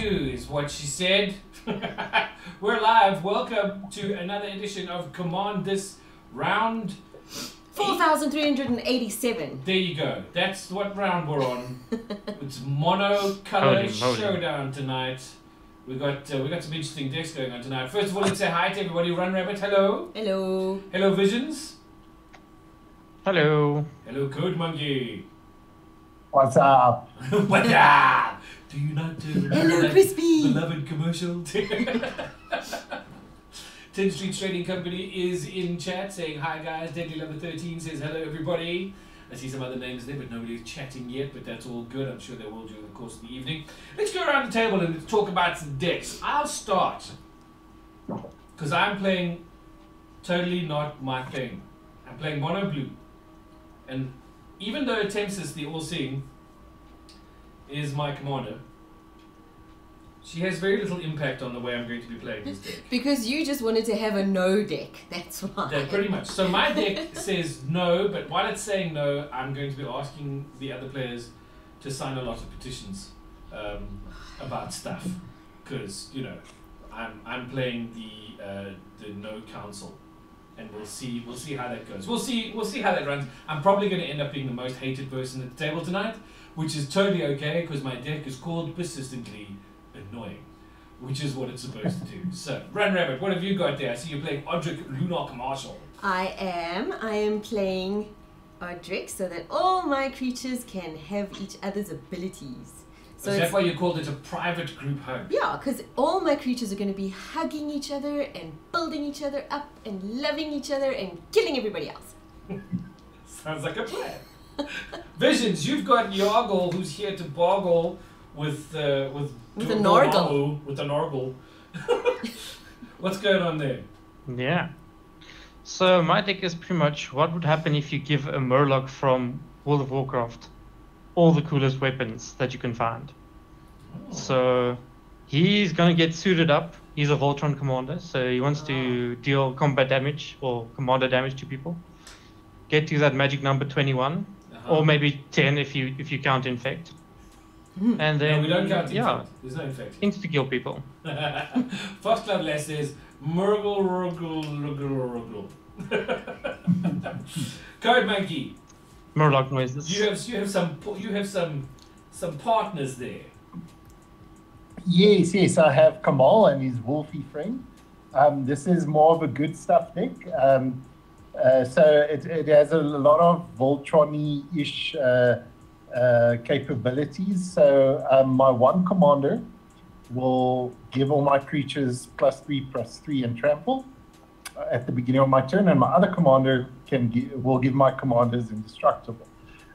do, is what she said. We're live. Welcome to another edition of Command This Round. 4,387. There you go. That's what round we're on. it's mono color showdown tonight. We got uh, we got some interesting decks going on tonight. First of all, let's say hi to everybody. Run Rabbit, hello. Hello. Hello Visions. Hello. Hello Code Monkey. What's up? what up? Do you not do Hello, that Crispy. beloved commercial? 10th Street Trading Company is in chat saying hi guys. Deadly Lover 13 says hello everybody. I see some other names there, but nobody's chatting yet, but that's all good. I'm sure they will during the course of the evening. Let's go around the table and let's talk about some decks. I'll start because I'm playing totally not my thing. I'm playing mono blue, and even though Tempsis, the all-seeing, is my commander, she has very little impact on the way I'm going to be playing this deck. Because you just wanted to have a no deck. That's why. Yeah, pretty much. So my deck says no, but while it's saying no, I'm going to be asking the other players to sign a lot of petitions um, about stuff, because you know, I'm I'm playing the uh, the no council, and we'll see we'll see how that goes. We'll see we'll see how that runs. I'm probably going to end up being the most hated person at the table tonight, which is totally okay because my deck is called persistently annoying. Which is what it's supposed to do. So, Run Rabbit, what have you got there? I see you're playing Odric Lunarch Marshal. I am. I am playing Odric so that all my creatures can have each other's abilities. So is that why you called it a private group hug? yeah, because all my creatures are going to be hugging each other and building each other up and loving each other and killing everybody else. Sounds like a plan. Visions, you've got Yargle who's here to boggle with uh, with With a Dormammu, Norgle. With a Norgle. What's going on there? Yeah. So my deck is pretty much what would happen if you give a Murloc from World of Warcraft all the coolest weapons that you can find. So he's gonna get suited up. He's a Voltron commander, so he wants to deal combat damage or commander damage to people. Get to that magic number 21, Uh-huh. or maybe 10 if you if you count infect. And then no, we don't count yeah, infect. There's no infect. insta kill people. Fox Club Les says Murgle Ruggle Ruggle Ruggle. Code Monkey, Murloc noises. you have you have some you have some some partners there. Yes, yes, I have Kamahl and his wolfy friend. Um, this is more of a good stuff deck. Um, uh, so it, it has a lot of Voltron-ish uh, uh, capabilities. So um, my one commander will give all my creatures plus three, plus three, and trample uh, at the beginning of my turn, and my other commander can gi- will give my commanders indestructible.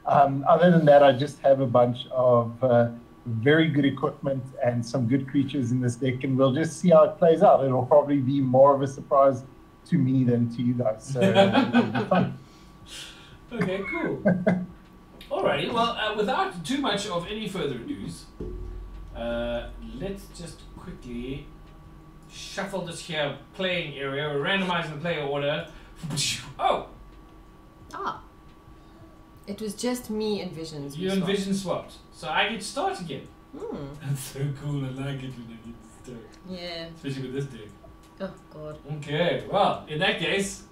Um, other than that, I just have a bunch of uh, very good equipment and some good creatures in this deck, and we'll just see how it plays out. It'll probably be more of a surprise to me than to you guys. So it'll be fun. Okay, cool. Alrighty, well, uh, without too much of any further news, uh, let's just quickly shuffle this here playing area. We're randomizing the player order. Oh, Ah. It was just me and Visions. you and swapped. Vision swapped. So I get to start again. Hmm. That's so cool. I like it when I get to start. Yeah. Especially with this deck. Oh, God. Okay, well, in that case,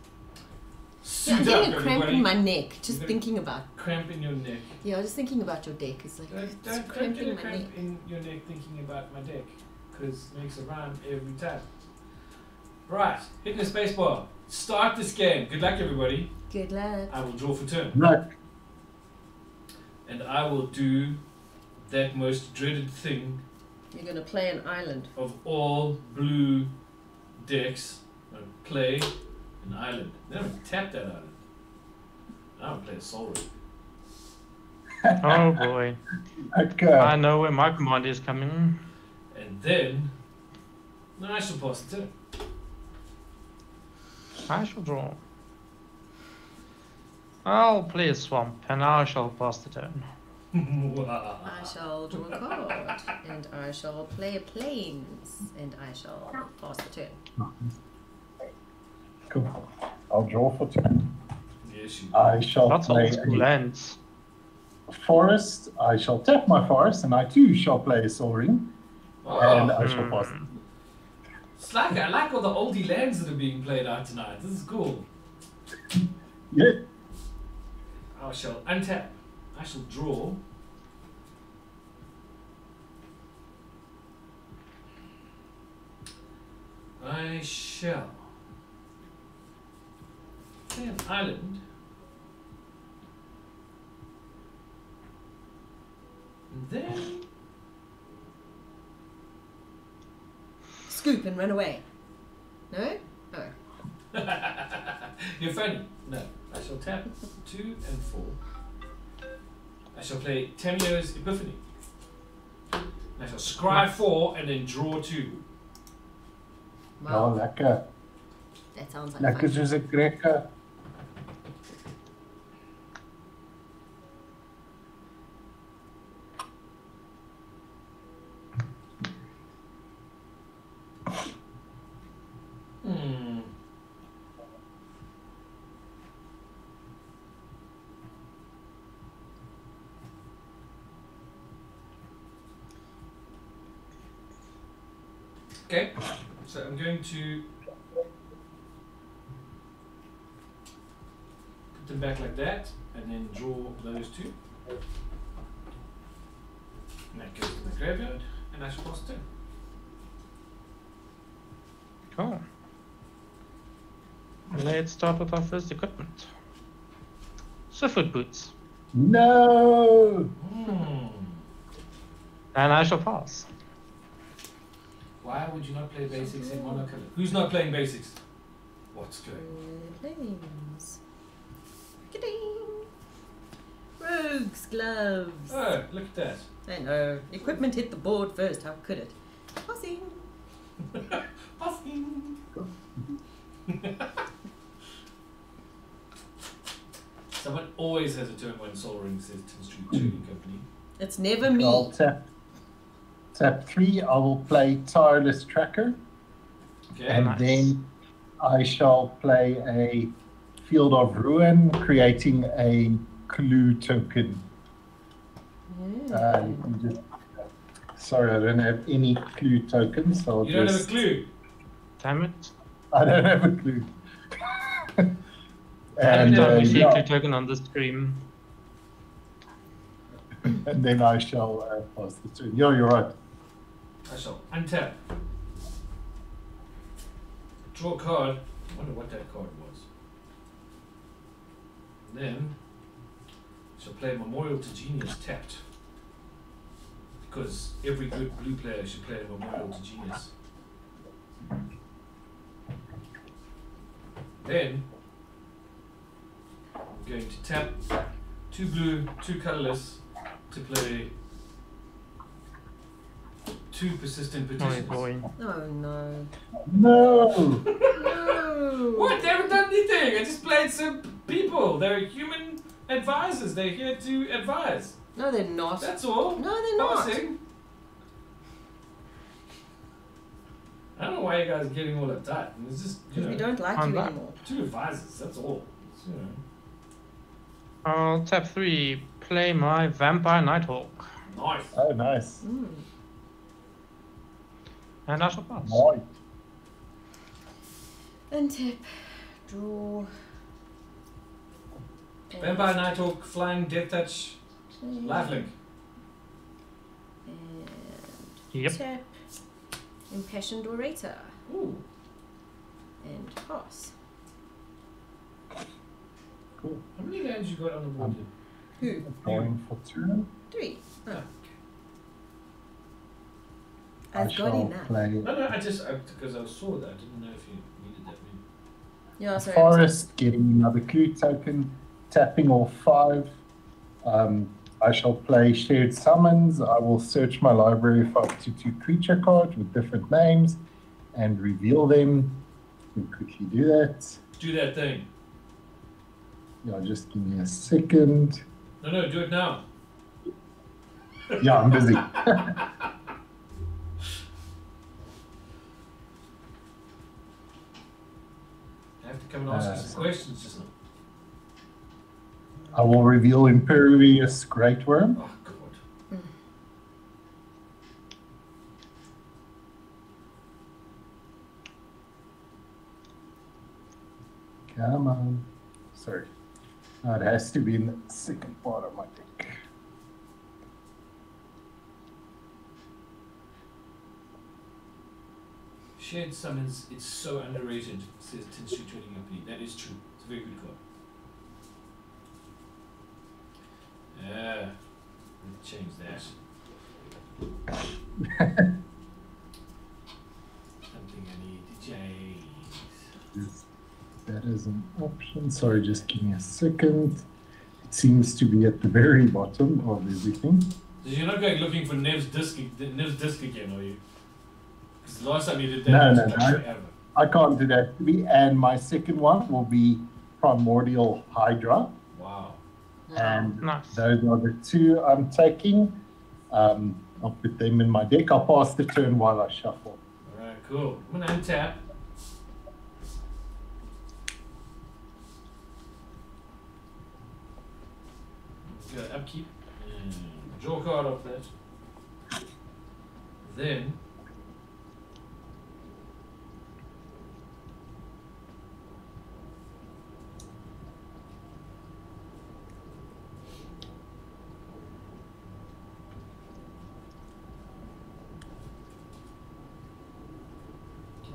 Yeah, I'm up, getting a cramp in my neck just You're thinking about. Cramp in your neck. Yeah, I was just thinking about your deck. It's like Don't, don't, don't cramping get a my cramp neck. in your neck thinking about my deck, because it makes a rhyme every time. Right, hitting the space spacebar. Start this game. Good luck, everybody. Good luck. I will draw for turn, Look, and I will do that most dreaded thing You're gonna play an island. of all blue decks. I play an island. Then I'm tap that island. Now I'm play a Sol Ring. Oh boy. okay. I know where my command is coming. And then, no, I shall pass the turn. I shall draw. I'll play a swamp and I shall pass the turn. I shall draw a card, and I shall play planes, and I shall pass the turn. Cool. I'll draw for turn. yes, you. I shall That's play old school a lands. forest. I shall tap my forest, and I too shall play a Sol Ring. and Oh, I shall Hmm. pass. it's like I like all the oldie lands that are being played out tonight. This is cool. Yeah. I shall untap. I shall draw. I shall play an island. And then Scoop and run away. No? Oh. You're funny. No. I shall tap two and four. I shall play Tamiyo's Epiphany. I shall scry four and then draw two. Oh, Wow. lekker. That sounds like Lekker fun. soos 'n krekker. Hmm. Okay, so I'm going to put them back like that and then draw those two. And that goes to the graveyard and I shall pass turn. Cool. Let's start with our first equipment. Swiftfoot boots. No! Hmm. And I shall pass. Why would you not play basics in monocolor? Who's not playing basics? What's going on? Planes. Ka-ding. Rogues gloves. Oh, look at that. I know. Equipment hit the board first. How could it? Tossing. Puffing. Someone always has a turn when Sol Ring says Tin Street Trading Company. It's never me. I'll tap. Tap three. I will play Tireless Tracker. Okay. and nice. then I shall play a Field of Ruin, creating a clue token. Mm. Uh, just, sorry, I don't have any clue tokens, so I'll you don't have a clue. Damn it. I don't have a clue. don't and, know. Uh, we see yeah, a token on the stream. and then I shall uh, pass the turn. Yeah, you're right. I shall untap. Draw a card. I wonder what that card was. Then I shall play Memorial to Genius tapped. Because every good blue player should play a Memorial to Genius. Then I'm going to tap two blue, two colorless to play two persistent Oh petitions. boy. Oh no. No! No. What? They haven't done anything. I just played some people. They're human advisors. They're here to advise. No, they're not. That's all. No, they're not. Passing. I don't know why you guys are getting all uptight. It's just you Because know we don't like I'm you back. anymore. two advisors. That's all. It's, you know, I'll tap three, play my Vampire Nighthawk. nice. Oh, nice. Mm. And I shall pass. Nice. Untap. Draw. And Vampire Nighthawk, Flying Deathtouch, play. Lifelink. And Yep. tap. Impassioned Orator. Ooh. And pass. Cool. How many games you got on the board? Um, here? Who? Going for turn. Three. Oh. Yeah. I I've got shall enough. play No, no. I just because I, saw that. I didn't know if you needed that many. Yeah, sorry. I Forest, getting another clue token, tapping all five. Um, I shall play shared summons. I will search my library for up to two creature cards with different names and reveal them. We quickly do that. Do that thing. Yeah, just give me a second. No, no. Do it now. Yeah, I'm busy. come and ask us some uh, questions just now. I will reveal Impervious Greatwurm. Oh, God. Come on. Sorry. That has to be in the second part of my thing. Shared summons, it's so underrated, says Tin Street Trading Company. That is true. It's a very good card. Yeah. Let's change that. Something I need to change. That is an option. Sorry, just give me a second. It seems to be at the very bottom of everything. So you're not going looking for Nev's disc, Nev's disc again, are you? Because the last time you did that, No, no, no. forever. I can't do that. Me and my second one will be Primordial Hydra. Wow. And Nice. those are the two I'm taking. Um, I'll put them in my deck. I'll pass the turn while I shuffle. Alright, cool. I'm gonna untap. Go upkeep. And draw a card off that. Then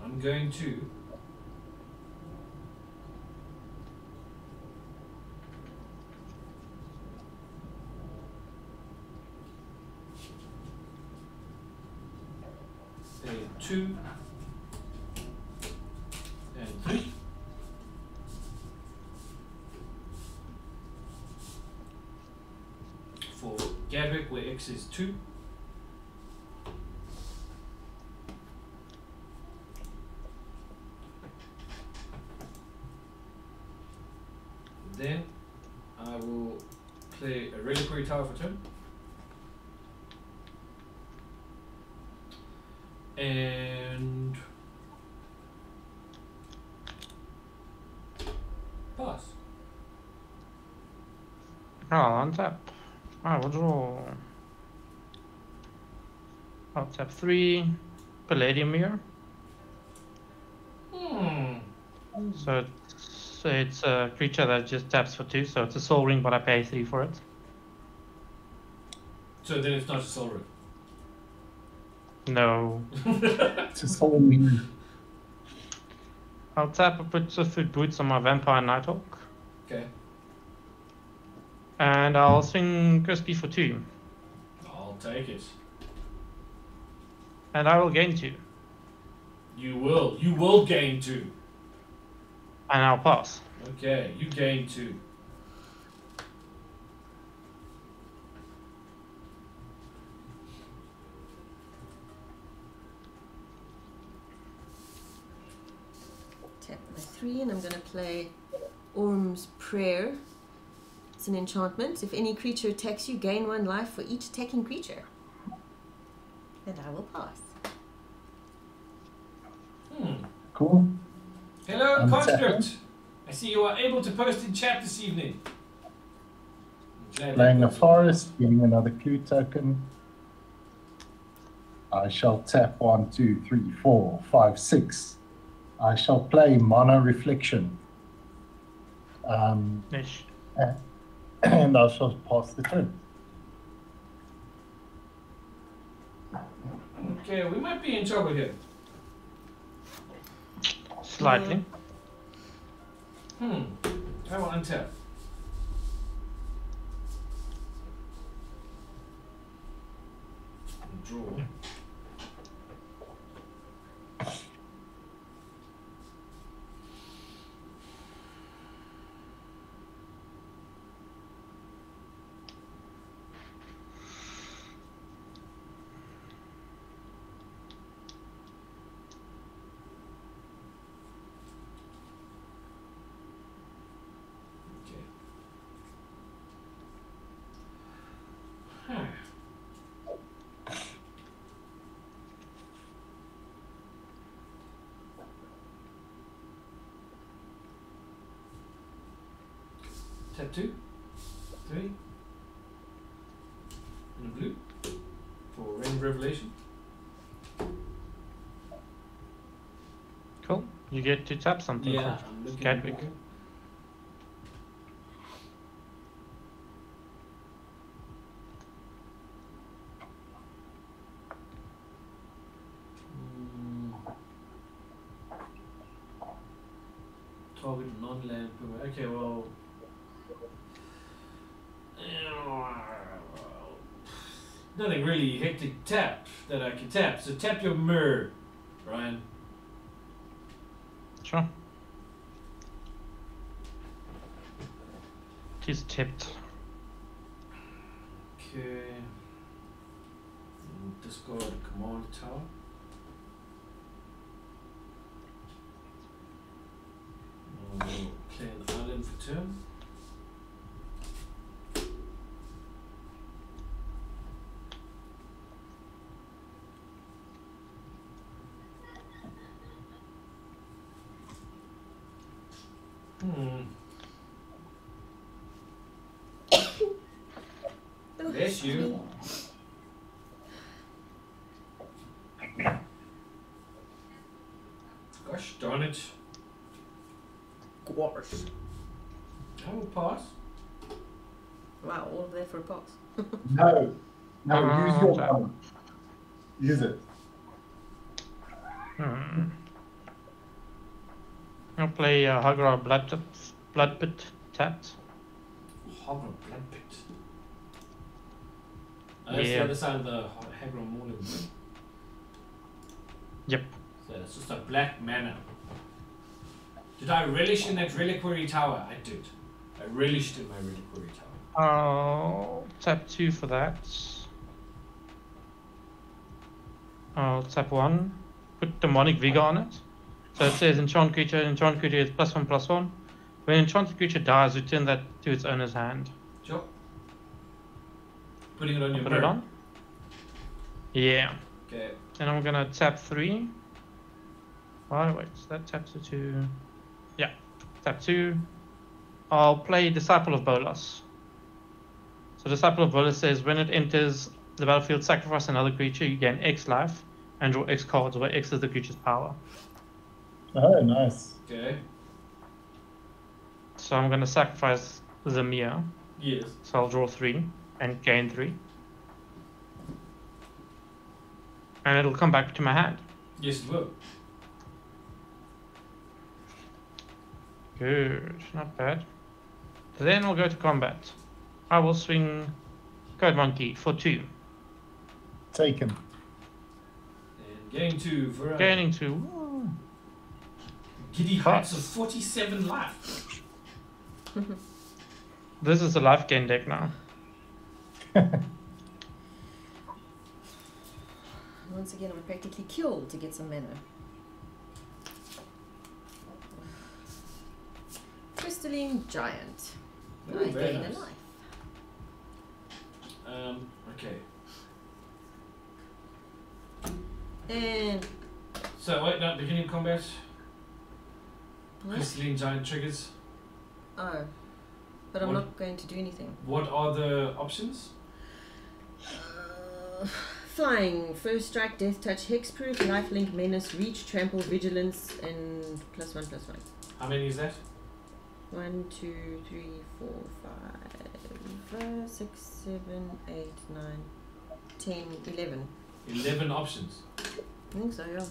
I'm going to say two and three. For Gadwick, where X is two. Then I will play a reliquary tower for turn. And pass. I'll untap. I will draw. I'll tap three. Palladium Myr. Hmm. So so it's a creature that just taps for two, so it's a Sol Ring, but I pay three for it. So then it's not a Sol Ring. No. It's a soul mean. I'll tap and put food Boots on my Vampire Nighthawk. Okay. And I'll swing Crispy for two. I'll take it. And I will gain two. You will. You will gain two. And I'll pass. Okay, you gain two. Tap my three, and I'm going to play Orim's Prayer. It's an enchantment. If any creature attacks you, gain one life for each attacking creature. And I will pass. Hmm. Cool. Hello, Conscript. I see you are able to post in chat this evening. Playing you a forest, getting another clue token. I shall tap one, two, three, four, five, six. I shall play Mana Reflection. Um, Ish. and I shall pass the turn. Okay, we might be in trouble here. Slightly. Hmm. I will untap. Draw. Okay. Huh. Tap two, three, and a blue for Ring of Revelation. Cool. You get to tap something. Yeah, I'm looking. Gadwick. target non-land permanent. Okay, well. Nothing really hectic tap that I can tap. So tap your Myr, Ryan. Sure. It is tipped. Okay. Mm, Discard a command tower. Now we'll play an island for turn. Hmm. Oh, Bless you. me. Gosh darn it. Gosh. I will pass. Wow, all of that for a pass. No, no, Uh, use your okay. one. Use it. Hmm. I'll play uh, Hagra Blood, Blood Pit tapped. Hogger Blood Pit. Uh, that's the other side of the Ho- Hagra Mauling. Yep. So it's just a black mana. Did I relish in that reliquary tower? I did. I relished in my reliquary tower. I'll tap two for that. I'll tap one. Put demonic vigor on it. So it says enchant creature. Enchant creature is plus one plus one. When enchanted creature dies, return that to its owner's hand. Sure. Putting it on your Put it on. Yeah. Okay. And I'm gonna tap three. Oh wait, so that taps to two. Yeah, tap two. I'll play Disciple of Bolas. So Disciple of Bolas says when it enters the battlefield, sacrifice another creature, you gain X life and draw X cards, where X is the creature's power. Oh, nice. Okay. So I'm gonna sacrifice Zamir. Yes. So I'll draw three and gain three. And it'll come back to my hand. Yes, it will. Good, not bad. Then we'll go to combat. I will swing Code Monkey for two, Taken. And gain two for a gaining two. Ooh. giddy Cut. of 47 life. This is a life gain deck now. Once again, I'm practically killed to get some mana. Crystalline Giant. Ooh, I gain nice. a life. Um, okay. And So, wait, no, beginning combat. what? Crystalline giant triggers. Oh. But I'm What? not going to do anything. What are the options? Uh, flying, first strike, deathtouch, hexproof, lifelink, menace, reach, trample, vigilance, and plus one, plus one. How many is that? One, two, three, four, five, six, seven, eight, nine, ten, eleven. 11 options. I think so, yeah.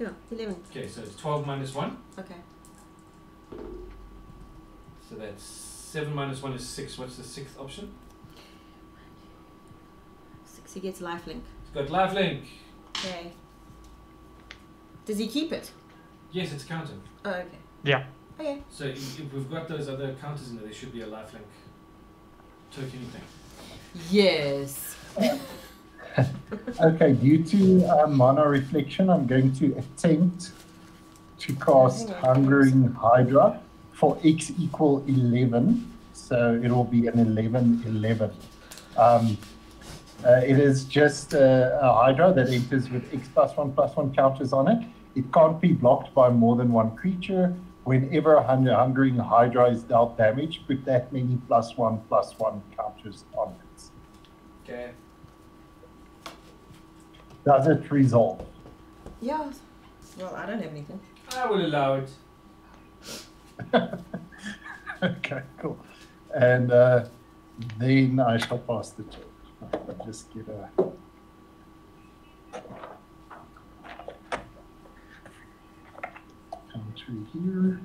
Yeah, eleven. Okay, so it's 12 minus 1. Okay. So that's 7 minus 1 is 6. What's the sixth option? Six. He gets lifelink. It's got lifelink. Okay. Does he keep it? Yes, it's counter. Oh, okay. Yeah. Okay. So if, if we've got those other counters in there, there should be a lifelink token thing. Yes. Okay, due to uh, mana reflection, I'm going to attempt to cast Hungering Hydra for x equal 11. So it will be an 11 11. Um, uh, it is just uh, a Hydra that enters with x plus 1 plus 1 counters on it. It can't be blocked by more than one creature. Whenever a hun- Hungering Hydra is dealt damage, put that many plus 1 plus 1 counters on it. Okay. Does it resolve? Yeah. Well, I don't have anything. I will allow it. okay, cool. And uh, then I shall pass the turn. I'll just get a. here.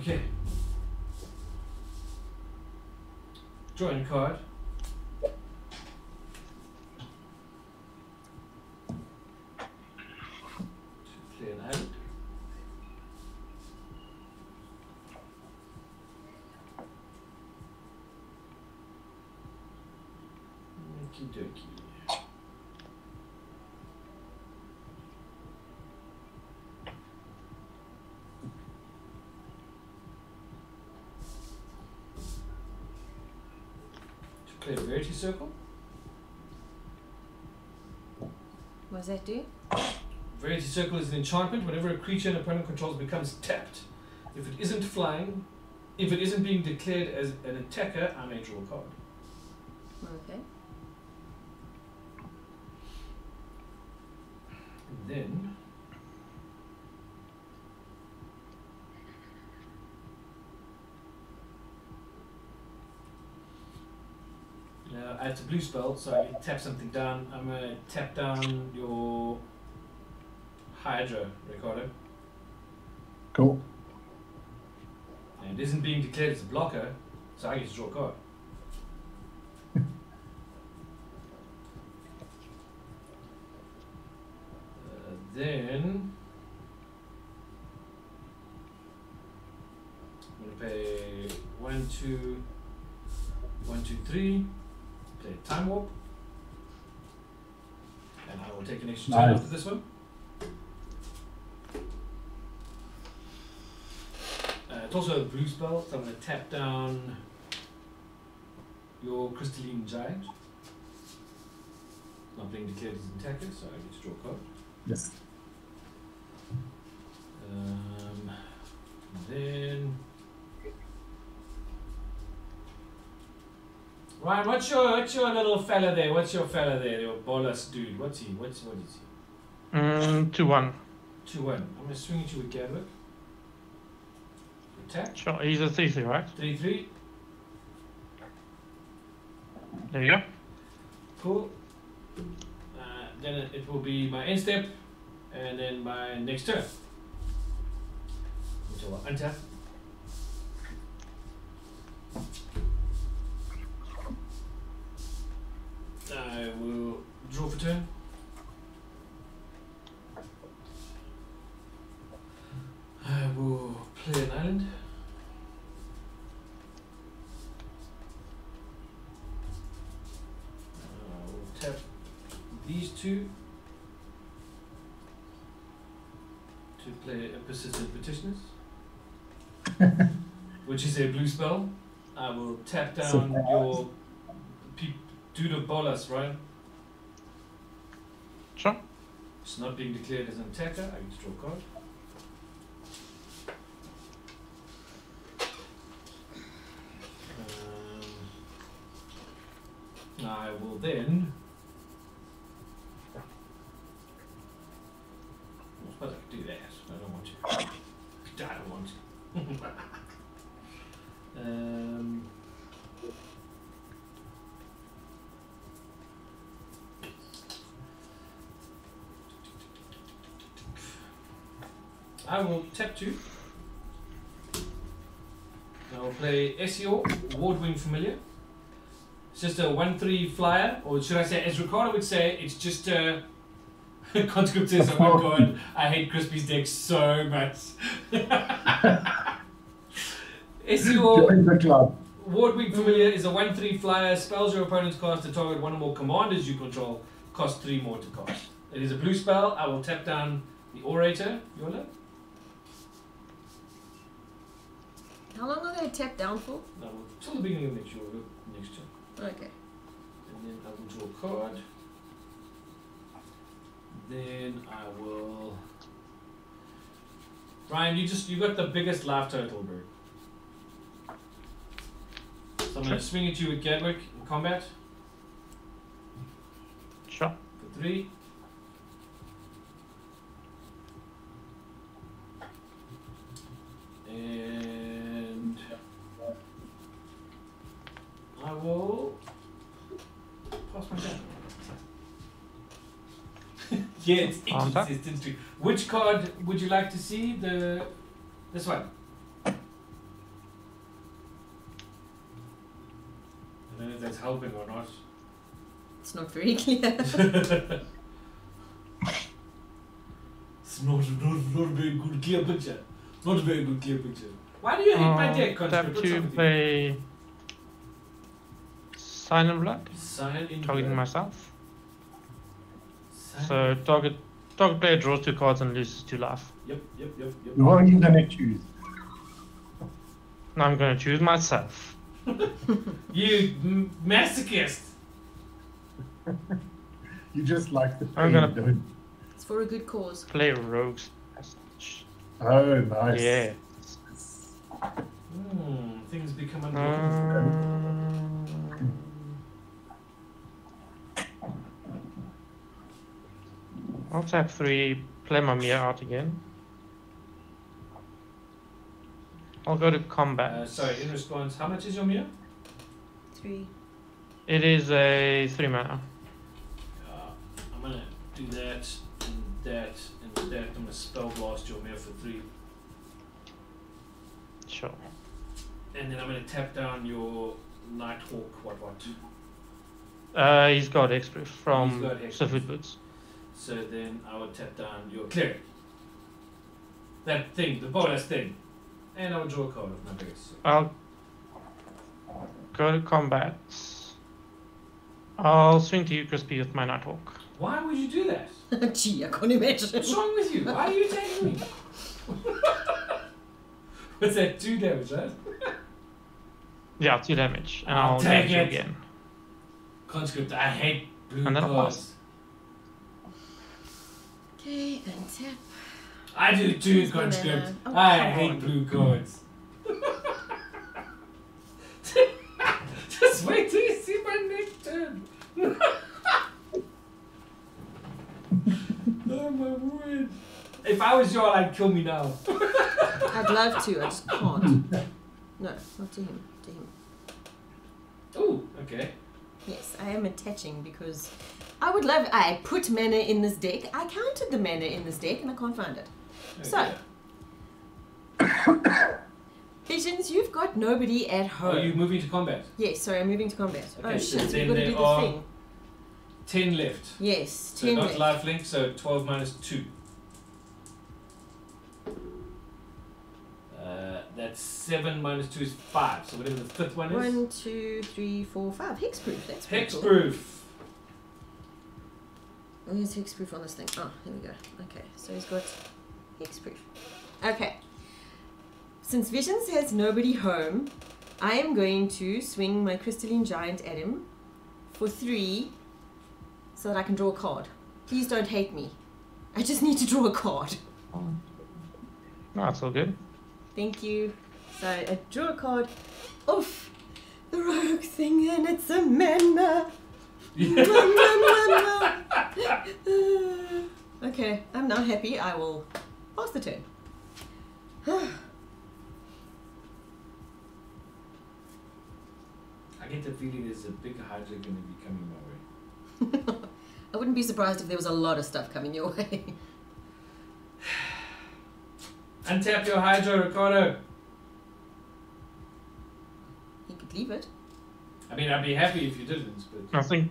Okay. Drawing a card. To play an island. Okie dokie. To play a Verity Circle. What does that do? Verity Circle is an enchantment. Whenever a creature an opponent controls becomes tapped, if it isn't flying, if it isn't being declared as an attacker, I may draw a card. Okay. And then. Now, it's a blue spell, so I can tap something down. I'm gonna tap down your Hydra, Ricardo. Cool. And it isn't being declared as a blocker, so I get to draw a card. uh, then I'm gonna pay one, two, one, two, three. Play time warp, and I will take an extra turn Nice. after this one. Uh, it's also a blue spell, so I'm going to tap down your Crystalline Giant. Not being declared as an attacker, so I get to draw a card. Yes. Um, and then. Ryan, what's your what's your little fella there? What's your fella there? Your Bolas dude. What's he? What's what is he? Mm, two one. Two one. I'm gonna swing at you with Gadwick. Attack. Sure, he's a three three, right? Three three. There you go. Cool. Uh, then it, will be my end step, and then my next turn. Which I will untap. I will draw for turn. I will play an island. I will tap these two to play a uh, persistent petitioners, which is a blue spell. I will tap down Surprise. your dude of bolas, right? Sure. It's not being declared as an attacker. I to draw a card. Um, I will then. I suppose I could do that. but I don't want to. I don't want to. um, I will tap two. I SEO, Award Wing Familiar. It's just a 1 3 flyer, or should I say, as Ricardo would say, it's just uh, a. Conscript says, oh my oh. god, I hate Crispy's deck so much. SEO, Join the club. Ward Wing Familiar is a 1 3 flyer, spells your opponent's cast to target one or more commanders you control, cost 3 more to cast. It is a blue spell, I will tap down the Orator, Yola. How long are they tapped down for? No, till the beginning of next year, next turn. Okay. And then I will draw a card. Then I will. Ryan, you just you got the biggest life total, bro. So I'm gonna swing at you with Gadwick in combat. Sure. for three. And I will pass my turn. yeah, it's On top. inconsistency. Which card would you like to see? The this one. I don't know if that's helping or not. It's not very clear. it's not, not, not a very good clear picture. Not a very good clear picture. Why do you hate my Uh, deck, tap Conscript? What's to wrong with you? play Sign in Blood, Sign in targeting blood. myself. Sign- So target target player draws two cards and loses two life. Yep, yep, yep, yep. Who are you gonna choose? I'm gonna choose myself. You m- masochist! You just like the pain, I'm pain, gonna- don't it's for a good cause. Play Rogue's Passage. Oh, nice. Yeah. Hmm, things become unblockable. Um, I'll tap three, play my Myr out again. I'll go to combat. Uh, sorry, in response, how much is your Myr? Three. It is a three mana. Uh, I'm gonna do that, and that, and that. I'm gonna spell blast your Myr for three. Sure. And then I'm gonna tap down your Nighthawk, what, what? Uh, he's got extra from the He's got Hexproof. Swiftfoot Boots. So then I would tap down your cleric. That thing, the bonus thing. And I would draw a card of my biggest. I'll go to combat. I'll swing to you, Crispy, with my Nighthawk. Why would you do that? Gee, I can't imagine. What's wrong with you? Why are you attacking me? What's that? Two damage, right? Yeah, two damage, and I'll I'll take damage you it. again. Conscript, I hate blue And then I'll cards. Okay, and tap. I do too, Who's oh, I hate on. blue cards. Just wait till you see my next turn. oh my word. If I was you, I'd kill me now. I'd love to, I just can't. No, not to him. To him. Ooh, okay. Yes, I am attaching because I would love. I put mana in this deck. I counted the mana in this deck and I can't find it. So- Okay. Visions, you've got nobody at home. Are you moving to combat? Yes, sorry, I'm moving to combat. Okay, oh so shit, we've got to do are- thing. 10 left. Yes, So 10 not left. lifelink, so 12 minus 2. Uh, that's 7 minus 2 is 5. So whatever the fifth one is. One, two, three, four, five. Hexproof. That's pretty cool. Hexproof. Where's hexproof on this thing? Oh, here we go. Okay, so he's got hexproof. Okay. Since Visions has nobody home, I am going to swing my crystalline giant at him for three so that I can draw a card. Please don't hate me. I just need to draw a card. No, it's all good. Thank you. So I draw a card. Oof! The rogue thing and it's a mana. okay, I'm not happy. I will pass the turn. I get the feeling there's a big Hydra going to be coming my way. I wouldn't be surprised if there was a lot of stuff coming your way. Untap your Hydra, Ricardo. You could leave it. I mean, I'd be happy if you didn't, but I think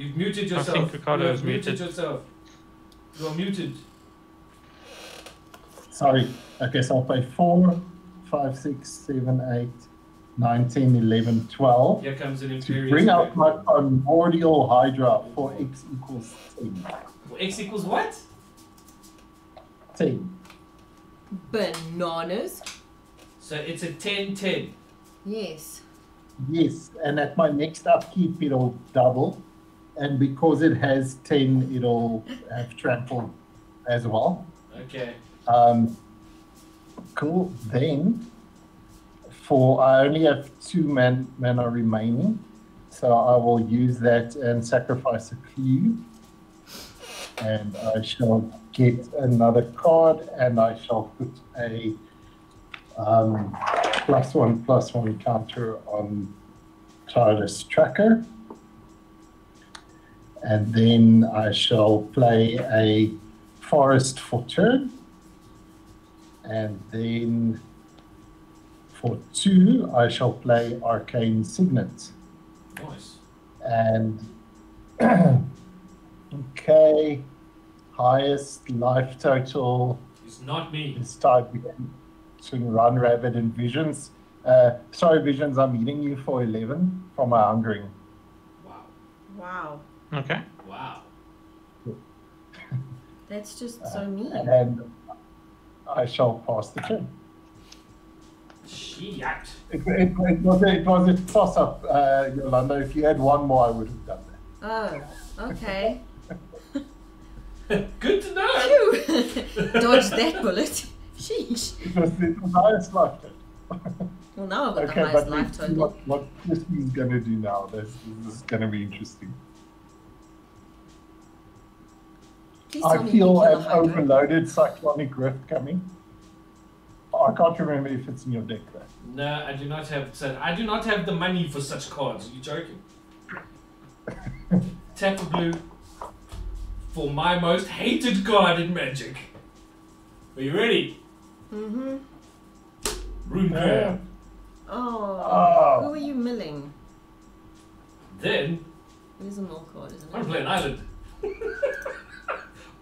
you've muted yourself. I yourself. think Ricardo you is muted. muted yourself. You're muted. Sorry. Okay, so I'll play 4, 5, 6, 7, 8, 9, 10, 11, 12. Here comes an To Imperious. bring out Strike. my primordial Hydra for x equals 10. X equals what? 10. Bananas. So it's a 10 10. Yes. Yes, and at my next upkeep, it'll double. And because it has 10, it'll have trample as well. Okay. Um, cool. Then, for I only have two man, mana remaining, so I will use that and sacrifice a clue. And I shall get another card and I shall put a um, plus one plus one counter on Tireless Tracker. And then I shall play a Forest for turn. And then for two, I shall play Arcane Signet. Nice. And okay, highest life total It's not me. is tied between between Run Rabbit and Visions. Uh, sorry, Visions, I'm eating you for 11 from my hungering. Wow. Wow. Okay. Wow. That's just so mean. And I shall pass the turn. Shit. It, it, it, was, a, it was a toss up, uh, Yolanda. If you had one more, I would have done that. Oh, okay. Good to know. Phew. Dodged that bullet. Sheesh. It was, it was highest life total. Well, now I've got Okay, the highest but life let's see total. what, what Crispy's going to do now. This, this is going to be interesting. Please I tell me you feel an overloaded cyclonic rift coming. I can't remember if it's in your deck though. No, I do not have. I do not have the money for such cards. Are you joking? Tap a blue for my most hated card in Magic. Are you ready? Mm-hmm. Ruin Crab. Oh, Oh. who are you milling? Then It is a mill card, isn't it? I'm it? playing Island.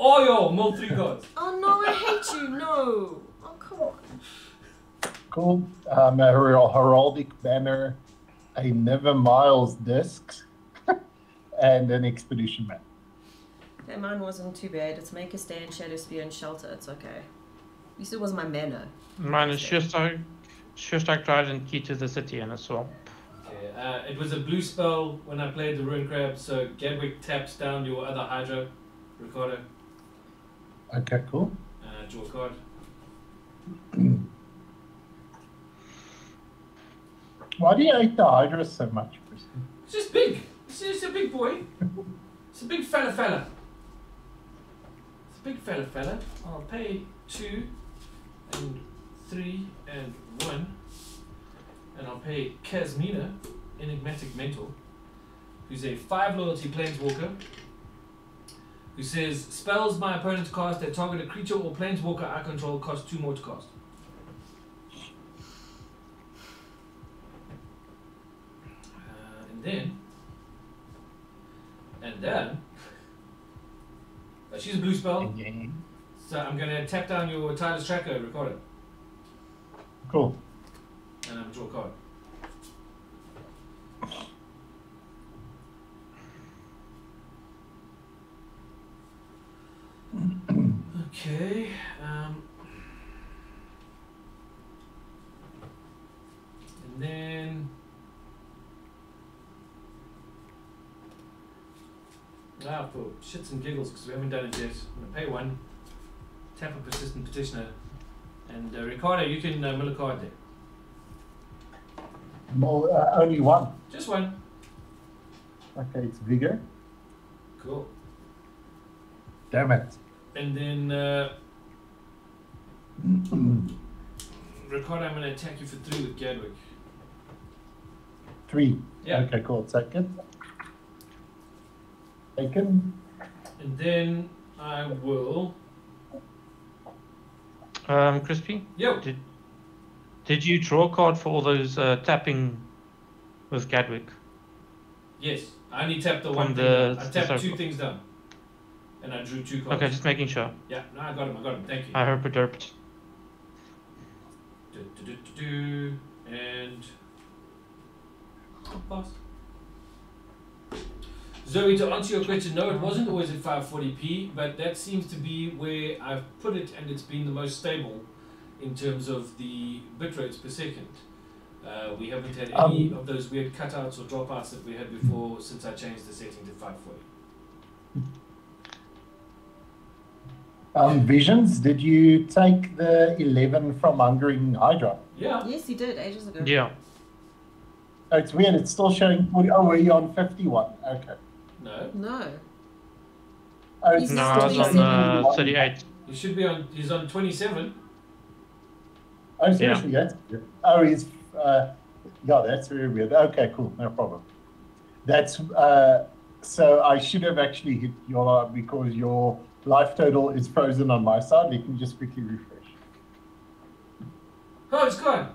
oh yo, mill three cards. Oh no, I hate you. No. Oh come on. Cool. Um, a her- heraldic banner, a Nevinyrral's Disk, and an expedition map. Okay, mine wasn't too bad. It's make a stand, shadow spear, and shelter. It's okay. At least it was my mana. Mine is Sure Strike, Sure Strike Trident, Key to the City, and a swamp. Okay, uh, it was a blue spell when I played the Ruin Crab, so Gadwick taps down your other Hydra, Ricardo, Okay, cool. uh, draw a card. Why do you hate the Hydra so much, Crispy? It's just big. It's just a big boy. It's a big fella fella. It's a big fella fella. I'll pay two and three and one. And I'll pay Kasmina, Enigmatic Mentor, who's a five loyalty planeswalker. Who says spells my opponent cast that target a creature or planeswalker I control cost two more to cast. Uh, and then and then uh, she's a blue spell, so I'm gonna tap down your Tireless tracker, record it, Cool. and I'm draw a card. Okay. Um, and then. Ah, for shits and giggles, because we haven't done it yet. I'm gonna pay one, tap a persistent petitioner, and uh, Ricardo, you can uh, mill a card there. More, uh, only one. Just one. Okay, it's bigger. Cool. Damn it. And then, uh, Ricardo, I'm gonna attack you for three with Gadwick. Three. Yeah. Okay, cool. Second. Taken. And then I will. Um, Crispy, Yo! did did you draw a card for all those uh, tapping with Gadwick? Yes, I only tapped the From one the- thing. I tapped circle. two things down. And I drew two cards. Okay, just making sure. Yeah, no, I got him, I got him. Thank you. I heard it derped. Do, do, do, do, do, and pass. Zoe, to answer your question, no, it wasn't always at 540p, but that seems to be where I've put it, and it's been the most stable in terms of the bit rates per second. Uh, we haven't had any of those weird cutouts or dropouts that we had before since I changed the setting to 540. Um, Visions, did you take the 11 from Hungering Hydra? Yeah, Yes, he did ages ago. Yeah. Oh, it's weird. It's still showing 40. Oh, were you on 51? Okay. no. No. Oh, it's No, still I was on uh, 38. He should be on. He's on 27. Oh, seriously, that's good. Oh, he's. Uh, yeah, that's very weird. Okay, cool, no problem. That's. Uh, so I should have actually hit your because your life total is frozen on my side. Let me just quickly refresh. Oh, it's gone.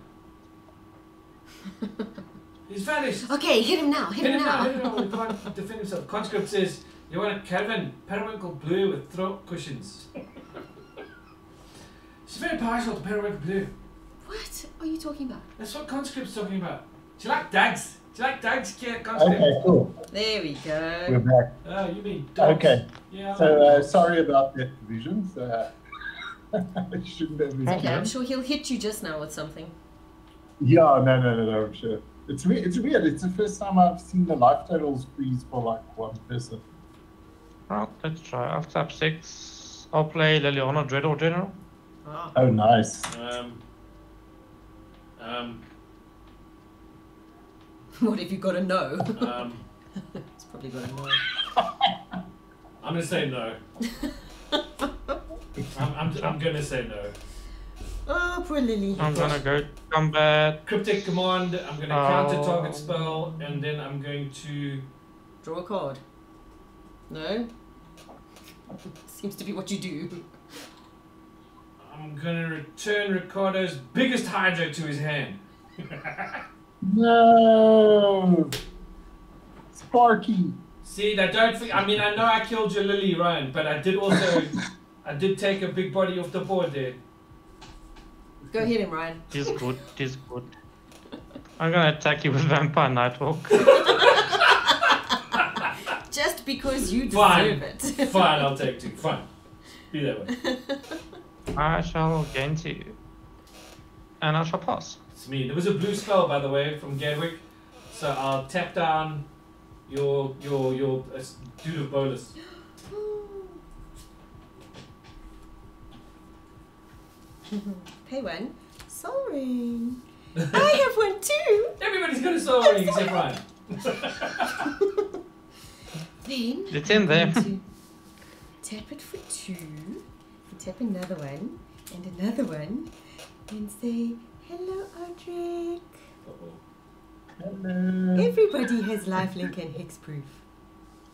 He's vanished. Okay, hit him now. Hit, Hit him him now, now. hit him now. We can't defend himself. Conscript says, You want a Calvin periwinkle blue with throat cushions. She's very partial to periwinkle blue. What are you talking about? That's what Conscript's talking about. Do you like dags? Do you like dags, Kate Conscript? Okay, cool. There we go. We're go. back. Oh, you mean dogs. Okay, Yeah. So uh, sorry about that divisions. Uh, I shouldn't have. Okay, I'm sure he'll hit you just now with something. Yeah, no, no, no, no, I'm sure. It's weird. It's weird. It's the first time I've seen the life totals freeze for like one person. Right, let's try. I'll tap 6. I'll play Liliana Dreadhorde General. Ah. Oh, nice. Um, um, What have you got to know? um, it's probably got to know. I'm gonna say no. I'm, I'm, I'm gonna say no. Oh, poor Lily. I'm gonna go combat. Cryptic command, I'm gonna Oh. counter target spell, and then I'm going to. Draw a card. No? Seems to be what you do. I'm gonna return Ricardo's biggest Hydra to his hand. No, Sparky. See, I don't think. I mean, I know I killed your Lily, Ryan, but I did also. I did take a big body off the board there. Go hit him, Ryan. He's good, he's good. I'm gonna attack you with Vampire Nighthawk. Just because you Fine. deserve it. Fine, I'll take two. Fine. Be that way. I shall gain 2. And I shall pass. It's me. There was a blue spell, by the way, from Gadwick. So I'll tap down your your your uh, dude of Bolas. Pay one. Sorry. I have one too. Everybody's got a Sol Ring except Ryan. Then It's in there. I'm going to tap it for two, tap another one, and another one, and say, Hello, Odric. Hello. Everybody has lifelink and hexproof.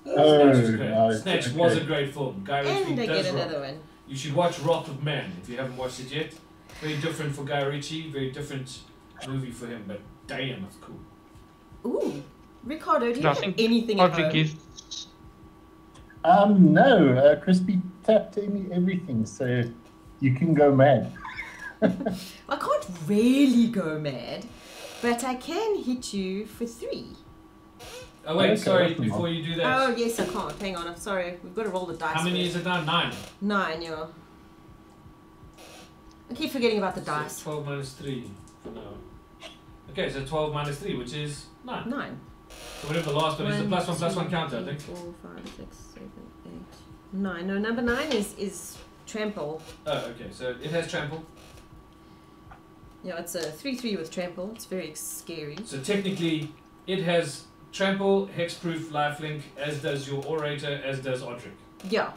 Oh, Snatch was great. nice. Snatch was a great film. Guy Ritchie And I does get rock. another one. You should watch Wrath of Man if you haven't watched it yet. Very different for Guy Ritchie. Very different movie for him, but damn, it's cool. Ooh. Ricardo, do you No, have anything at Audrey home? gives. Um, no, uh, Crispy tapped any everything, so you can go mad. I can't really go mad, but I can hit you for three. Oh wait, Okay, sorry. Before you do that, Oh, yes, I can't. Hang on, I'm sorry. We've got to roll the dice. how many first. is it now? Nine. Nine, yeah. I keep forgetting about the So dice. Twelve minus three for now. Okay, so twelve minus three, which is nine. Nine. So whatever the last one is, the plus one plus two, one counter, I three, think. Four, five, six, seven, eight, nine. No, number nine is is trample. Oh, okay. So it has trample. Yeah, it's a three-three with trample. It's very scary. So technically, it has trample, hexproof, lifelink, as does your orator, as does Odric. Yeah,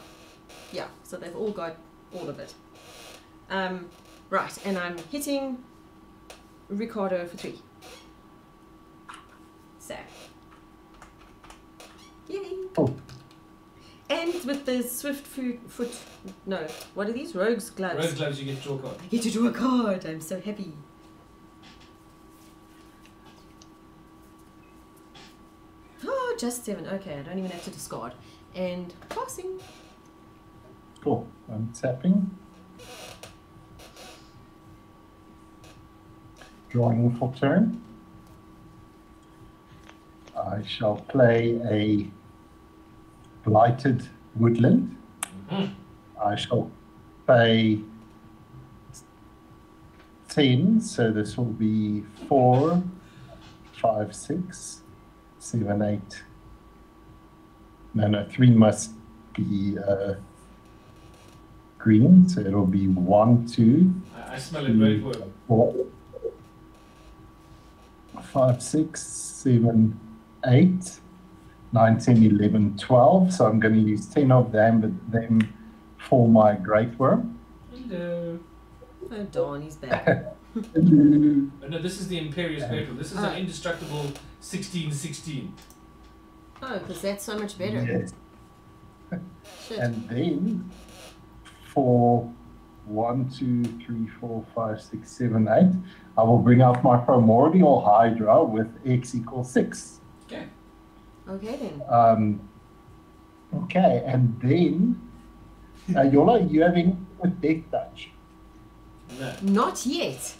yeah. So they've all got all of it. Um, right, and I'm hitting Ricardo for three. So, yay! Oh. And with the swift foot, foot, no, what are these rogues gloves? Rose gloves, you get draw card. I get to draw a card. I'm so happy. Oh, just seven. Okay, I don't even have to discard. And passing. Cool. I'm tapping. Drawing for turn. I shall play a blighted woodland. Mhm. I shall pay 10, so this will be 4, 5, 6, 7, 8. No, no, 3 must be uh, green, so it'll be 1, 2, I, I smell a Greatwurm. 4, 5, 6, 7, 8, 9, 10, 11, 12. So I'm going to use 10 of them, but them for my Greatwurm. Hello. Oh, darn, he's back. Oh, no, this is the Impervious Greatwurm. This is Ah. an indestructible 1616. Oh, because that's so much better. Yes. Shit. And then for one, two, three, four, five, six, seven, eight, I will bring out my Primordial Hydra with X equals 6. Okay. Okay then. Um, okay, and then, uh, Yola, you having a deathtouch? No. Not yet.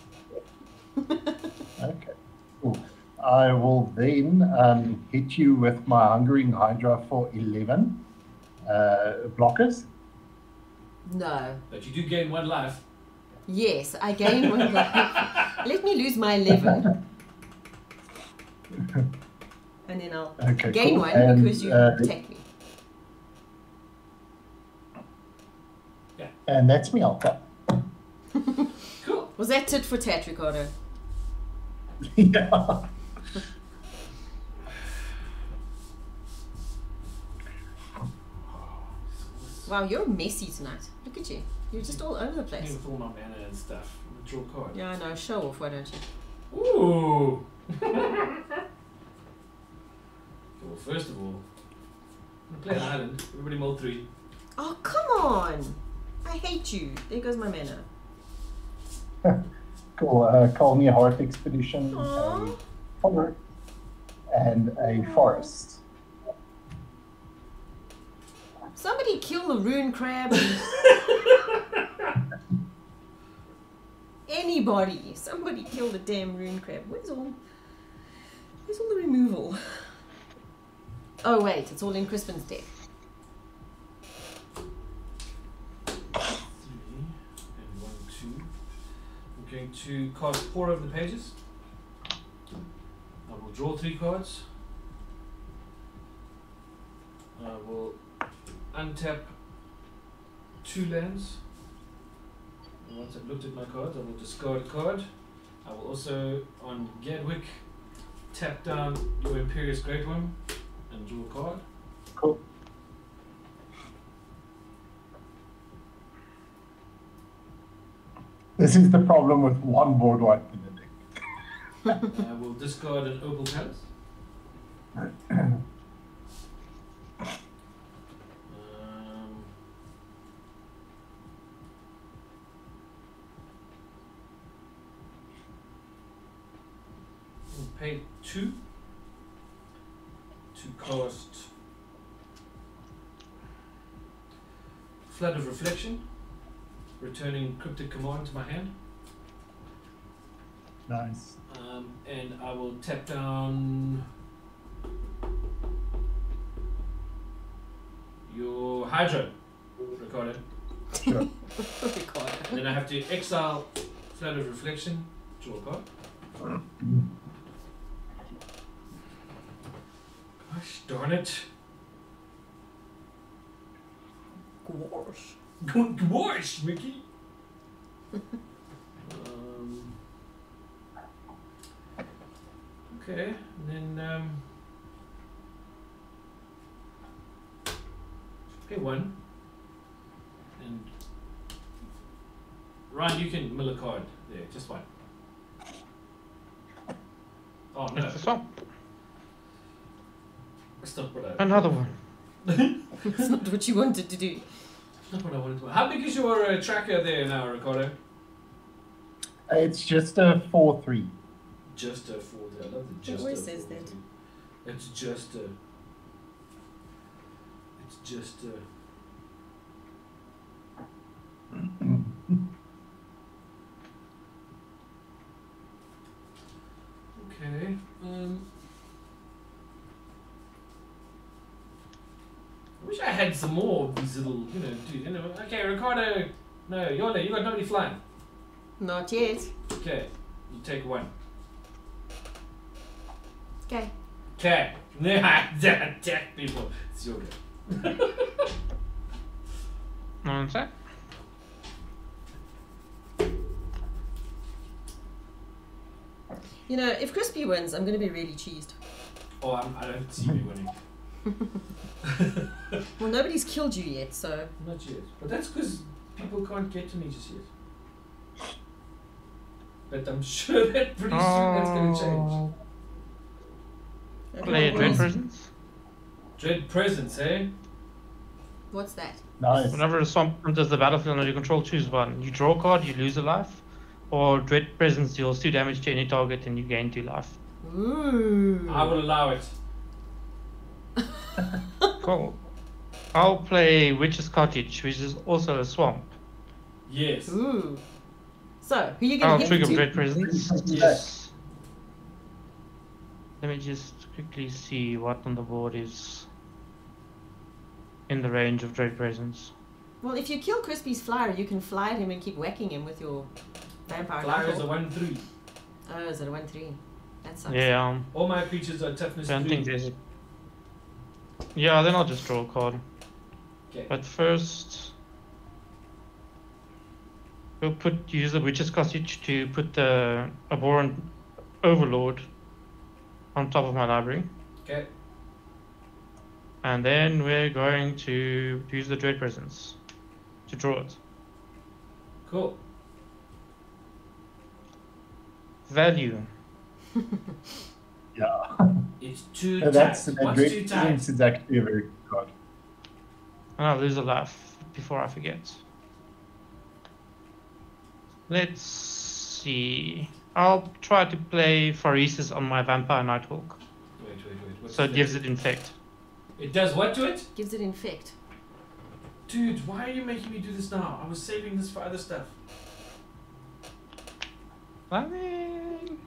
Okay, cool. I will then um, hit you with my Hungering Hydra for 11 uh, blockers. No. But you do gain one life. Yes, I gain one life. Let me lose my 11. And then I'll Okay, gain cool. one And, because you uh, attacked me. Yeah. And that's me, I'll. Cool. Was that it for tat, Ricardo? yeah. Wow, you're messy tonight. Look at you. You're just all over the place. with all my mana and stuff. Draw a card. Yeah, I know. Show off, why don't you? Ooh. okay, well, first of all, I'm gonna play an island. Everybody mull three. Oh, come on! I hate you. There goes my mana. Cool. Uh, Khalni Heart Expedition, Aw. a and a forest. Somebody kill the ruin crab. Anybody. Somebody kill the damn ruin crab. Where's all Where's all the removal? Oh wait, it's all in Crispin's deck. Going to cast Pore Over the Pages. I will draw three cards. I will untap two lands. And once I've looked at my cards, I will discard a card. I will also, on Gadwick, tap down your Impervious Greatwurm and draw a card. Cool. This is the problem with one board wipe in the deck. I will discard an Opal Palace. Um, we'll pay two to cast Flood of Recollection, returning Cryptic Command to my hand. Nice. Um, and I will tap down your Hydro, Ricardo. Sure. Ricardo. And then I have to exile Flood of Recollection, draw a card. Gosh darn it. Gosh. Good gosh, Mickey. um, okay, and then um, pay one. And Ryan, you can mill a card there, just one. Oh no, It's the swamp. That's not what I. Another one. That's not what you wanted to do. Not what I wanted to. How big is your uh, tracker there now, Ricardo? It's just a 4 3. Just a four. I love the just always a says that. It's just a. It's just a. Okay. Um. Wish I had some more of these little, you know, dude. You know, okay, Ricardo. No, Yola, you got nobody flying. Not yet. Okay, you take one. Okay. Okay. Attack people. It's your game. One sec. You know, if Crispy wins, I'm going to be really cheesed. Oh, I'm, I don't see you winning. Well, nobody's killed you yet, so Not yet. But that's because people can't get to me just yet. But I'm sure that pretty soon that's going to change. Oh, Okay, Play a Dread? Presence. Dread presence, eh? What's that? Nice. Whenever a swamp enters the battlefield under your control, choose one. You draw a card, you lose a life. Or Dread Presence deals 2 damage to any target and you gain 2 life. Ooh. I will allow it. Cool. I'll play Witch's Cottage, which is also a swamp. Yes. Ooh. So, who are you I'll going to trigger hit to? Dread Presence. Yes. Let me just quickly see what on the board is in the range of Dread Presence. Well, if you kill Crispy's flyer, you can fly at him and keep whacking him with your vampire Flyer is a 1 3. Oh, is it a 1 3? That sucks. Yeah, um, All my creatures are toughness I don't 3. Yeah, then I'll just draw a card. Okay. But first, we'll put use the Witch's Cottage to put the Abhorrent Overlord on top of my library. Okay. And then we're going to use the Dread Presence to draw it. Cool. Value. Yeah. It's two So that's times. that What's great two presence times? is actually a very good card. And I'll lose a life before I forget. Let's see. I'll try to play Phyresis on my Vampire Nighthawk. Wait, wait, wait. What's So it that? gives it infect. It does what to it? Gives it infect. Dude, why are you making me do this now? I was saving this for other stuff. I mean,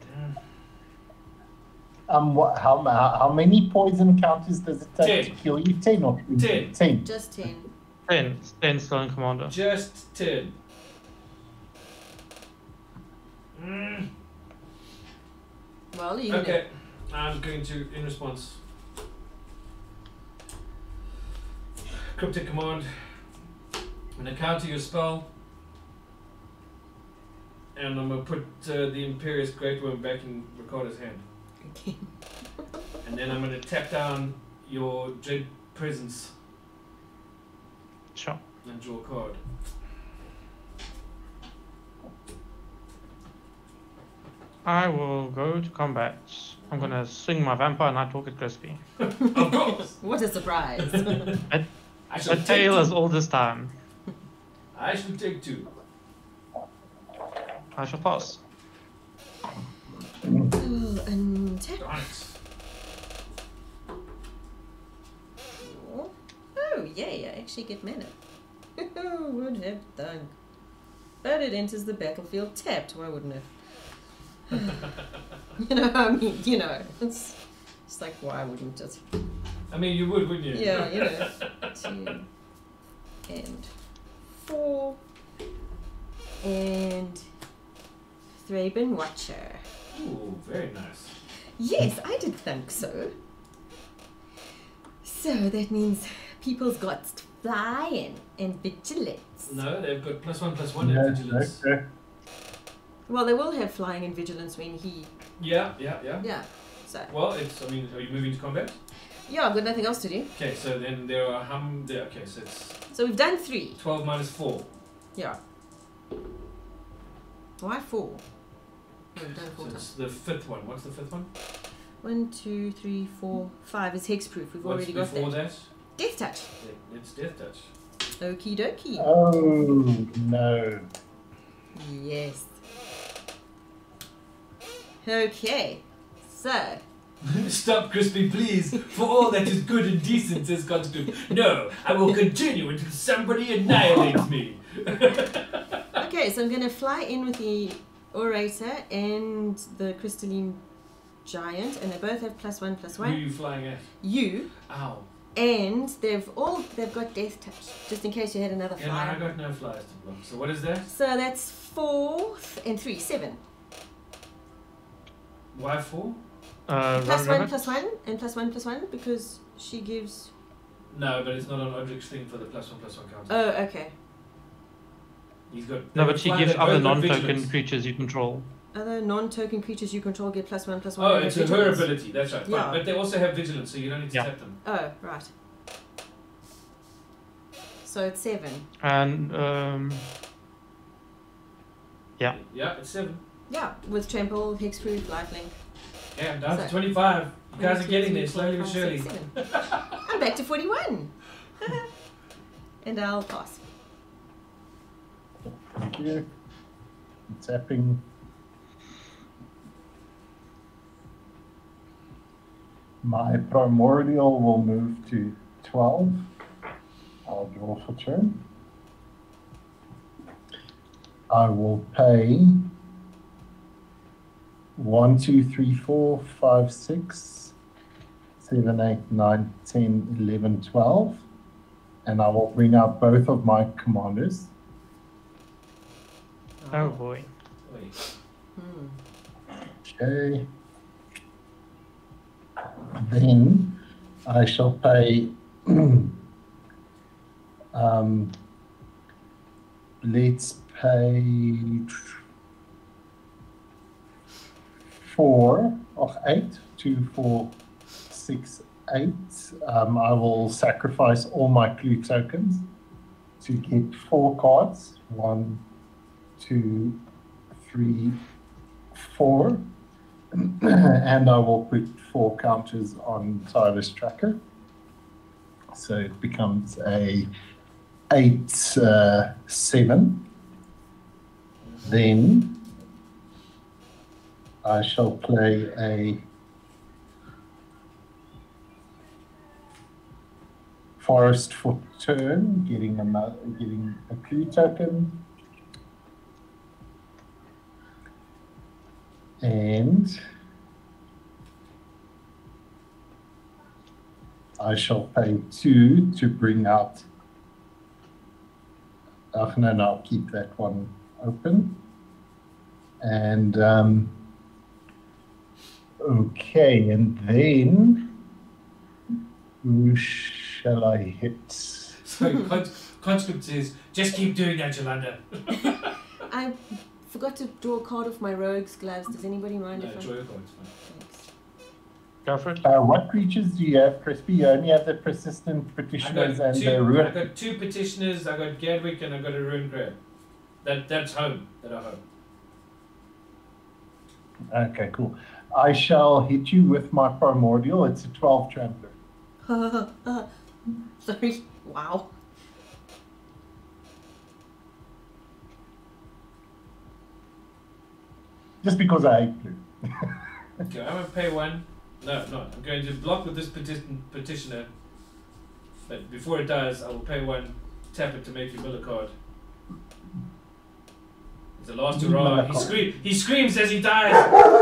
Damn. Um, what, how, how how many poison counters does it take Ten. to kill you? Ten or Ten. Ten. Just 10. 10. 10 Stolen Commander. Just 10. Mm. Well, you Okay. I'm going to, in response, cryptic command. I'm going to counter your spell. And I'm going to put uh, the Impervious Greatwurm back in Ricardo's hand. Okay. And then I'm going to tap down your Dread Presence Sure. and draw a card. I will go to combat. I'm gonna swing my Vampire Nighthawk at Crispy. Of course! What a surprise. I shall A take tail two. as all this time. I should take two. I shall pass. Ooh, and tap. Darn it. Oh, oh, yay, I actually get mana. Would have thunk. But it enters the battlefield tapped, why wouldn't it? you know, I mean, you know, it's, it's like, why wouldn't it? I mean, you would, wouldn't you? Yeah, you know. Two and four and Thraben Watcher. Ooh, very nice. Yes, I did think so. So that means people's got flying and vigilance. No, they've got plus one, plus one in No, no, vigilance. no. Well, they will have flying and vigilance when he. Yeah, yeah, yeah. Yeah. So Well, it's. I mean, are you moving to combat? yeah, I've got nothing else to do. Okay, so then there are hum. There, okay, so it's So we've done three. twelve minus four. Yeah. Why four? No, we've done four So it's the fifth one. What's the fifth one? One, two, three, four, five. It's hexproof. We've What's already got before that. that? Deathtouch. Yeah, It's deathtouch. Okie dokie. Oh no. Yes. Okay. So, Stop, Crispy, please. For all that is good and decent, says Conscript. No, I will continue until somebody annihilates me. okay, so I'm going to fly in with the Orator and the Crystalline Giant, and they both have plus one, plus Who are one. you flying at? You, Ow. and they've all they've got Deathtouch, just in case you had another Yeah, no, I got no flyers to block. So what is that? So that's four and three, seven. Why four? Uh, one, plus one, and plus one, plus one, because she gives. No, but it's not an object thing for the plus one plus one counter. Oh, okay. He's got. No, but she gives other non-token creatures you control. Other non-token creatures you control get plus one plus one. Oh, it's a her ability. That's right. Fine. Yeah. But they also have vigilance, so you don't need to Yeah. tap them. Oh, right. So it's seven. And um, Yeah. Yeah, it's seven. Yeah, with trample, hexproof, lifelink. Yeah, I'm down to 25. You guys are getting three, there slowly but surely. six. I'm back to forty-one. and I'll pass. Thank you. Tapping. My primordial will move to 12. I'll draw for turn. I will pay 1, 2, 3, 4, 5, 6, 7, 8, 9, 10, 11, 12. And I will bring out both of my commanders. Oh boy. Hmm. Okay. Then I shall pay um, let's pay four of eight, two, four, six, eight. Um, I will sacrifice all my clue tokens to get four cards. One, two, three, four. and I will put four counters on Tireless Tracker. So it becomes a eight, uh, seven. Then I shall play a forest for turn, getting another, getting a clue token. And I shall pay two to bring out. Oh, no, no, I'll keep that one open. And um, okay, and then who shall I hit? So Con- Conscript says, just keep doing that, Yolanda. I forgot to draw a card off my rogue's gloves. Does anybody mind No, if I? draw your card, it's fine. Thanks. Go for it. Uh, what creatures do you have, Crispy? You only have the persistent petitioners and two, the I ruin. got two petitioners, I've got Gadwick, and I've got a Ruin Crab. That, that's home. That are home. Okay, cool. I shall hit you with my primordial. It's a 12 trampler. Sorry. Wow. Just because I hate blue. Okay, I'm going to pay one. No, no. I'm going to block with this petition, petitioner. But before it dies, I will pay one, tap it to make you mill a card. It's the last You hurrah. He, scream, he screams as he dies,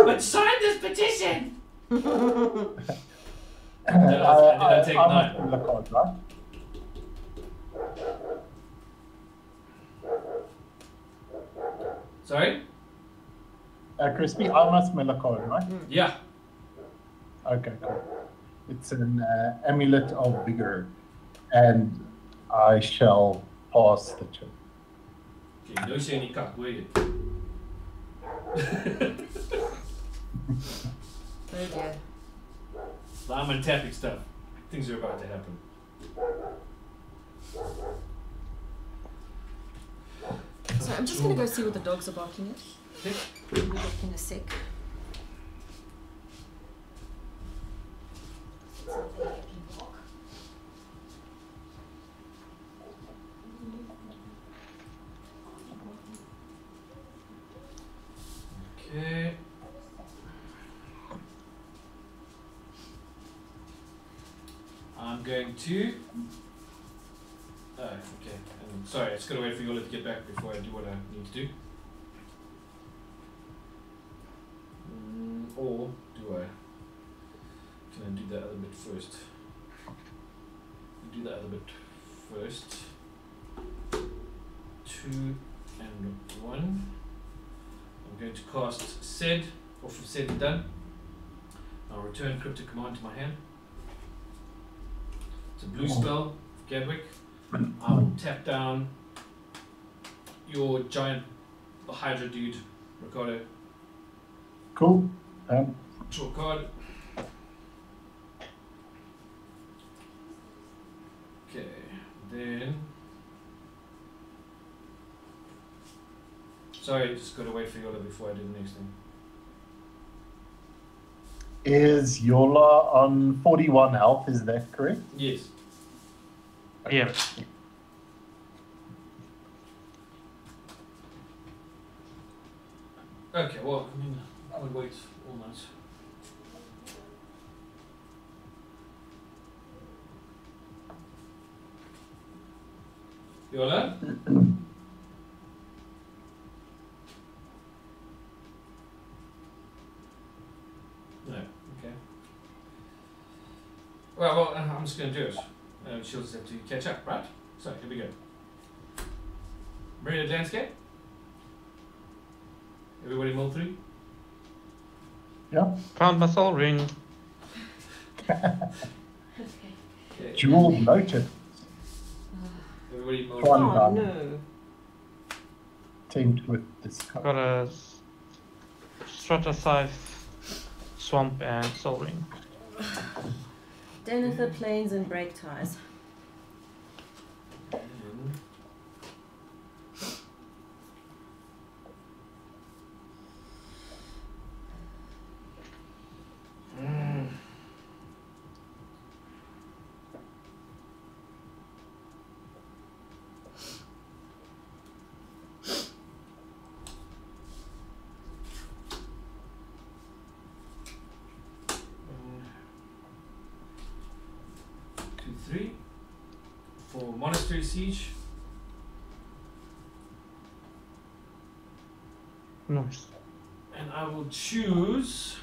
but sign this petition! I, did I take I nine? mill a card, right? Sorry? Uh, Crispy, I must mill a card, right? Yeah. Okay, cool. It's an uh, amulet of vigor, and I shall pass the turn. Okay, no say any cock, will you? Oh dear. I'm on tapping stuff. Things are about to happen. So I'm just gonna go see what the dogs are barking at. In a sec. Okay. I'm going to. Oh, okay. Sorry, I just gotta wait for Yola to get back before I do what I need to do. Mm, or do I? Can I do the other bit first? Do the other bit first. Two and one. I'm going to cast said, off of Said and Done. I'll return Cryptic Command to my hand. It's a blue spell, Gadwick. I will tap down your giant Hydra dude, Ricardo. Cool. Um, Draw a card. Okay, then. Sorry, just gotta wait for Yola before I do the next thing. is Yola on 41 health? Is that correct? Yes. Yeah. Okay, well, I mean, I would wait all night. Yola? No, okay. Well, well, uh, I'm just going to do it. Uh, she'll just have to catch up, right? So, here we go. Myriad landscape. Everybody mull three? Yeah. Found my Sol Ring. Okay. Okay. Jewel noted. Everybody mull One. Oh done. no. Teamed with this. Got a strata scythe, swamp, and Sol Ring. Denether planes and break ties. And Mm. Uh, Two, three. For Monastery Siege. Nice. Choose.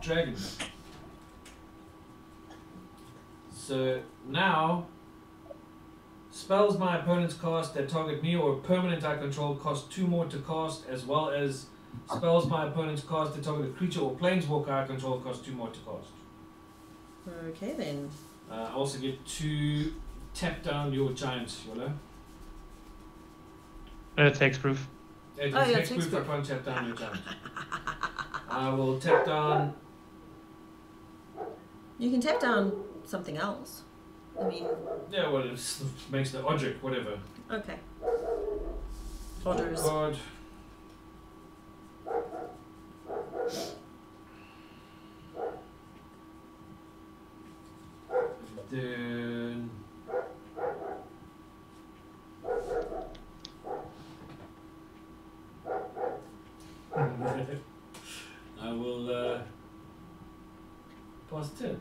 Dragon. So now, spells my opponents cast that target me or a permanent I control cost two more to cast, as well as spells my opponents cast that target a creature or planeswalker I control cost two more to cast. Okay then. Uh, I also get to tap down your giant, Yola. Uh, hexproof. It Oh, yeah, takes hexproof I can't tap down your giant. I will tap down. You can tap down something else. I mean, Yeah, well, it makes the object, whatever. okay. Odders. God. Then. I will uh, pass turn.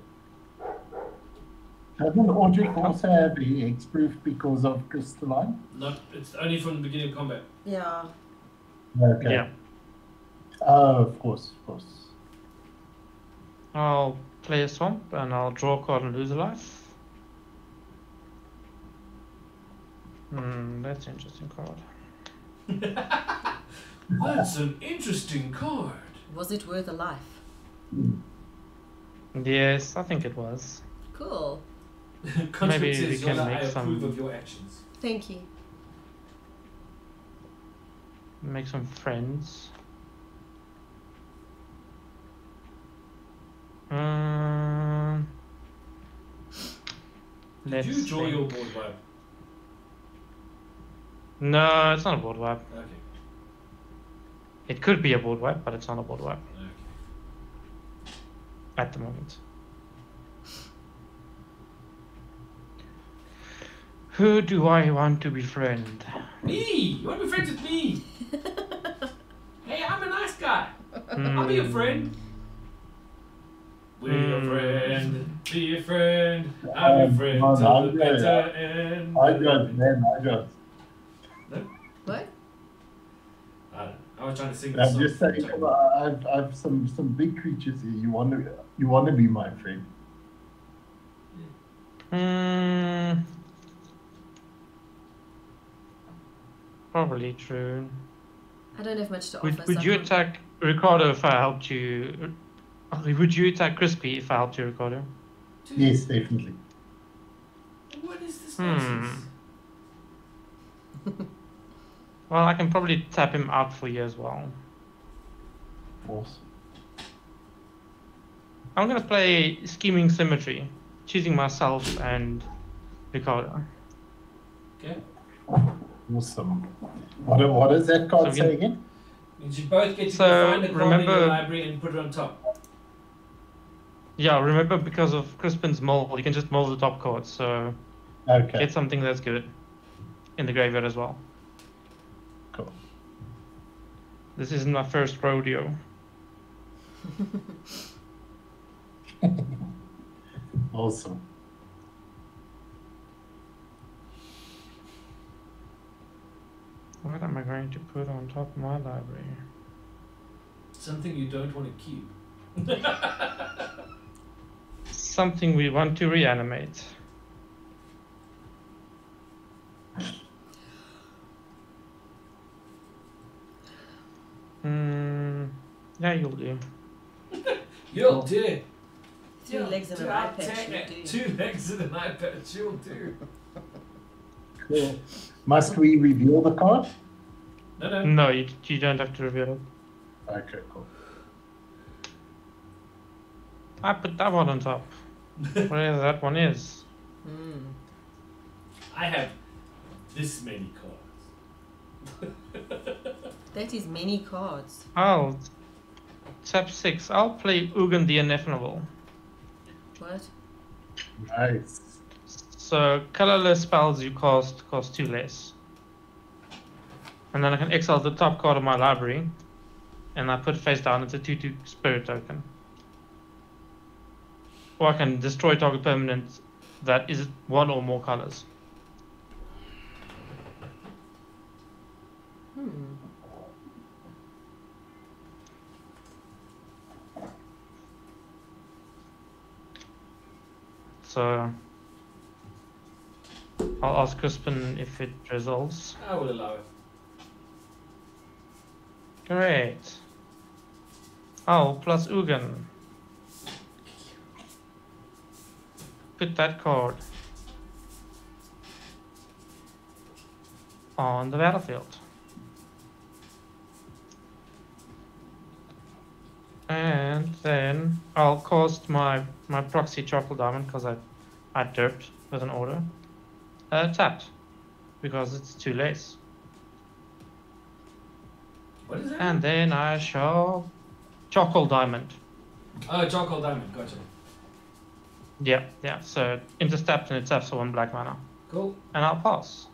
Doesn't Odric also have a hexproof because of crystalline? No, It's only from the beginning of combat. Yeah. Okay. Yeah. Oh, of course, of course. I'll play a swamp and I'll draw a card and lose a life. Hmm, that's an interesting card. That's an interesting card. Was it worth a life? Yes, I think it was. Cool. Maybe we can Yola, make I approve some- of your actions. Thank you. Make some friends. Um, Did let's you draw your board wipe? No, it's not a board wipe. Okay. It could be a board wipe, but it's not a board wipe Okay. at the moment. Who do I want to befriend? Me! You want to be friends with me? hey, I'm a nice guy. I'll be your friend. Be your Hmm. friend. Be your friend. I'm your friend no, to no, the yeah, better end. I don't, man, I don't. What? I, don't know. I was trying to sing the I'm song. just saying, come on, I've, I've some, some big creatures here. You want to, you want to be my friend? Hmm. Probably true. I don't have much to Would, offer. would you attack Ricardo if I helped you? Would you attack Crispy if I helped you, Ricardo? Yes, definitely. What is this Hmm. Well, I can probably tap him out for you as well. Awesome. I'm gonna play Scheming Symmetry, choosing myself and Ricardo. Okay. Awesome. What, what does that card So say again- again? Means you both get to So, find a card in remember- your library and put it on top. Yeah, remember because of Crispin's mold, you can just mold the top card, so Okay, get something that's good in the graveyard as well. cool. This isn't my first rodeo. Awesome. What am I going to put on top of my library? Something you don't want to keep. Something we want to reanimate. Hmm. Yeah, you'll do. You'll do. Two You'll legs and do. an I'll eye patch. you it. do. Two legs and an eye patch. You'll do. Cool. Must we reveal the card? No, no. No, you, you don't have to reveal it. Okay, cool. I put that one on top. Whatever that one is. Mm. I have this many cards. That is many cards. I'll tap six. I'll play Ugin the Ineffable. What? Nice. So colorless spells you cast cost two less. And then I can exile the top card of my library, and I put face down. It's a two-two spirit token. Or I can destroy target permanent that is one or more colors. Hmm. So I'll ask Crispin if it resolves. I will allow it. Great. Oh, plus Ugin. Put that card on the battlefield. And then I'll cast my, my proxy charcoal diamond because I, I derped with an order. Uh, tapped because it's too late. What is that? And then I shall charcoal diamond. oh, charcoal diamond. Gotcha. Yeah, yeah. So intercept and it taps for one black mana. Cool. And I'll pass.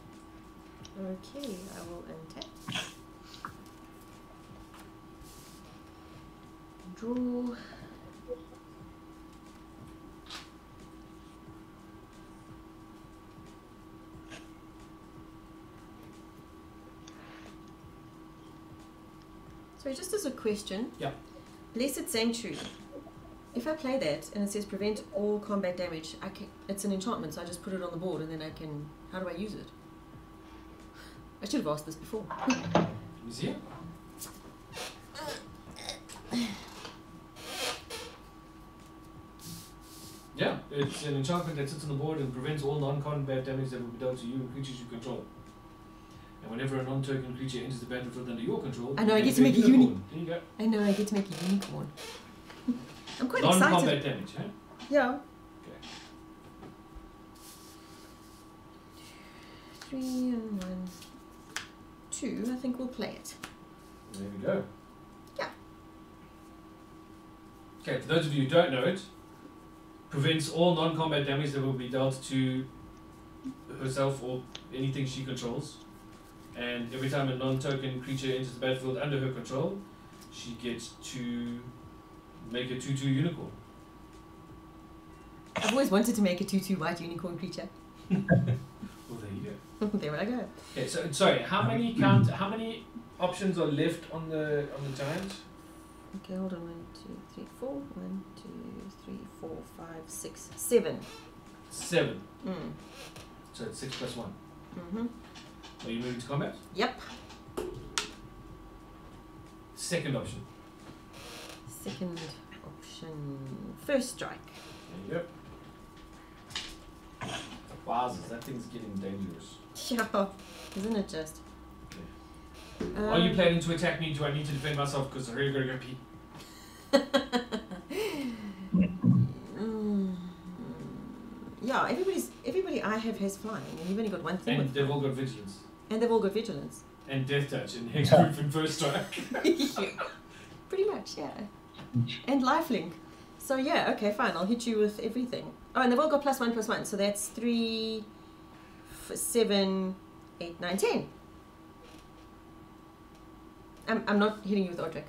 Okay, I will untap. Draw. So just as a question. Yeah. Blessed Sanctuary. If I play that and it says prevent all combat damage, I can, it's an enchantment, so I just put it on the board and then I can. How do I use it? I should have asked this before. Let me see. Yeah, it's an enchantment that sits on the board and prevents all non-combat damage that will be dealt to you and creatures you control. And whenever a non-token creature enters the battlefield under your control, I know, I get to make a unicorn. There you go. I know I get to make a unicorn. I'm quite excited. Non-combat damage, huh? Yeah. Okay. Three and one. Two. I think we'll play it. There we go. Yeah. Okay, for those of you who don't know it, prevents all non-combat damage that will be dealt to herself or anything she controls. And every time a non-token creature enters the battlefield under her control, she gets to make a 2-2 unicorn. I've always wanted to make a two-two white unicorn creature. Well, there you go. there I go. Okay, so sorry, how many count? How many options are left on the on the giant? Okay, hold on. One, two, three, four. One, two, three, four, five, six, seven. Seven. Mm. So it's six plus one. Mm-hmm. Are you moving to combat? Yep. Second option. Second option. First strike. Go. Wowzers, that thing's getting dangerous. Yeah, isn't it just? Are you Um, planning to attack me? Do I need to defend myself? Because I really gotta go pee. mm, yeah, everybody's everybody I have has flying, and you've only got one thing, And with, they've all got vigilance. and they've all got vigilance. And deathtouch and hexproof and first strike. Pretty much, yeah. And lifelink. So yeah, okay, fine. I'll hit you with everything. Oh, and they've all got plus one, plus one. So that's three, f- seven, eight, nine, ten. I'm, I'm not hitting you with Odric.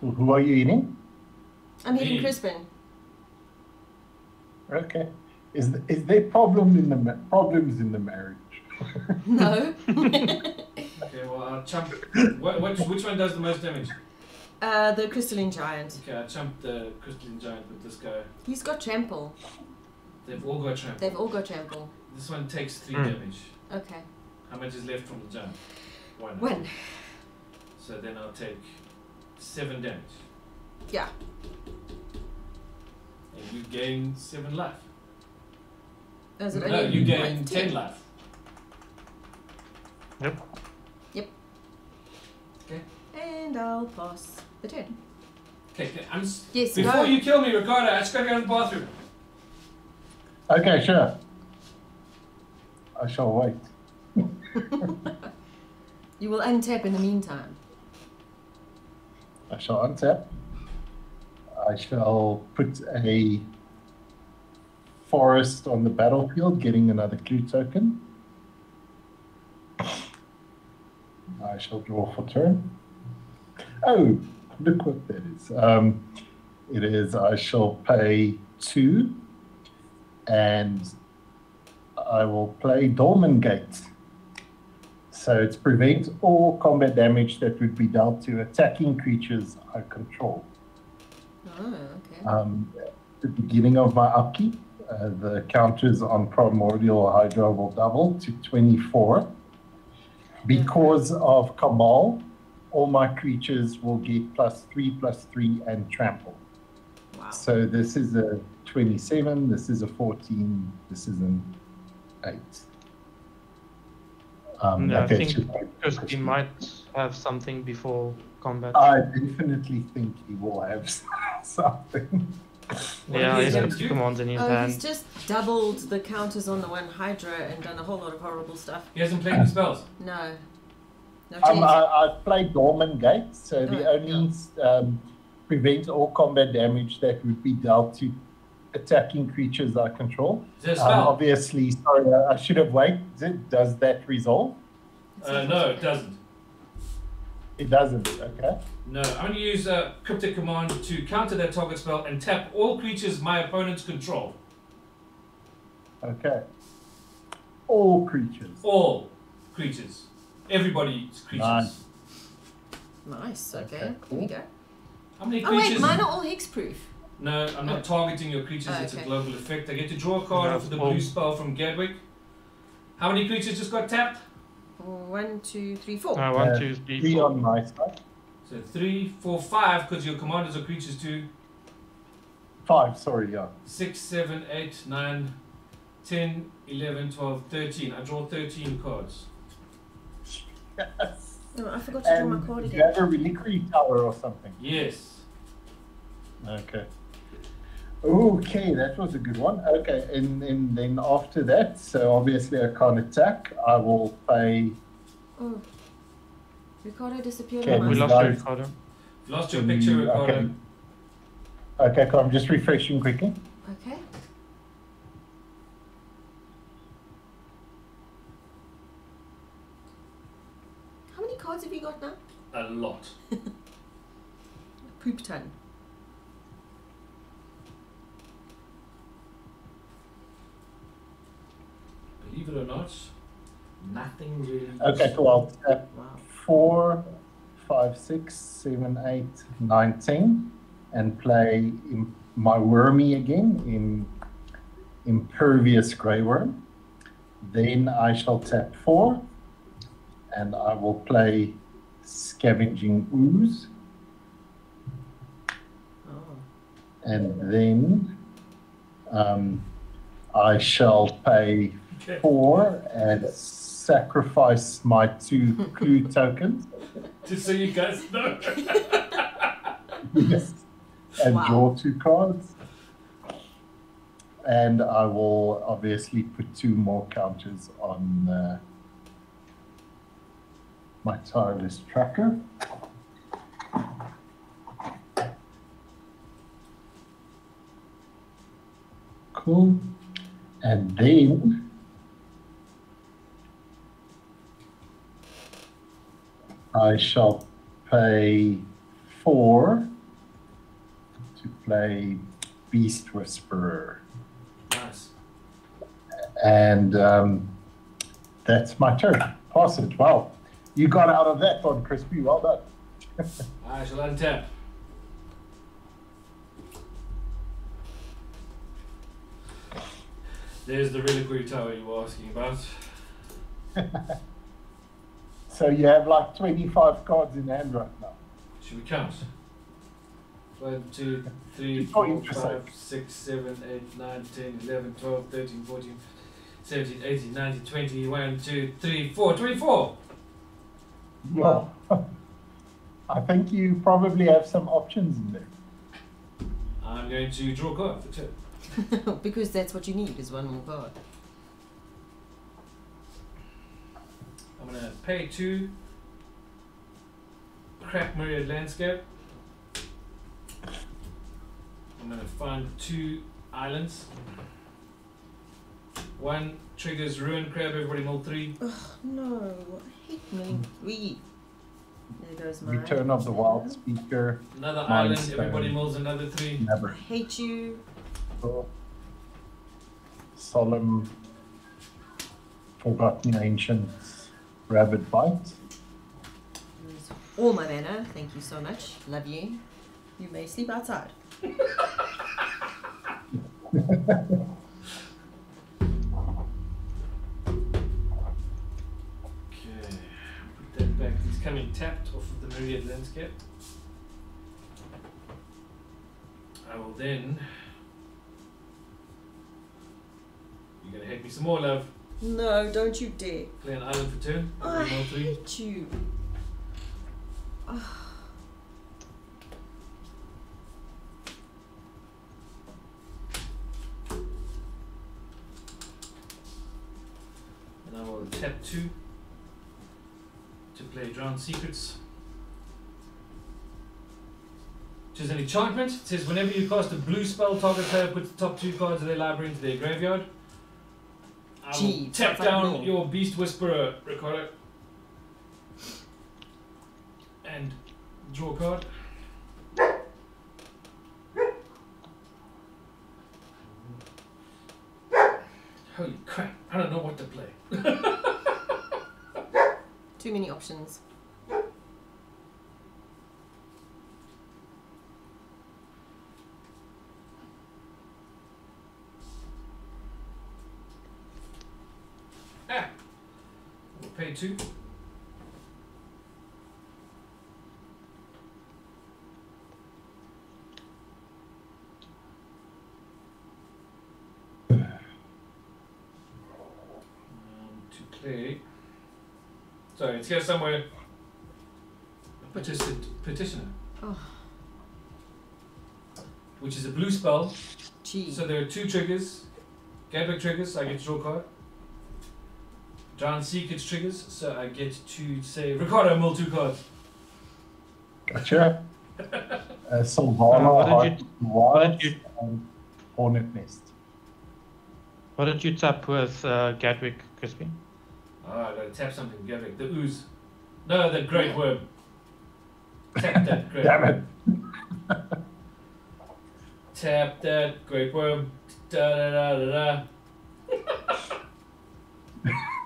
Who are you eating? I'm hitting Me. Crispin. Okay. Is is there problem in the ma- problems in the marriage? No. Okay, well, I'll chump. What, which, which one does the most damage? uh, the crystalline giant. Okay, I chump the crystalline giant with this guy. He's got trample. They've all got trample. They've all got trample. This one takes three Hmm. damage. Okay. How much is left from the jump? One. One. So then I'll take seven damage. Yeah. And you gain seven life. Is it No, you one? gain ten life. Yep. Yep. Okay. And I'll pass the turn. Okay, okay, I'm s- Yes, before go. you kill me, Ricardo, I just gotta go to the bathroom. Okay, sure. I shall wait. You will untap in the meantime. I shall untap. I shall put a forest on the battlefield, getting another clue token. I shall draw for turn. Oh, look what that is. Um, it is, I shall pay two, and I will play Dolmen Gate. So it's prevent all combat damage that would be dealt to attacking creatures I control. Oh, okay. Um, at the beginning of my upkeep, uh, the counters on Primordial Hydra will double to 24. Because of Kamahl, all my creatures will get plus 3, plus 3, and trample. wow. So this is a 27, this is a 14, this is an 8. Um, Yeah, I think Because he might have something before combat. I definitely think he will have something. Yeah, did he's he got do? two commands in his Oh, he's just doubled the counters on the one Hydra and done a whole lot of horrible stuff. He hasn't played any spells. No. Not Um. I, I've played Dolmen Gate, so the Oh, only um, prevent all combat damage that would be dealt to attacking creatures I control. Is Um, obviously, sorry, I I should have waited. Does that resolve? uh, no, it doesn't. It doesn't. Okay. No, I'm going to use a cryptic command to counter that target spell and tap all creatures my opponents control. Okay. All creatures. All creatures. Everybody's creatures. Nice. Nice, okay. Okay, Here we go. How many creatures? Oh, creatures? wait, mine are all hexproof. No, I'm not targeting your creatures. Oh, it's a global effect. I get to draw a card No, off the well- blue spell from Gadwick. How many creatures just got tapped? One, two, three, four. Uh, one, Uh, two, three, Three four. on my side. So three, four, five, because your commanders are creatures too. Five, sorry, yeah. Six, seven, eight, nine, ten, eleven, twelve, thirteen. I draw 13 cards. Yes. No, I forgot to draw my And card you have a reliquary tower or something. Yes. Okay. Okay, that was a good one. Okay, and, and then after that, so obviously I can't attack. I will pay. Oh. Ricardo disappeared Okay, We we lost side. you. Ricardo. Lost your picture, Mm, Ricardo. Okay. Okay, cool. I'm just refreshing quickly. Okay. How many cards have you got now? A lot. Poop ton. Believe it or not, nothing really. Okay, cool. I'll tap Wow. four, five, six, seven, eight, nine, ten, and play in my wormy again in impervious Greatwurm. Then I shall tap four, and I will play scavenging ooze, Oh. and then Um, I shall pay Okay. four and sacrifice my two clue tokens. Just so you guys know. Yes. And Wow. draw two cards. And I will obviously put two more counters on uh, my tireless tracker. Cool. And then I shall pay four to play Beast Whisperer. nice. And um, that's my turn. Pass it. Wow. You got out of that one, Crispy. Well done. I shall untap. There's the reliquary tower you were asking about. So you have like 25 cards in hand right now. Should we count? One, two, three, It's not four, interesting. five, six, seven, eight, nine, 10, 11, 12, 13, 14, 17, 18, 19, 20, 1, 2, 3, 4, 24! Well, I think you probably have some options in there. I'm going to draw a card for two. because that's what you need is one more card. I'm going to pay two. Crack Myriad Landscape. I'm going to find two islands. One triggers Ruin Crab, everybody mull three. Ugh, No, I hate milling three. There goes my. Return of the Wildspeaker. Another Mind island, Stone. everybody mulls another three. Never. I hate you. Solemn. Forgotten Ancients. Rabid Bite. Lose all my mana. Thank you so much. Love you. You may sleep outside. Okay, put that back. He's coming tapped off of the Myriad Landscape. I will then. You're gonna hate me some more, love. No, don't you dare. Play an island for turn. I Mull three. hate you. Ah. And I will tap two to play Drowned Secrets. Which is an enchantment. It says whenever you cast a blue spell, target player puts the top two cards of their library into their graveyard. I tap sounds like down your Beast Whisperer, Ricardo. And draw a card. Holy crap, I don't know what to play. Too many options. Ah! We'll pay two. Um, to play. Sorry, it's here somewhere. Petition, petitioner. Oh. Which is a blue spell. Gee. So there are two triggers. Gadwick triggers, I get to draw a card. Drowned Secrets triggers, so I get to say, Ricardo, mull two cards. Gotcha. Uh, Uh, Sylvana, what Heart did of what Wild, did you and Hornet Nest. what did you tap with uh, Gadwick, Crispy? Ah, I gotta tap something, Gadwick. The ooze. No, the Greatwurm. Tap that great Damn worm. it. Tap that Greatwurm. Da da da da da.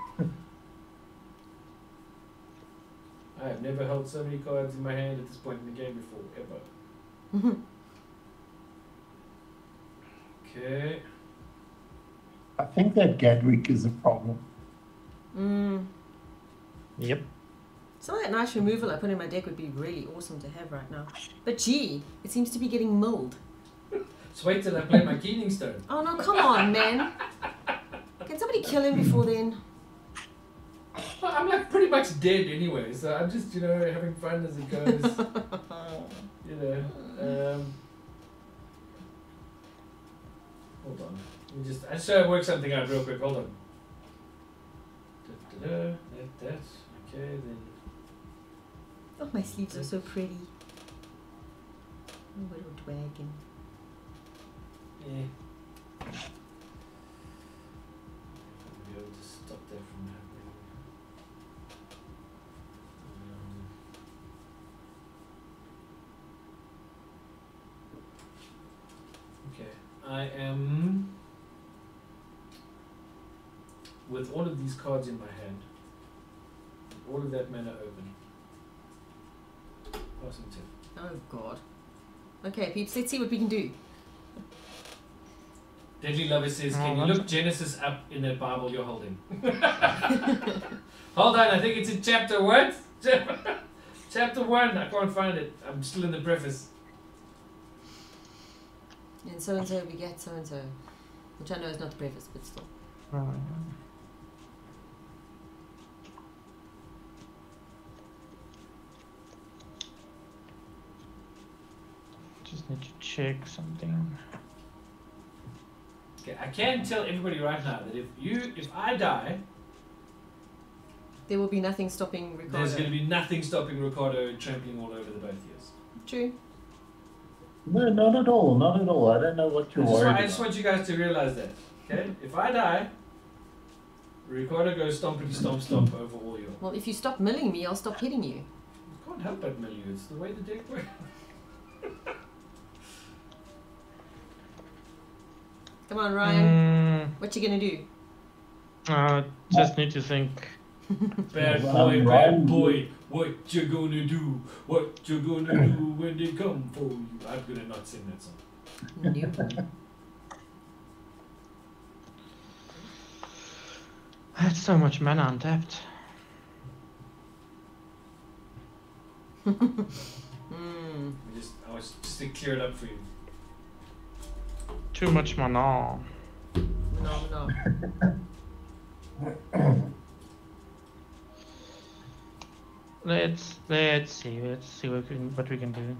I have never held so many cards in my hand at this point in the game before, ever. Okay. I think that Gadwick is a problem. Mm. Yep. Some of that nice removal I put in my deck would be really awesome to have right now. But gee, it seems to be getting mulled. So wait till I play my Keening Stone. Oh no, come on, man. Can somebody kill him before then? Well, I'm like pretty much dead anyway, so I'm just, you know, having fun as it goes. you know. Um, hold on. Let me just, I just try to work something out real quick. Hold on. Da, da, da, that, that. Okay, then. Oh, my sleeves are so pretty. Oh, little dragon. Yeah. Be able to stop that from happening. Um, okay, I am with all of these cards in my hand. All of that mana open. Passing tip. Oh god. Okay, peeps, let's see what we can do. Deadly Lover says, Can you look Genesis up in that Bible you're holding? Hold on, I think it's in chapter what? chapter 1. I can't find it. I'm still in the preface. And so and so beget so and so. Which I know is not the preface, but still. Right. Just need to check something. Okay, I can tell everybody right now that if you, if I die, There will be nothing stopping Ricardo. there's going to be nothing stopping Ricardo trampling all over the both of us. True. No, not at all. Not at all. I don't know what I you're just, worried want, I just want you guys to realize that. Okay? If I die, Ricardo goes stompity stomp stomp over all you. Well, if you stop milling me, I'll stop hitting you. I can't help but mill you. It's the way the deck works. Come on, Ryan. Mm, What you gonna do? uh, just need to think. Bad boy, I'm bad Ryan. boy, what you gonna do? What you gonna do when they come for you? I'm gonna not sing that song. No. I had so much mana untapped. Hmm. I just, I was just to clear it up for you. Too much mana. No, no. Let's let's see. Let's see what we can, what we can do.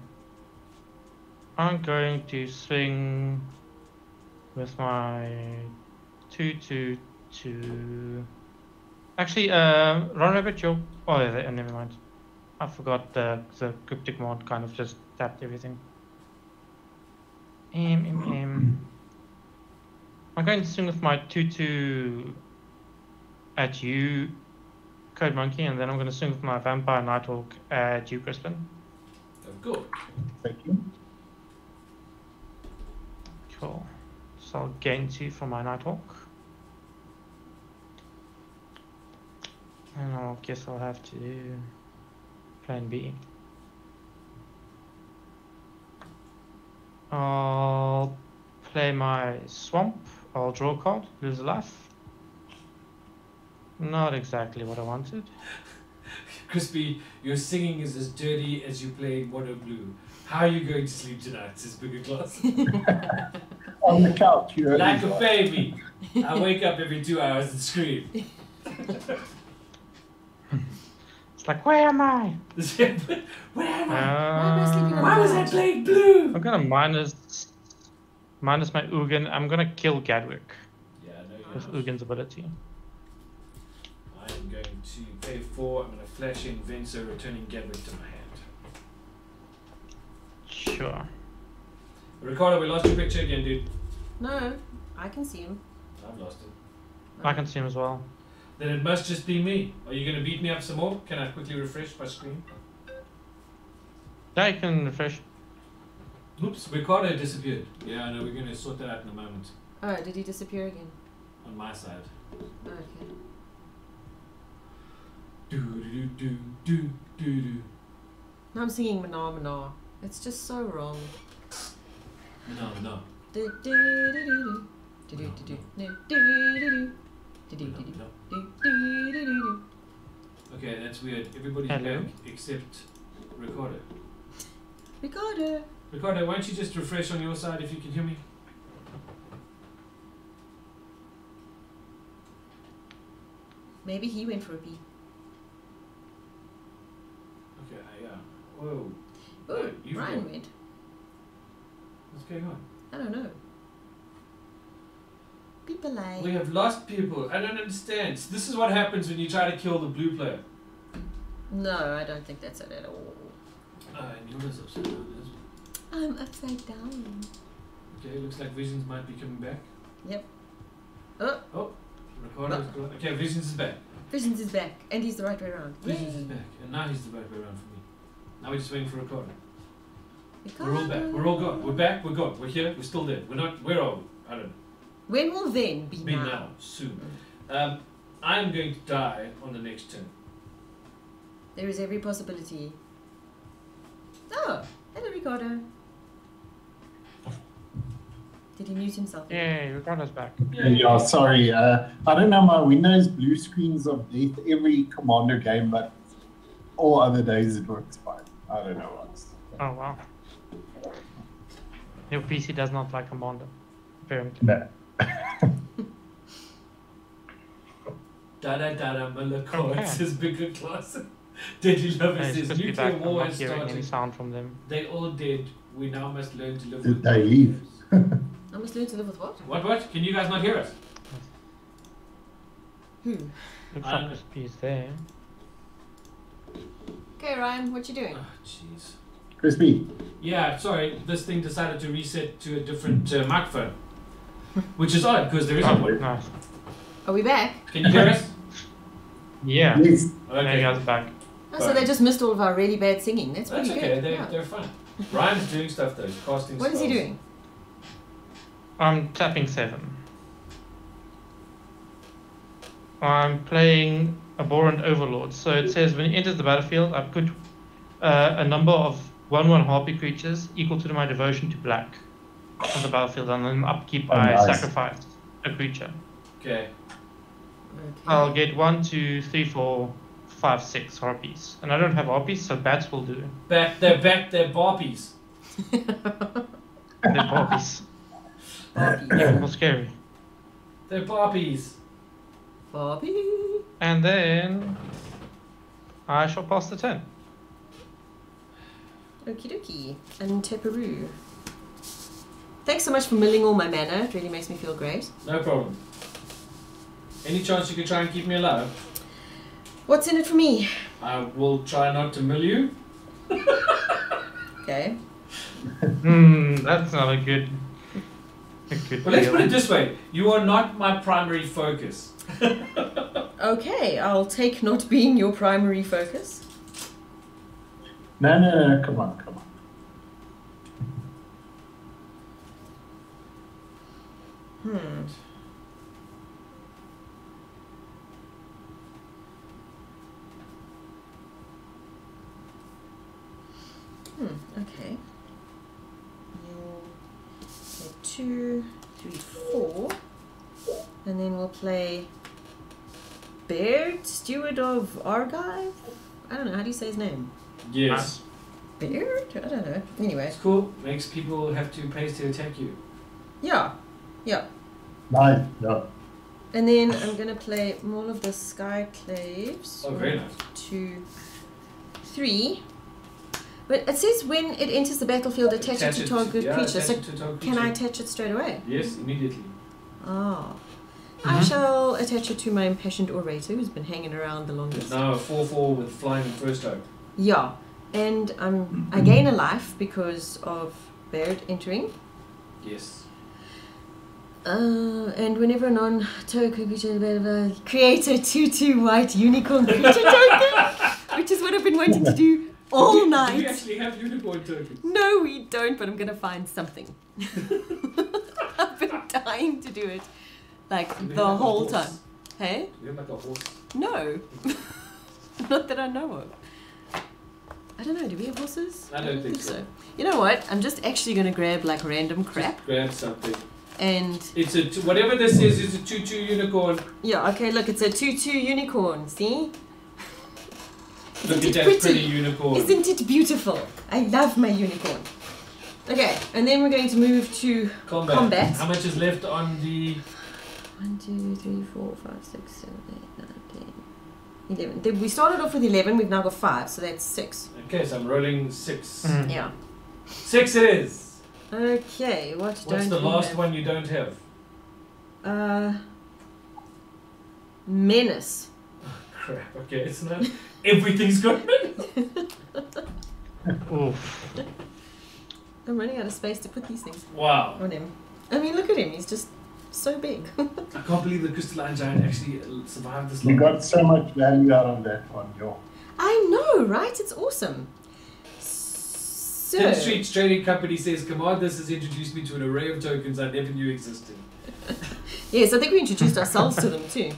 I'm going to swing with my two two two. Actually, uh, Ron Rabbit, you Oh, yeah, never mind. I forgot the the cryptic mod kind of just tapped everything. M M M. I'm going to swing with my two two at you, Code Monkey, and then I'm going to swing with my Vampire Nighthawk uh, at you, Crispin. Oh, good. Thank you. Cool. So I'll gain two from my Nighthawk. And I guess I'll have to do plan B. I'll play my Swamp. I'll draw a card, lose a life. Not exactly what I wanted. Crispy, your singing is as dirty as you play Mono Blue. How are you going to sleep tonight? Says Bigger Glass. On the couch, you're like a baby. I wake up every two hours and scream. It's like, where am I? Where am I? am I sleeping Uh, Why was I playing blue? I'm gonna minus minus my Ugin. I'm gonna kill Gadwick Yeah, I know with you're. Ugin's ability. I'm going to pay four. I'm going to flash in Venser, returning Gadwick to my hand. Sure. Ricardo, we lost your picture again, dude. No, I can see him. I've lost it. I can see him as well. Then it must just be me. Are you going to beat me up some more? Can I quickly refresh my screen? Yeah, you can refresh. Oops, Ricardo disappeared. Yeah, I know. We're going to sort that out in a moment Oh, did he disappear again? on my side. Okay. Do do do do do do. Now I'm singing Mana Mana. It's just so wrong. No, no. Do do do do do do do do do do do do do do no, do no. do do do do. Okay, that's weird. Everybody's Hello? back except Ricardo. Ricardo. Ricardo, why don't you just refresh on your side if you can hear me? Maybe he went for a pee. Okay, yeah. Whoa. Oh, No, you've Ryan got- went. What's going on? I don't know. People like. We have lost people. I don't understand. This is what happens when you try to kill the blue player. No, I don't think that's it at all. Uh, and yours upside down as well. I'm upside down. Okay, looks like Visions might be coming back. Yep. Oh, Oh, Ricardo's. Okay, Visions is back. Visions is back, and he's the right way around. Visions Yay. is back. And now he's the right way around. Now we're just waiting for Ricardo. Ricardo. We're all back. We're all gone. We're back. We're gone. We're here. We're still there. We're not. Where are we? I don't know. When will then be, Be now? now. Soon. Um, I'm going to die on the next turn. There is every possibility. Oh, hello, Ricardo. Did he mute himself? Yeah, Ricardo's back. Yeah, sorry. Uh, I don't know. My Windows blue screens of death every Commander game, but all other days it works fine. I don't know what's. Oh wow. Your PC does not like Commander. Apparently. No. Da da da da Malako. Okay. It says bigger class. Deadly Lover Hey, it's says good to be nuclear back. I'm war not has hearing any sound from them. They all dead. We now must learn to live Did with they them. leave? I must learn to live with what? What what? Can you guys not hear us? Who? Looks Um, like this piece there. Okay, Ryan, what you doing? Oh jeez. Crispy. Yeah, sorry. This thing decided to reset to a different uh, microphone, which is odd because there isn't Oh, one. nice. Are we back? Can you hear us? Yeah. Yes. There you Okay. guys back. Oh, so they just missed all of our really bad singing. That's That's pretty okay. good. They're, yeah. they're fine. Ryan's doing stuff though. He's casting What is he doing? I'm tapping seven. I'm playing Abhorrent Overlord. So it says when it enters the battlefield, I put uh, a number of 1 1 harpy creatures equal to my devotion to black on the battlefield, and then upkeep Oh, I nice. sacrifice a creature. Okay. Okay. I'll get one, two, three, four, five, six harpies. And I don't have harpies, so bats will do. Back. They're back. They're barbies. They're harpies. Bobby. Even more scary. They're barbies. Bobby. And then I shall pass the turn. Okie dokie. And Teperu. Thanks so much for milling all my mana. It really makes me feel great. No problem. Any chance you can try and keep me alive? What's in it for me? I will try not to mill you. Okay. Hmm, that's not a good. A good But let's put it this way: you are not my primary focus. Okay, I'll take not being your primary focus. No, no, no. Come on, come on. Hmm. Hmm, okay. You'll play two, three, four. And then we'll play Baird, Steward of Argive? I don't know, how do you say his name? Yes. Baird? I don't know. Anyway, It's cool. Makes people have to pay to attack you. yeah, yeah. Nice. Yeah. And then I'm gonna play more of the Sky Claves. Oh, very nice. Two, three. But it says when it enters the battlefield, attach, it to target yeah, creature. So to target can I attach it straight away? Yes, immediately. Ah. I Mhm. shall attach it to my impassioned orator who's been hanging around the longest. Now a four-four with flying first hope. Yeah. And um, I gain a life because of Baird entering. Yes. Uh, and whenever a non-token creature blah, blah, blah, create a 2-2 white unicorn creature token, which is what I've been wanting to do all do, Do we actually have unicorn tokens? No, we don't, but I'm gonna find something. I've been dying to do it, like the have whole time. Hey? Have like a horse? No, not that I know of. I don't know. Do we have horses? I don't think so. You know what? I'm just actually gonna grab like random crap Just grab something. and It's a t- whatever this is. it's a two-two unicorn. yeah. Okay, look, it's a two-two unicorn. See? Look Isn't at it that pretty? pretty unicorn. Isn't it beautiful? I love my unicorn. Okay, and then we're going to move to Combat. Combat. How much is left on the? 1, 2, 3, 4, 5, 6, 7, 8, 9, 10, 11. Then we started off with 11, we've now got 5, so that's 6. Okay, so I'm rolling six. Mm. Yeah. Six it is. Okay, what What's don't the last have? one you don't have? Uh, menace. Crap. Okay, it's not. Everything's good. Oof. I'm running out of space to put these things Wow. on him. I mean, look at him, he's just so big. I can't believe the crystalline giant actually uh, survived this long. You long. got so much value out of that one, yo. I know, right? It's awesome. So, Ten Streets Trading Company says, Command, this has introduced me to an array of tokens I never knew existed. yes, I think we introduced ourselves to them too.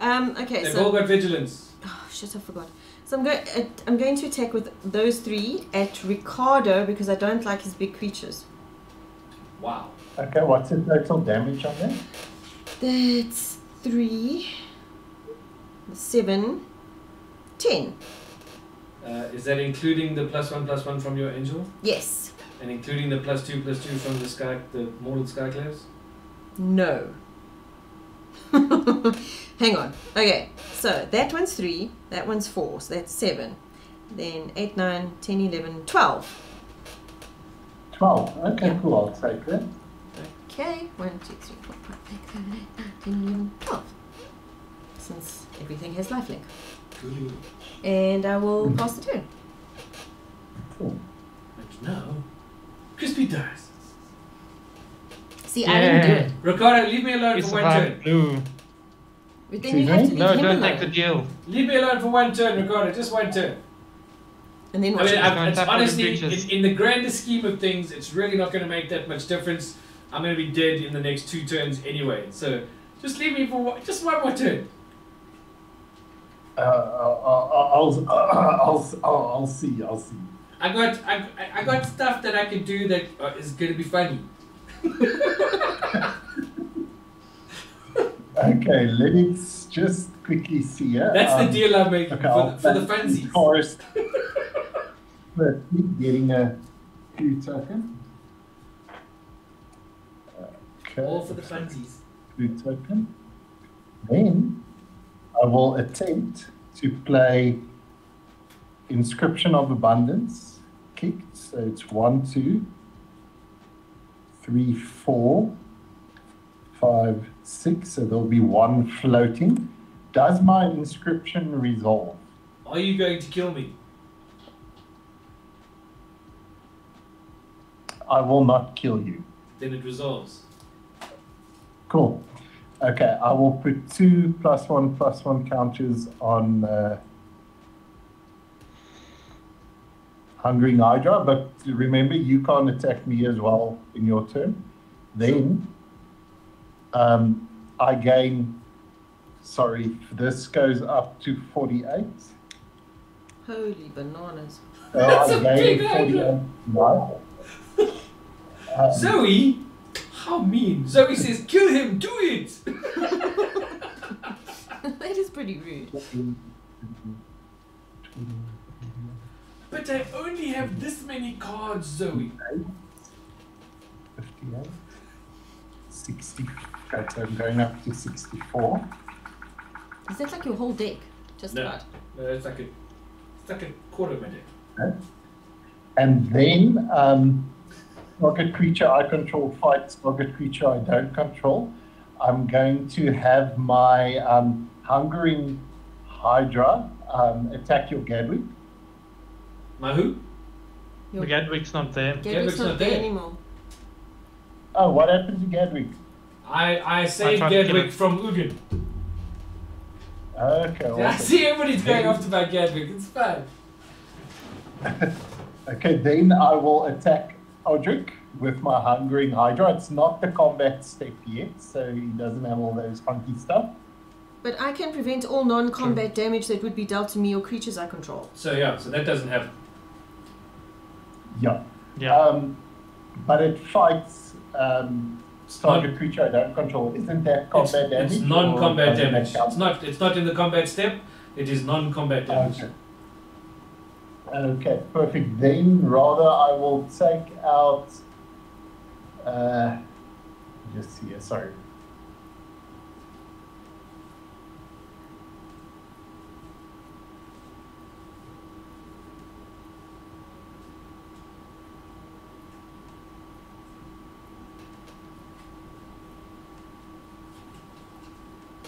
Um, okay, They've so all got vigilance. Oh shit! I forgot. So I'm going. I'm going to attack with those three at Ricardo because I don't like his big creatures. Wow. Okay, what's the total damage on that? That's three, seven, ten. Uh, is that including the plus one plus one from your angel? Yes. And including the plus two plus two from the sky the mortal skyclaves? No. Hang on. Okay. So that one's three. That one's four. So that's seven. Then eight, nine, ten, eleven, twelve. 12. Okay, Yeah. cool, I'll take that. Okay. One, two, three, four, five, six, seven, eight, nine, ten, eleven, twelve. Since everything has lifelink. Cool. And I will mm. pass the turn. Cool. And now, Crispy dies. See, I didn't do Yeah. it. Ricardo, leave me alone You for one turn. blue. But then you have to leave No, him don't alone. take the deal. Leave me alone for one turn, Ricardo. Just one turn. And then I what? mean, you- I, Don't it's tap on the honestly, in, in the grander scheme of things, it's really not going to make that much difference. I'm going to be dead in the next two turns anyway. So just leave me for one, just one more turn. Uh, I'll, I'll, I'll, I'll, I'll see, I'll see. I got I, I- got stuff that I can do that uh, is going to be funny. Okay, let's just quickly see here. That's Um, the deal I'm making Okay, for, the, for the. Forest. But getting a few token. All for the funsies. Blue token. Then I will attempt to play Inscription of Abundance kicked. So it's one, two, three, four, five, six. So there'll be one floating. Does my inscription resolve? Are you going to kill me? I will not kill you. Then it resolves. Cool. Okay, I will put two plus one plus one counters on uh, Hungering Hydra, but remember you can't attack me as well in your turn. Then um, I gain. Sorry, this goes up to 48. Holy bananas. So That's I a gain big 48 Hydra. Um, Zoe? How mean. Zoe says, kill him, do it! that is pretty rude. But I only have this many cards, Zoe. 58, 60. Okay, so I'm going up to 64. Is that like your whole deck? Just No. about. No, it's like a, it's like a quarter of a deck. And then um, target creature I control fights target creature I don't control. I'm going to have my um, Hungering Hydra um, attack your Gadwick. My who? Your The Gadwick's not there. Gadwick's Gadwick's not not there there. anymore. Oh, what happened to Gadwick? I, I saved tried to kill Gadwick from Ugin. Okay, I see everybody's going after my Gadwick. It's fine. Okay, then I will attack Odric with my Hungering Hydra. It's not the combat step yet, so he doesn't have all those funky stuff. But I can prevent all non combat damage that would be dealt to me or creatures I control. So yeah, so that doesn't happen. Yeah. Yeah. Um, but it fights um, target creature I don't control. Isn't that It's, combat damage? it's non-combat damage. count? It's not. It's not in the combat step. It is non-combat damage. Okay. Okay, perfect. Then rather I will take out. Uh, just here, sorry.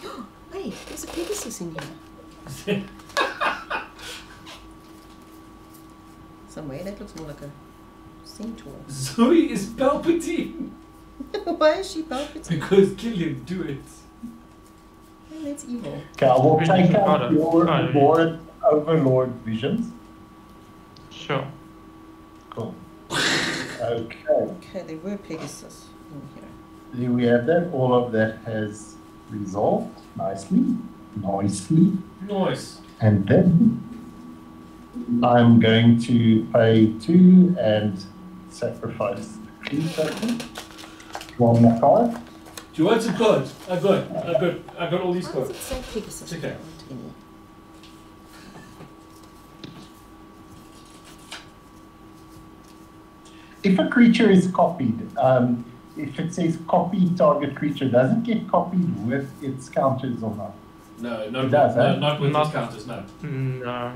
Wait, there's a Pegasus in here. Somewhere that looks more like a centaur. Zoe is Palpatine Why is she Palpatine? because Killian do it. Oh, that's evil. Okay, I will take out your. Lord Overlord visions. Sure. Cool. Okay, Okay, there were Pegasus in here. there we have that. All of that has resolved nicely, nicely. Nice. And then I'm going to pay two and sacrifice three tokens. One more card. Do you want some cards? I've got, I've got, I've got all these cards. it say Pegasus? It's okay. I don't want any. If a creature is copied, um, if it says copy target creature, does it get copied with its counters or not? No, not It does, no, eh? not with Not- these counters. No. No.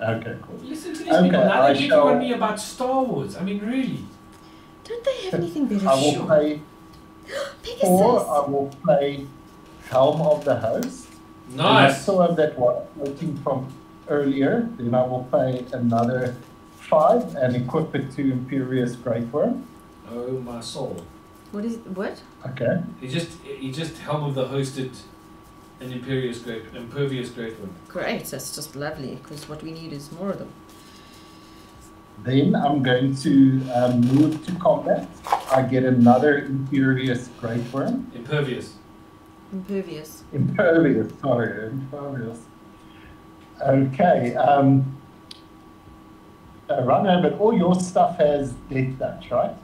Okay, cool. Listen to these Okay, people. Now I they're getting shall- on me about Star Wars. I mean, really. Don't they have anything better? I will Sure. play Pegasus! four. I will play Helm of the Host. And I Nice. still have that one floating from earlier. Then I will play another five and equip it to Imperious Greatwurm. Oh my soul. What is what? Okay. He just, he just helm of the hosted an imperious great, impervious great one. Great, that's just lovely because what we need is more of them. Then I'm going to um, move to combat. I get another Imperious Greatwurm. Impervious. Impervious. Impervious, sorry, impervious. Okay. Um, uh, Runner, but all your stuff has deathtouch, right?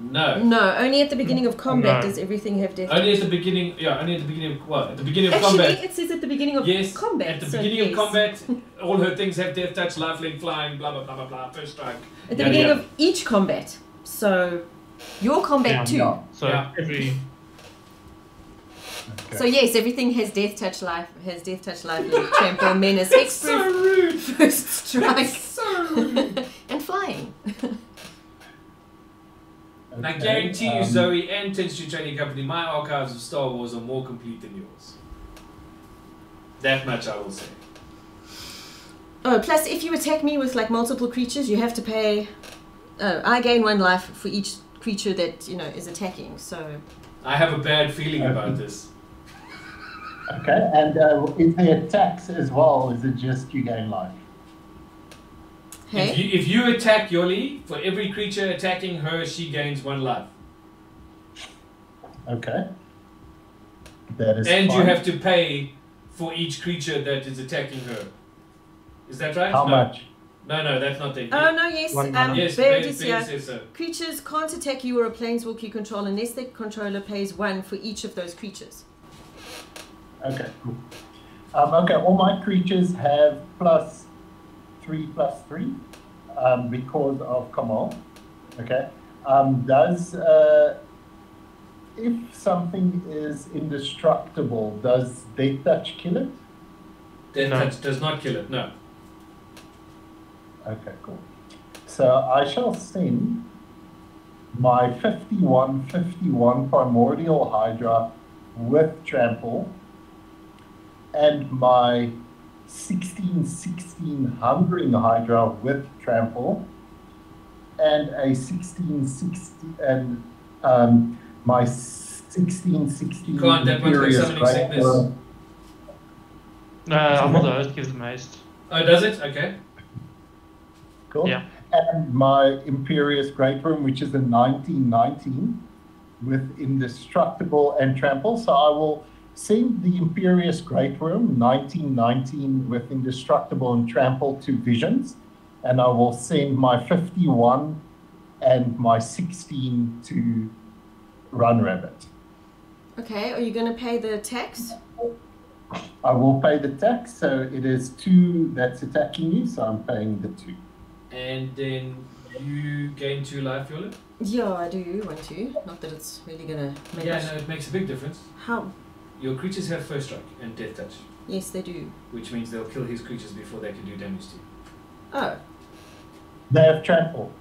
No. No, only at the beginning of combat No. does everything have death. Only at the beginning. Yeah, only at the beginning of what? At the beginning of Actually, combat. it says at the beginning of Yes. combat. At the so beginning yes. of combat, all her things have deathtouch, lifelink, flying, blah blah blah blah blah. First strike. At the Yada, beginning yada. of each combat. So your combat Yeah, too. yeah. So Yeah. every Okay. So yes, everything has deathtouch life has deathtouch life like trample, menace, It's so rude. first strike, So rude. and flying. And I guarantee you, um, Zoe and Tenchu Training Company, my archives of Star Wars are more complete than yours. That much I will say. Oh, plus if you attack me with like multiple creatures, you have to pay. Oh, I gain one life for each creature that you know is attacking. So I have a bad feeling about this. Okay, and uh, is there attacks as well? Is it just you gain life? Hey, If, you, if you attack Yoli, for every creature attacking her, she gains one life. Okay. That is And you have to pay for each creature that is attacking her. Is that right? How no. much? No, no, that's not the. oh no, yes, One um, yes, there Ben, it is ben here. says so. Creatures can't attack you or a planeswalker you control unless the controller pays one for each of those creatures. Okay, cool. Um, okay, all my creatures have plus three plus three um, because of Kamahl. Okay. Um, does uh, if something is indestructible, does Deathtouch kill it? Death No. touch does not kill it. No. Okay, cool. So I shall send my 51 51 Primordial Hydra with Trample and my 16 16 Hungering Hydra with Trample and a 16 16 and um, my 16 16 Can't, that one's got Imperious summoning Great sickness. Worm. uh, Armor the Host gives them haste. Oh, does it? Okay. Cool. Yeah. And my Imperious Greatwurm, which is a 1919 with Indestructible and Trample. So I will send the Imperious Greatwurm, 1919 with Indestructible and Trample to Visions. And I will send my 51 and my 16 to Run Rabbit. Okay, are you going to pay the tax? I will pay the tax, so it is two that's attacking you, so I'm paying the two. And then you gain two life, Yola? Yeah, I do want to. Not that it's really gonna make Yeah, much. no, it makes a big difference. How? Your creatures have first strike and deathtouch, Yes, they do. which means they'll kill his creatures before they can do damage to you. Oh, They have trample.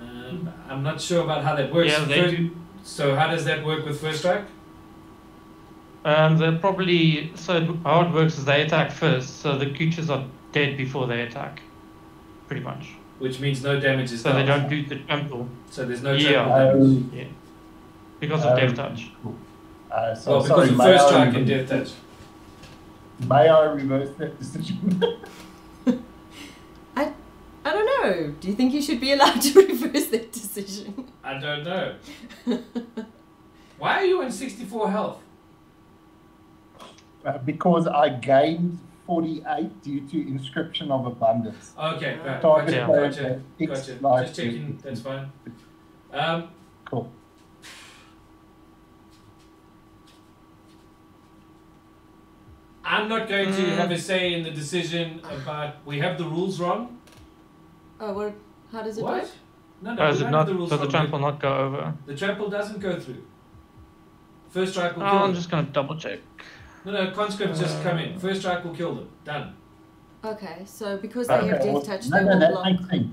Um, I'm not sure about how that works. Yeah, they Fir- do. So how does that work with first strike? Um, they're probably so how it works is they attack first, so the creatures are dead before they attack, pretty much. Which means no damage is So they don't do the trample So there's no Yeah. trample damage. Um, because of Um, deathtouch. Uh, so well, because sorry, of may first I strike and reverse- death touch. May I reverse that decision? I I don't know. Do you think you should be allowed to reverse that decision? I don't know. Why are you on 64 health? Uh, because I gained 48 due to inscription of abundance. Okay, right, Target gotcha, gotcha, gotcha. Just checking, that's fine. Um, Cool. I'm not going to Mm. have a say in the decision about. We have the rules wrong. Oh, well, how does it What? work? No, no, Oh, we is it don't have the rules Does the wrong. trample not go over? The trample doesn't go through. First strike will Oh, kill I'm them. just gonna double check. No, no, conscripts just come in. Uh, First strike will kill them. Done. Okay, so because they have Okay, death well, touch, no, they no, will that block. makes sense.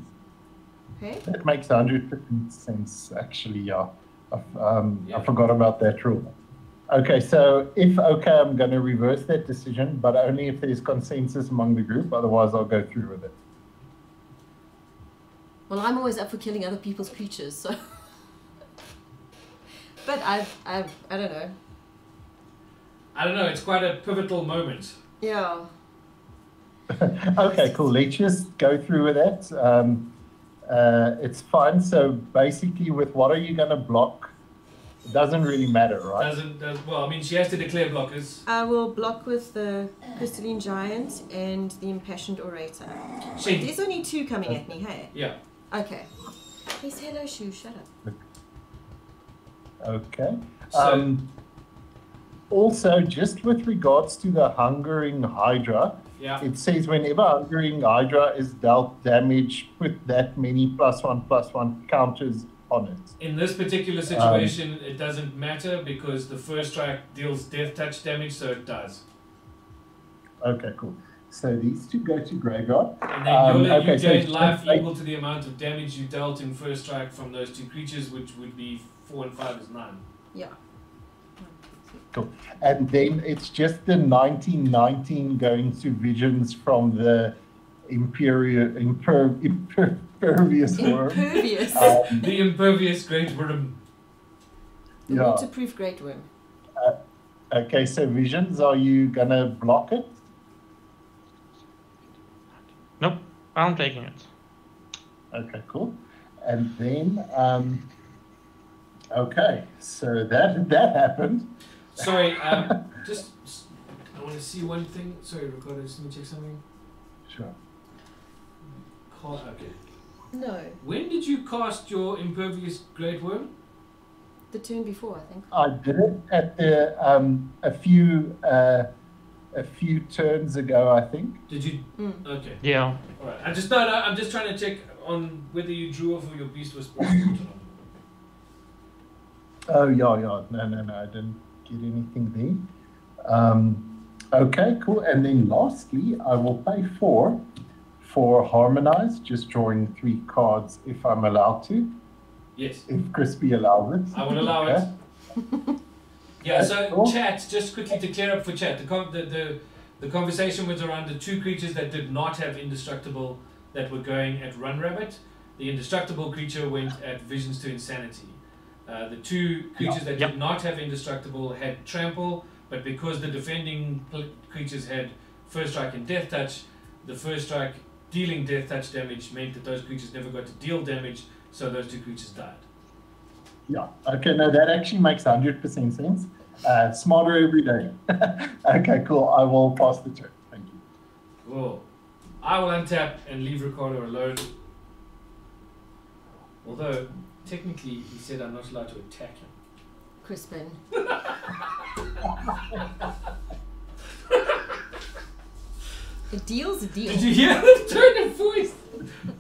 Okay. That makes 100% sense, actually, yeah. I've, um, Yeah. I forgot about that rule. Okay, so if okay, I'm going to reverse that decision, but only if there's consensus among the group. Otherwise, I'll go through with it. Well, I'm always up for killing other people's creatures, so. but I've, I've, I don't know. I don't know. It's quite a pivotal moment. Yeah. okay, cool. Let's just go through with that. Um, uh, it's fine. So basically, with what are you going to block? It doesn't really matter, right? Doesn't does well. I mean, she has to declare blockers. I will block with the Crystalline Giant and the Impassioned Orator. She. There's only two coming at me, hey? Yeah. Okay. Yes, hello, Shoo, shut up. Okay. So Um, also, just with regards to the Hungering Hydra, yeah. it says whenever Hungering Hydra is dealt damage, put that many plus one plus one counters on it. In this particular situation, it doesn't matter because the first strike deals deathtouch damage, so it does. Okay, cool. So these two go to Graveyard. And then Um, Yola, okay, you so gain it's life just like- equal to the amount of damage you dealt in first strike from those two creatures, which would be four and five is nine. Yeah. Cool. And then it's just the 1919 going to visions from the Imperial imper, imper, Impervious Worm. Impervious. Um, The impervious Greatwurm. the yeah. waterproof Greatwurm. Okay, so visions, are you gonna block it? Nope, I'm taking it. Okay, cool. And then, um, okay, so that that happened. Sorry, um, just I want to see one thing. Sorry, Ricardo, just let me check something. Sure. Call, okay. No, When did you cast your impervious Greatwurm? the turn before, I think. I did it at the um, a few uh, a few turns ago, I think. Did you? Mm. Okay. Yeah. All right. I just no, no. I'm just trying to check on whether you drew off of your beast whisperer. or not. Oh yeah, yeah. No, no, no. I didn't get anything there. Um, okay, cool. And then lastly, I will pay four for harmonize, just drawing three cards if I'm allowed to, Yes, if Crispy allows it. I will allow it. Yeah. So Cool. chat, just quickly to clear up for chat, the con- the, the the conversation was around the two creatures that did not have indestructible that were going at Run Rabbit. The indestructible creature went at Visions to Insanity. Uh, the two creatures that Yep. did not have indestructible had Trample, but because the defending pl- creatures had First Strike and Deathtouch, the First Strike dealing Deathtouch damage meant that those creatures never got to deal damage, so those two creatures died. Yeah. Okay. No, that actually makes hundred percent sense. Uh, smarter every day. okay. Cool. I will pass the turn. Thank you. Cool. I will untap and leave Ricardo alone. Although, technically, he said I'm not allowed to attack him. Crispin. A deal's a deal. Did you hear the tone of voice?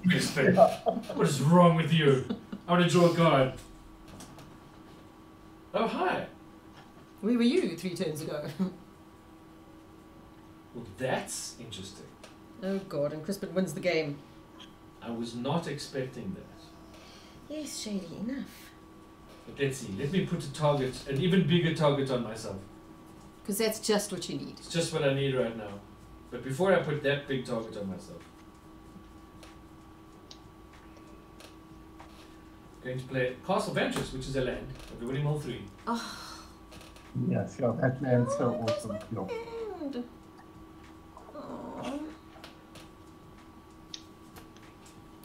Crispin, what is wrong with you? I want to draw a card. Oh, hi. Where were you three turns ago? Well, that's interesting. oh god, and Crispin wins the game. I was not expecting that. Yes, Shady, enough. But let's see. Let me put a target, an even bigger target on myself. Because that's just what you need. It's just what I need right now. But before I put that big target on myself, I'm going to play Castle Vantress, which is a land. Everybody mull three. Oh. Yes, yeah, that land's so Oh, awesome. no Yeah. end. Aw.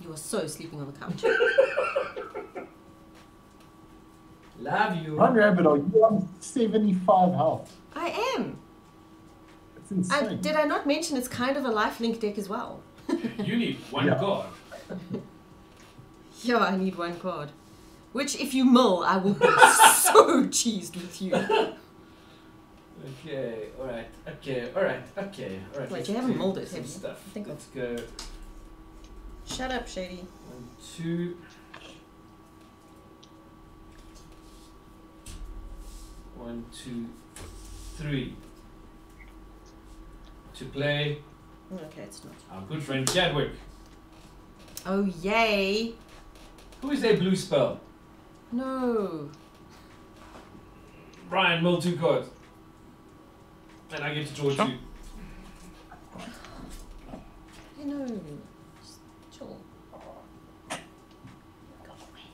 You are so sleeping on the couch. Love you. Run Rabbit, are you on 75 health? I am. That's insane. And did I not mention it's kind of a lifelink deck as well? You need one Yeah. card. Yeah, I need one card. Which, if you mill, I will be so cheesed with you. Okay, alright, okay, alright, okay, alright. Wait, you haven't do mulled it, have you? Stuff. I think Let's go Shut up, Shady. one, two. One, two, three. To play Okay, it's not. our good friend Gadwick. Oh, yay! Who is a blue spell? No. Brian, mill two cards. And I get to draw Sure. two. I know. Just chill. Go away.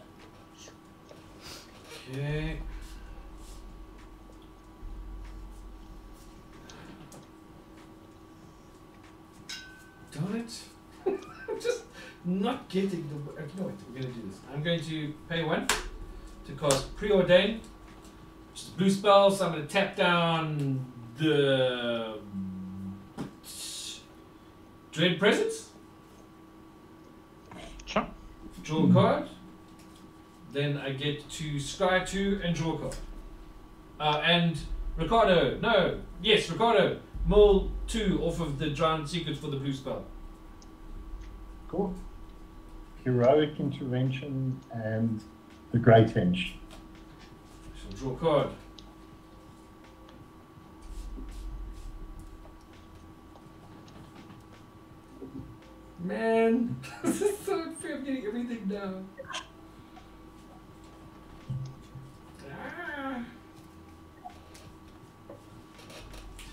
Okay. I'm just not getting the. Okay, no, wait, we're going to do this. I'm going to pay one to cast Preordain, which is blue spell, so I'm going to tap down the. Dread Presence, Sure. draw a card. Then I get to scry two and draw a card. Uh, and Ricardo, no, yes, Ricardo, mull two off of the Drowned Secret for the blue spell. Cool. Heroic intervention and the Great Henge. Shall draw a card. Man, this is so unfair. I'm getting everything down. Ah.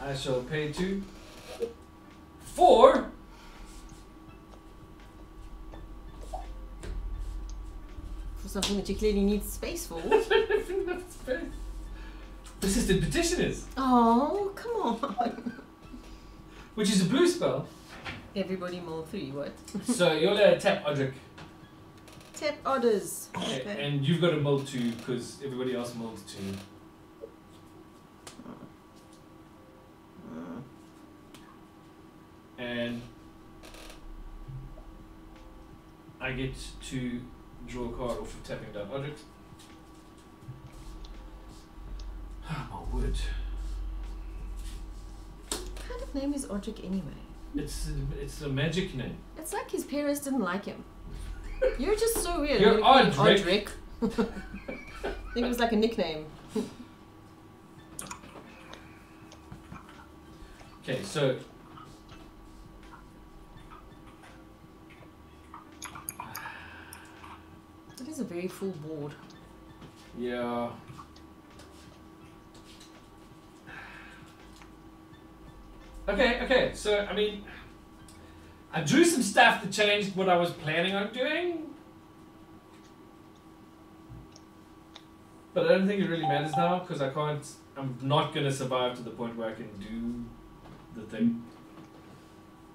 I shall pay two. Four. For something that you clearly need space for. Enough space. Persistent petitioners, Oh, come on. which is a blue spell. Everybody mull three, what? so you'll uh, tap Odric. Tap orders. Okay, Okay. and you've got to mull two because everybody else mulled two. Mm. And I get to draw a card off of tapping down Odric. Ah, my word. What kind of name is Odric anyway? It's a, it's a magic name. It's like his parents didn't like him. You're just so weird. You're I'm gonna call you Odric. Odric. I think it was like a nickname. Okay, so That is a very full board. yeah. Okay, okay. So I mean, I drew some stuff that changed what I was planning on doing, but I don't think it really matters now because I can't. I'm not gonna survive to the point where I can do the thing.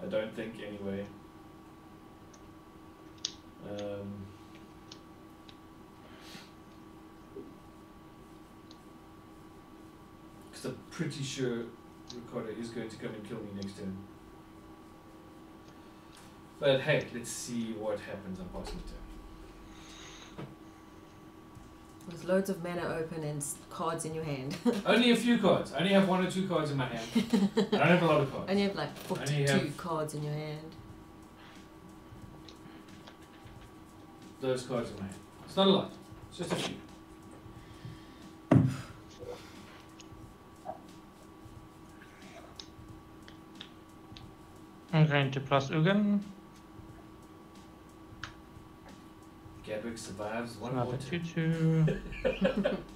I don't think anyway. Um, Because I'm pretty sure Ricardo is going to come and kill me next turn. But hey, let's see what happens on passing turn. With loads of mana open and cards in your hand. Only a few cards. I only have one or two cards in my hand. I don't have a lot of cards. and you have like Only 42 have- cards in your hand. Those cards in my hand. It's not a lot. It's just a few. I'm going to plus Ugin. Gabrick survives one more Another turn. 2 2.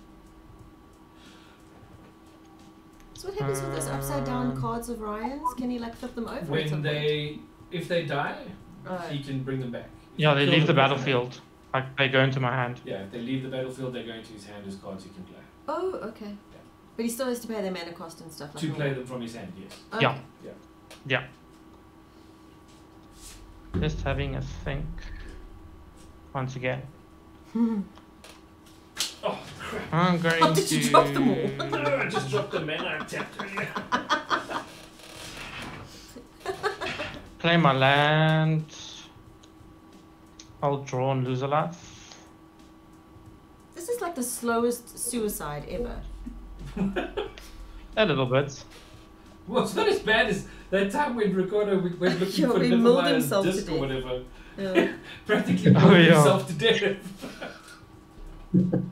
So what happens with those upside down Um, cards of Ryan's? Can he like flip them over at When some they, if they die, point? he can bring them back. If Yeah, they leave the them with your hand- battlefield. Like they go into my hand. Yeah, if they leave the battlefield, they're going to his hand as cards he can play. Oh, okay. But he still has to pay their mana cost and stuff like to play them from his hand, yes. Okay. Yeah. Just having a think. Once again. Oh, crap. I'm going How did to. you drop them all? I just dropped the mana I tapped. Play my land. I'll draw and lose a life. This is like the slowest suicide ever. A little bit. Well, it's not as bad as that time when Ricardo went went looking Yeah, for he Nevermire's mauled disc or whatever. Yeah. Practically Oh, mauled yeah. himself to death.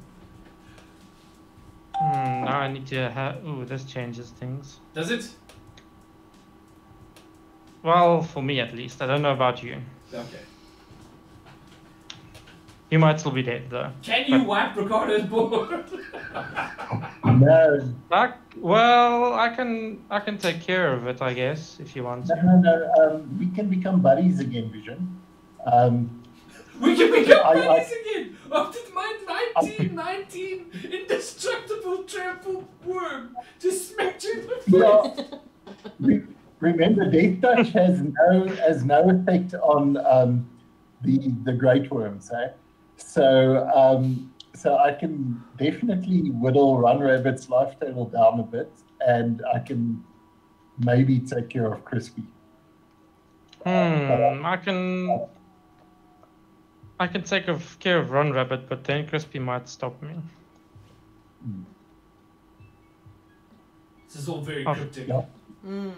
Hmm, now I need to have. Ooh, this changes things. Does it? Well, for me at least. I don't know about you. Okay. You might still be dead though. Can you wipe Ricardo's board? No, I, well, I can I can take care of it, I guess, if you want. no, to. no, no. Um, we can become buddies again, Vision. Um, we can become I- I- buddies again after my 1919 indestructible trample worm just smacked you in the face. yeah, remember, Deathtouch has no has no effect on um, the the Greatwurms, eh? So um, so I can definitely whittle Run Rabbit's life total down a bit, and I can maybe take care of Crispy. Hmm, I can. I can take of care of Run Rabbit, but then Crispy might stop me. This is all very Oh, cryptic. yeah. Mm.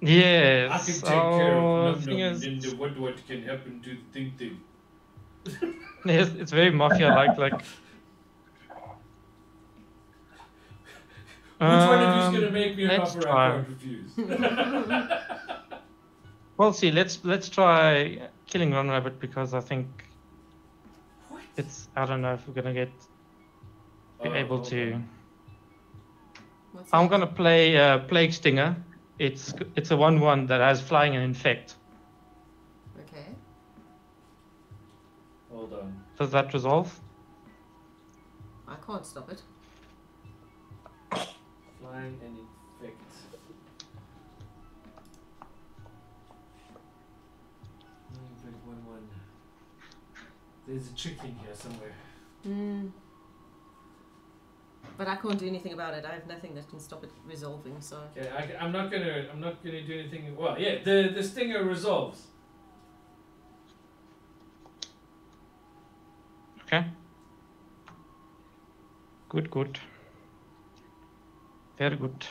Yes. I can take care oh, of the no, thing no, is, and the what what can happen to the thing thing. yes, it's very mafia-like. Like. Which one of you's Um, gonna make me an let's offer I try. can't? Well, see, let's let's try killing Run Rabbit because I think What? it's. I don't know if we're gonna get be Oh, able hold to. What's I'm that? gonna play uh, Plague Stinger. It's it's a one-one that has flying and infect. Okay. Hold on. Does that resolve? I can't stop it. Flying and infect. Infect one one. There's a trick in here somewhere. Mm. But I can't do anything about it. I have nothing that can stop it resolving. So Okay, I, am not gonna. I'm not gonna do anything. Well, yeah, the the stinger resolves. Okay. Good, good. Very good.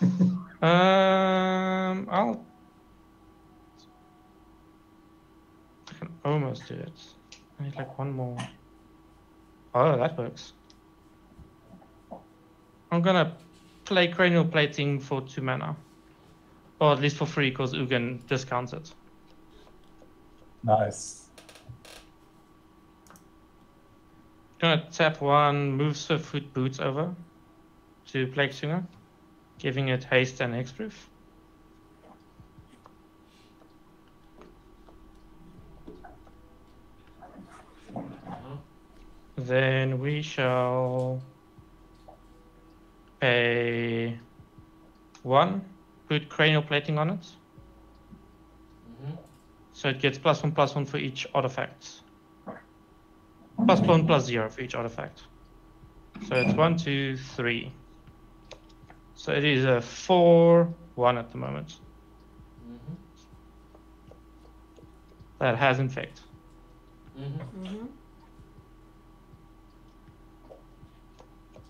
um, I'll. I can almost do it. I need like one more. Oh, that works. I'm gonna play cranial plating for two mana. Or at least for free, because Ugin discounts it. Nice. Gonna tap one, move Swiftfoot Boots over to Plague Stinger, giving it haste and hexproof. Then we shall pay one, put cranial plating on it, hmm so it gets plus one plus one for each artifact. Plus one plus zero for each artifact. So it's one, two, three. So it is a four, one at the moment. hmm That has infect. hmm hmm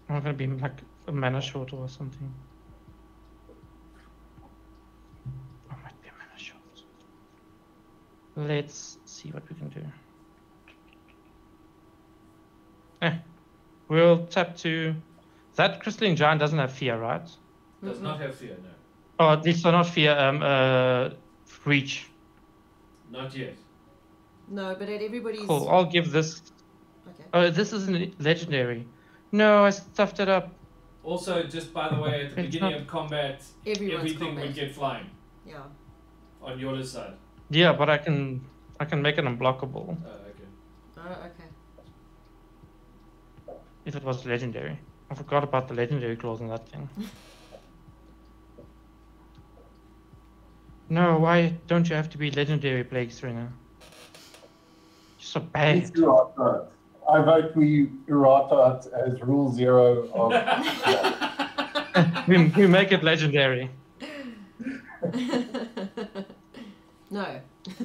I'm gonna be like a mana short or something. I might be a mana short. Let's see what we can do. Eh, we'll tap to. That crystalline giant doesn't have fear, right? Does Mm-mm. not have fear, no. Oh, at least not fear. Um, uh, reach. Not yet. No, but at everybody's. Cool. I'll give this. Okay. Oh, this isn't legendary. No, I stuffed it up. Also, just by the way, at the It's beginning not- of combat, Everyone's everything combat. would get flying Yeah. on your side. Yeah, but I can I can make it unblockable Oh, okay. Oh, okay. If it was legendary. I forgot about the legendary clause in that thing. no, why don't you have to be legendary, Plague Stringer? You're so It's bad. I vote we Uratat as rule zero of. we, we make it legendary. no.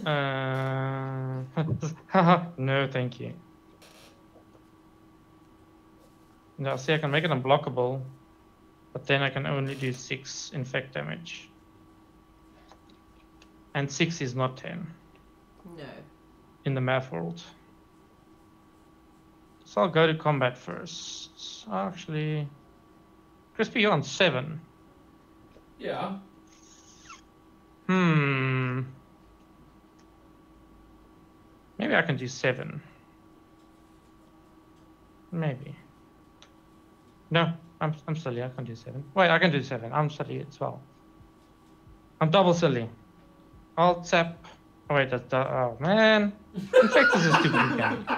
Uh, no, thank you. No, see, I can make it unblockable, but then I can only do six infect damage. And six is not ten No. in the math world. So I'll go to combat first. Actually, Crispy, you're on seven. Yeah. Hmm. Maybe I can do seven. Maybe. No, I'm I'm silly. I can't do seven. Wait, I can do seven. I'm silly as well. I'm double silly. I'll tap. Oh wait, that's that. Oh man, infect is a stupid mechanic.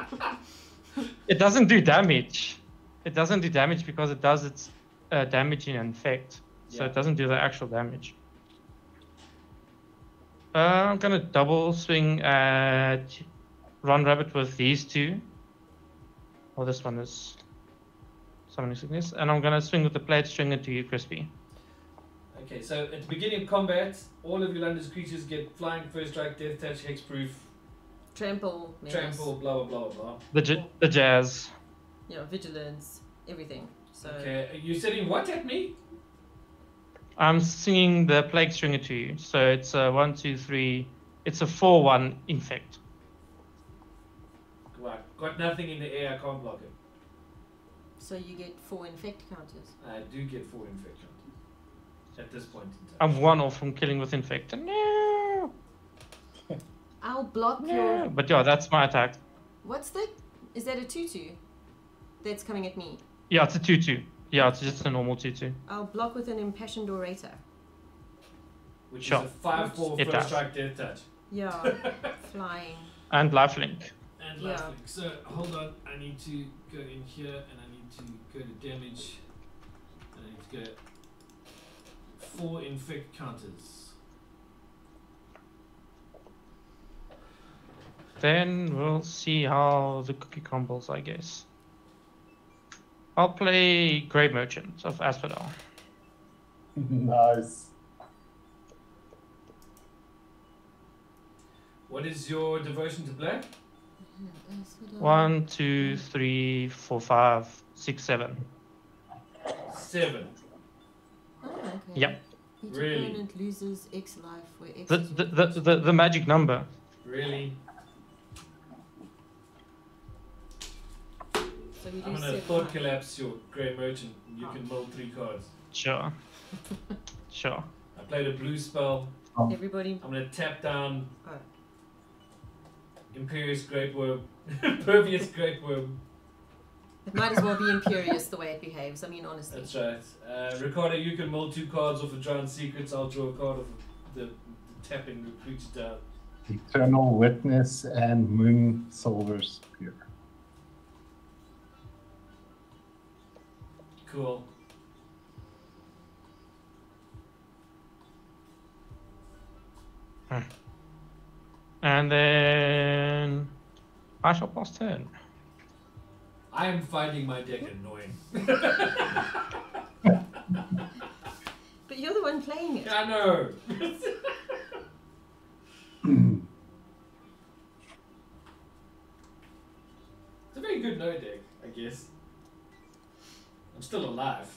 It doesn't do damage. It doesn't do damage because it does its uh, damage in infect, so Yeah. it doesn't do the actual damage. Uh, I'm gonna double swing at Run Rabbit with these two. Well, this one is summoning sickness, and I'm gonna swing with the plate stringer to you, Crispy. Okay, so at the beginning of combat, all of your Yolanda's creatures get flying, first strike, deathtouch, hexproof, Trample. menace. trample, blah blah blah blah blah. The j- the jazz. Yeah, vigilance. Everything. So. Okay, are you setting what at me? I'm singing the plague stringer to you, so it's a one, two, three. It's a four-one infect. Right, got nothing in the air, I can't block it. So you get four infect counters. I do get four infect counters. at this point in time. I'm one off from killing with infect. No, I'll block no. your. But yeah, that's my attack. What's that? Is that a tutu? That's coming at me. Yeah, it's a two-two. Yeah, it's just a normal two-two. I'll block with an impassioned orator. Which Sure. is a 5-4 first does. strike deathtouch. Yeah, flying. And lifelink. And Yeah. So hold on, I need to go in here and I need to go to damage. And I need to go four infect counters. Then we'll see how the cookie crumbles, I guess. I'll play Gray Merchant of Asphodel. nice. What is your devotion to black? Mm-hmm. One, two, three, four, five, six, seven. Seven. Oh, okay. Yep. Each Really? opponent loses X life where X The, is the, your the, the, the magic number. Really? So we I'm gonna seven thought life. collapse your grey merchant. You Oh. can roll three cards. Sure. Sure. I played a blue spell. Um. Everybody. I'm gonna tap down Oh. Imperious Grapeworm, Pervious Grapeworm. It might as well be imperious the way it behaves. I mean, honestly. That's right. Uh, Ricardo, you can mull two cards off of Giant Secrets. I'll draw a card of the, the tapping the creature down. Eternal Witness and Moonsilver Spear. Cool. And then I shall pass turn. I'm finding my deck annoying. but you're the one playing it. I know. it's a very good no deck, I guess. I'm still alive.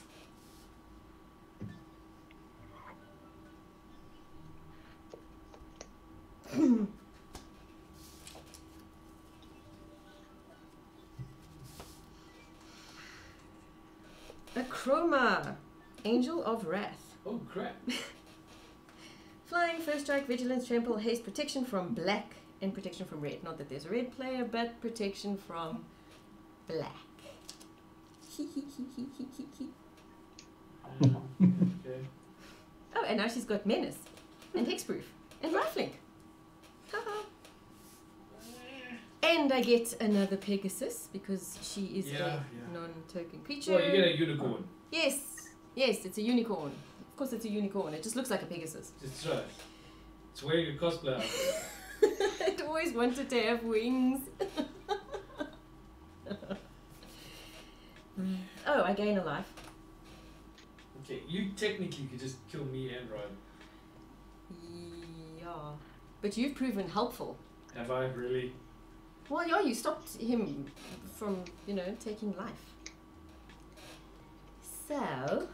Akroma, angel of wrath. Oh crap! Flying, first strike, vigilance, trample, haste, protection from black, and protection from red. Not that there's a red player, but protection from black. Oh, and now she's got menace, and hexproof, and lifelink. Haha. And I get another Pegasus because she is Yeah, a yeah. non-token creature. Well, you get a unicorn. Yes, yes, it's a unicorn. Of course, it's a unicorn. It just looks like a Pegasus. Just right. It's wearing a cosplay outfit. it always wanted to have wings. oh, I gain a life. Okay, you technically could just kill me and Ryan. Yeah, but you've proven helpful. Have I really? Well, yeah, you stopped him from, you know, taking life. So,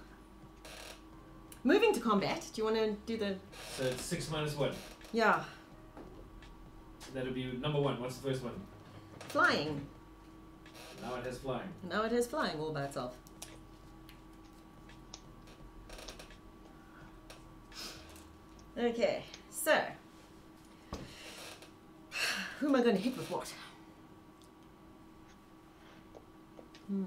moving to combat. Do you want to do the? So it's six minus one. Yeah, That'll be number one. What's the first one? flying. Now it has flying. Now it has flying all by itself. Okay, so who am I going to hit with what? Hmm.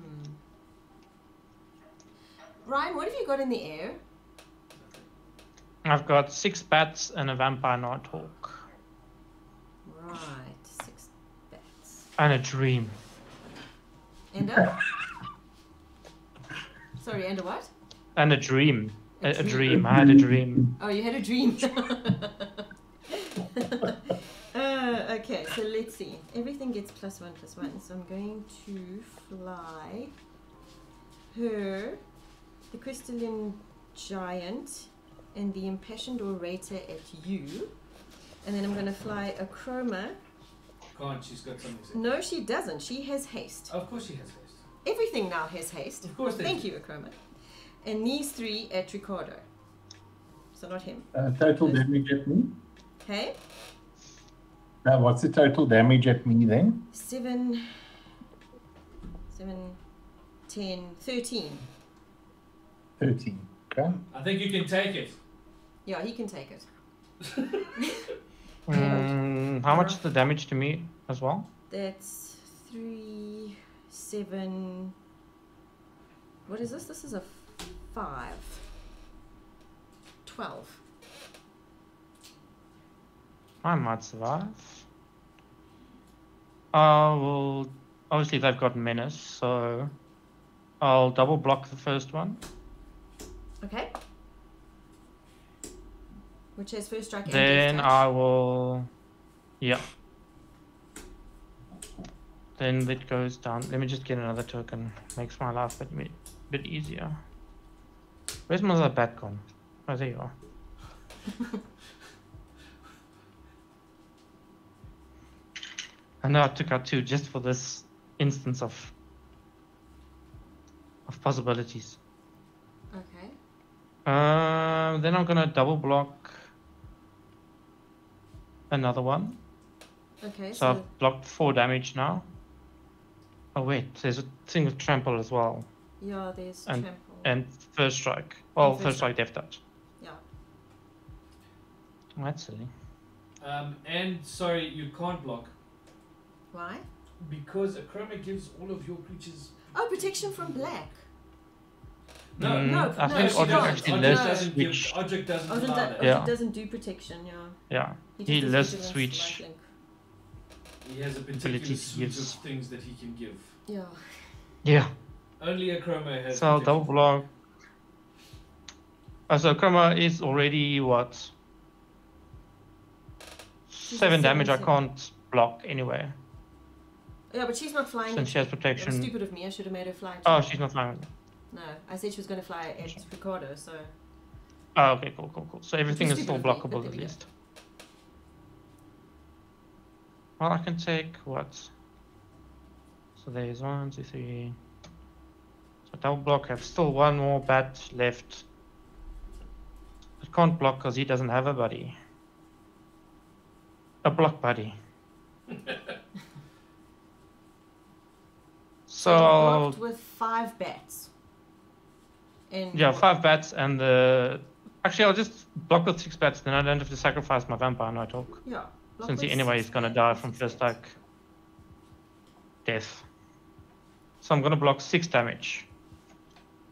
Ryan, what have you got in the air? I've got six bats and a vampire nighthawk. Right, six bats. And a dream. And a? Sorry, and a what? And a dream. A A, a dream. dream. I had a dream. Oh, you had a dream. okay, so let's see. Everything gets plus one, plus one. So I'm going to fly her, the crystalline giant, and the impassioned orator at you. And then I'm going to fly Akroma. Can't. She's got something to say. No, she doesn't. She has haste. Of course she has haste. Everything now has haste. Of course they Thank do. you, Akroma. And these three at Ricardo. So not him. Uh, total damage at me. Okay? Uh, what's the total damage at me then? Seven, seven, ten, thirteen. 13. Okay. I think you can take it. Yeah, he can take it. Mm, how much is the damage to me as well? That's three, seven. What is this? This is a five. Twelve. I might survive. Uh, well, obviously they've got menace, so I'll double block the first one. Okay. Which is first strike Then. I will, yeah. Then it goes down. Let me just get another token. Makes my life a bit, bit easier. Where's my other bat gone? Oh, there you are. I know I took out two just for this instance of of possibilities. Okay. Um, then I'm gonna double block another one. Okay. So So, I've blocked four damage now. Oh wait, there's a thing with trample as well, yeah, there's and- trample. and first strike. Well, first first strike, deathtouch. yeah. Oh, that's silly. Um, and sorry, you can't block Why? because Akroma gives all of your creatures. Oh, protection from black. No, Mm, no, I no, think she Odric actually Odric lists doesn't give. switch. Odric doesn't allow that, that. Yeah. it doesn't do protection, yeah. Yeah, He, He just does lists vigilance, switch. lifelink. He has a particular Abilities suite of gives- things that he can give. Yeah. yeah. Only Akroma has. So I'll protection. double block. Oh, so Chroma is already what? She's Seven damage. I can't block anyway Yeah, but she's not flying. since she has you. That was protection. stupid of me. I should have made her fly. Oh, too. she's not flying. No, I said she was going to fly at Ricardo, so. Oh, okay, cool, cool, cool. So everything is still of me, blockable at least. Well, I can take what? So there's one, two, three. So double block. I have still one more bat left. I can't block because he doesn't have a buddy. a block buddy. so you're blocked with five bats. And yeah, five bats and the. Actually, I'll just block with six bats. Then I don't have to sacrifice my vampire nighthawk, Yeah. block since he anyway six is gonna bats die from six first bats. strike death. So I'm gonna block six damage.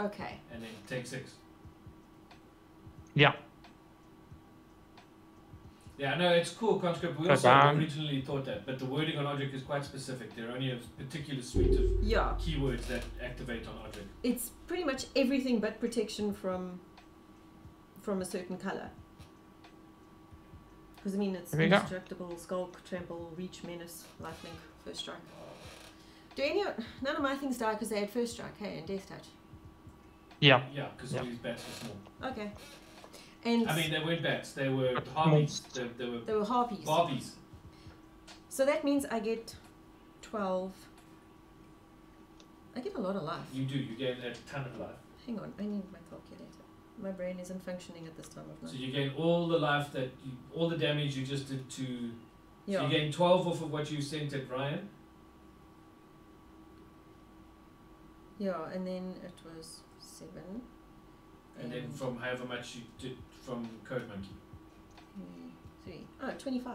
Okay. And then take six. Yeah. Yeah, no, it's cool, conscript. We also originally thought that, but the wording on Odric is quite specific. There are only a particular suite of Yeah. keywords that activate on Odric. It's pretty much everything but protection from from a certain color. Because I mean, it's There we go. indestructible, skulk, trample, reach, menace, lifelink, first strike. Do any of, none of my things die because they had first strike, hey, and deathtouch. Yeah. Yeah, because Yeah. all these bats are small. Okay. And I mean, they weren't bats. They were harpies. most- They, they were they were harpies. barbies. So that means I get twelve. I get a lot of life. You do. You gain a ton of life. Hang on, I need my calculator. My brain isn't functioning at this time of night. So you gain all the life that you, all the damage you just did to. So Yeah. you gain twelve off of what you sent at Ryan. Yeah, and then it was seven. And then from however much you did from Code Monkey. two, three. Oh, 25.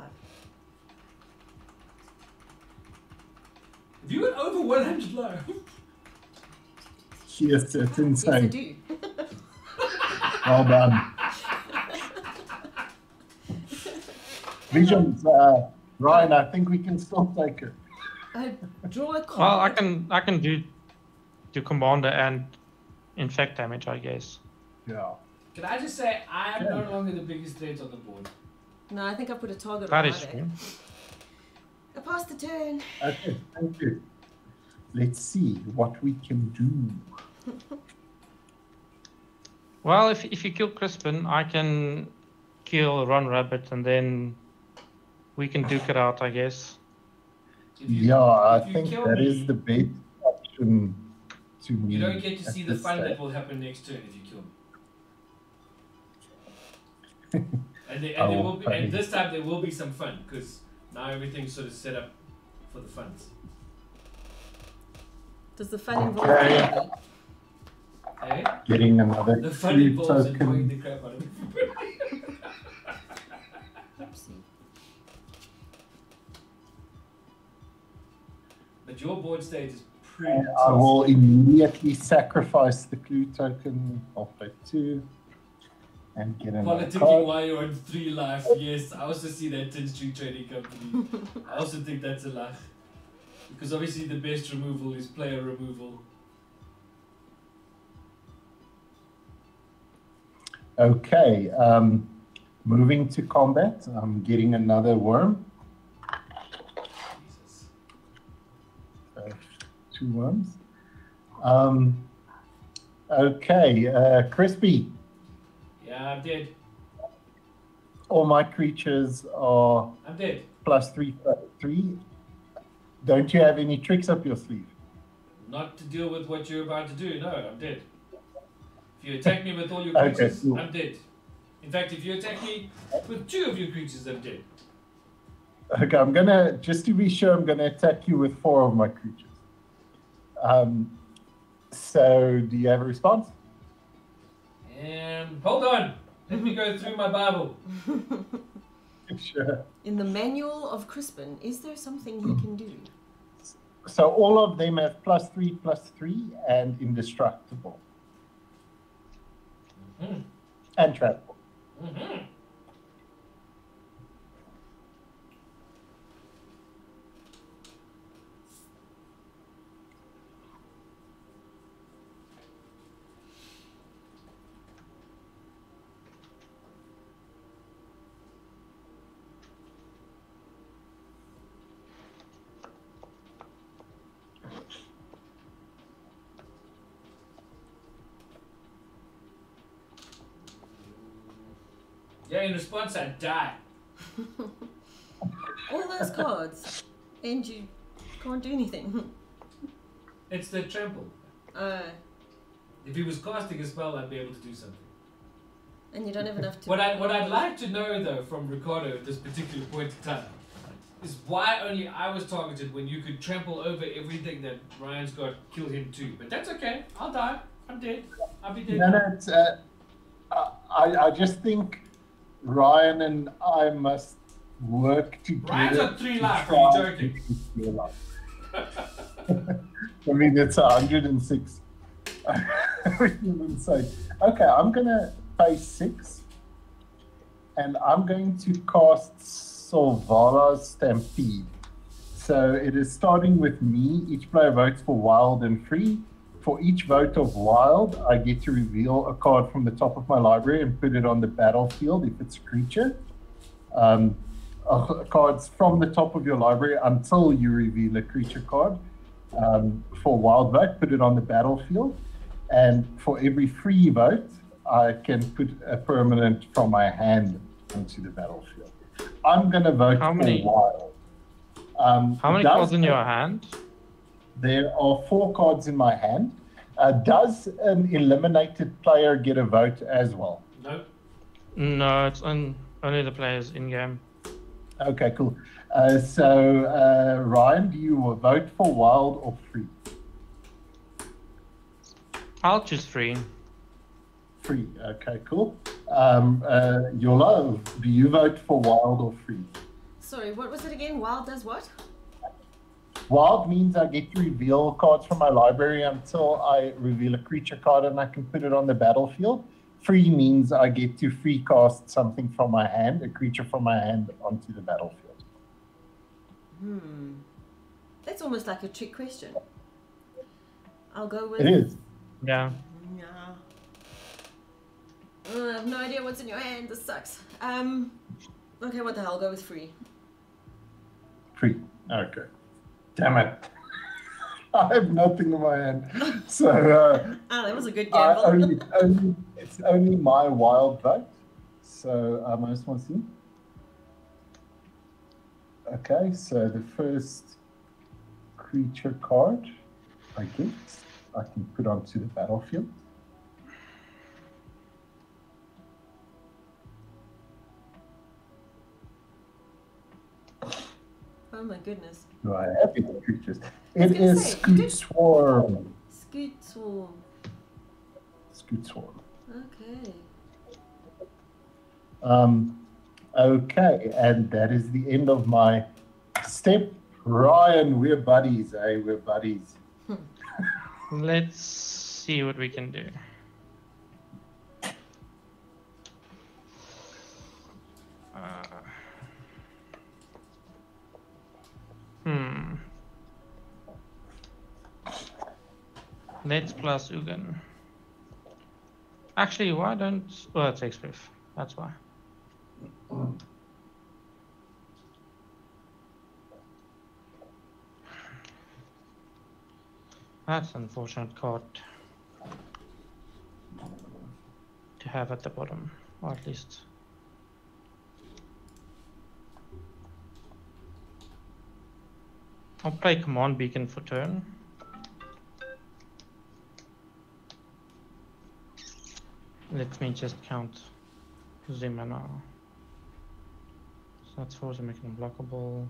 If you went over 100 life, Yes, it's Yes, I insane. do. Well done. Visions, uh, Ryan, I think we can still take it. I draw a card. Well, I can I can do do commander and infect damage, I guess. Yeah. Can I just say I am Yeah. no longer the biggest threat on the board. No, I think I put a target That on is Friday. true. I passed the turn. Okay, thank you. Let's see what we can do. Well, if if you kill Crispin, I can kill Run Rabbit, and then we can duke it out, I guess. You, Yeah, I think kill that me, is the best option to me. You don't get to see the fun stage. that will happen next turn if you kill me. And, they, I and, there will will be, and this time there will be some fun because now everything's sort of set up for the funs. Does the fun involve Okay. me? Hey? Getting another The fun clue involves annoying token. the crap out of everybody. But your board state is pretty. I will immediately sacrifice the clue token halfway two and get another Politicking card. while you're on three life, yes. I also see that Tin Street Trading Company. I also think that's a lie. Because obviously the best removal is player removal. Okay, um, moving to combat. I'm getting another worm. Jesus. So two worms. Um, okay, uh, Crispy. Yeah, I'm dead. All my creatures are I'm dead. plus three, plus three. Don't you have any tricks up your sleeve? Not to deal with what you're about to do. No, I'm dead. If you attack me with all your Okay, creatures, cool. I'm dead. In fact, if you attack me with two of your creatures, I'm dead. Okay, I'm gonna just to be sure, I'm gonna attack you with four of my creatures. Um, so do you have a response? And hold on. Let me go through my Bible. Sure. In the manual of Crispin, is there something he can do? So all of them have plus three, plus three, and indestructible hmm and travel. hmm response, I die. All those cards, and you can't do anything. It's the trample. Uh, If he was casting a spell, I'd be able to do something. and you don't have enough to. What I what I'd like to know though from Ricardo at this particular point in time is why only I was targeted when you could trample over everything that Ryan's got, kill him too. But that's okay. I'll die. I'm dead. I'll be dead. No, no, it's, uh, I, I just think Ryan and I must work together. Ryan's got three to life, are you joking? keep your life. I mean, it's 106. insane. Okay, I'm going to pay six. And I'm going to cast Selvala's Stampede. So it is starting with me. Each player votes for wild and free. For each vote of wild, I get to reveal a card from the top of my library and put it on the battlefield if it's a creature. Um, uh, cards from the top of your library until you reveal a creature card. Um, for wild vote, put it on the battlefield. And for every free vote, I can put a permanent from my hand onto the battlefield. I'm going to vote How for wild. Um, How many cards in your hand? There are four cards in my hand. Uh, does an eliminated player get a vote as well? No. No, it's on, only the players in game. Okay, cool. Uh, so, uh, Ryan, do you vote for wild or free? I'll choose free. Free. Okay, cool. Um, uh, Yola, do you vote for wild or free? Sorry, what was it again? Wild does what? Wild means I get to reveal cards from my library until I reveal a creature card and I can put it on the battlefield. Free means I get to free cast something from my hand, a creature from my hand, onto the battlefield. Hmm. That's almost like a trick question. I'll go with. It is. Yeah. Yeah. Uh, I have no idea what's in your hand. This sucks. Um. Okay, what the hell? I'll go with free. Free. Okay. Damn it. I have nothing in my hand. So uh, Ah, that was a good gamble. only, only, it's only my wild vote. So um, I just want to see. Okay, so the first creature card I get, I can put onto the battlefield. oh my goodness. Do I have any creatures? was It gonna is say, Scute did- Swarm. Scute swarm. Scute Swarm. Okay. Um, okay, and that is the end of my step. Ryan, we're buddies, eh? We're buddies. Let's see what we can do. Uh, hmm. Let's plus Ugin. Actually, why don't. Well, it takes. That's why. That's unfortunate card to have at the bottom, or at least. I'll play Command Beacon for turn. Let me just count Zima now. So that's four to make it unblockable.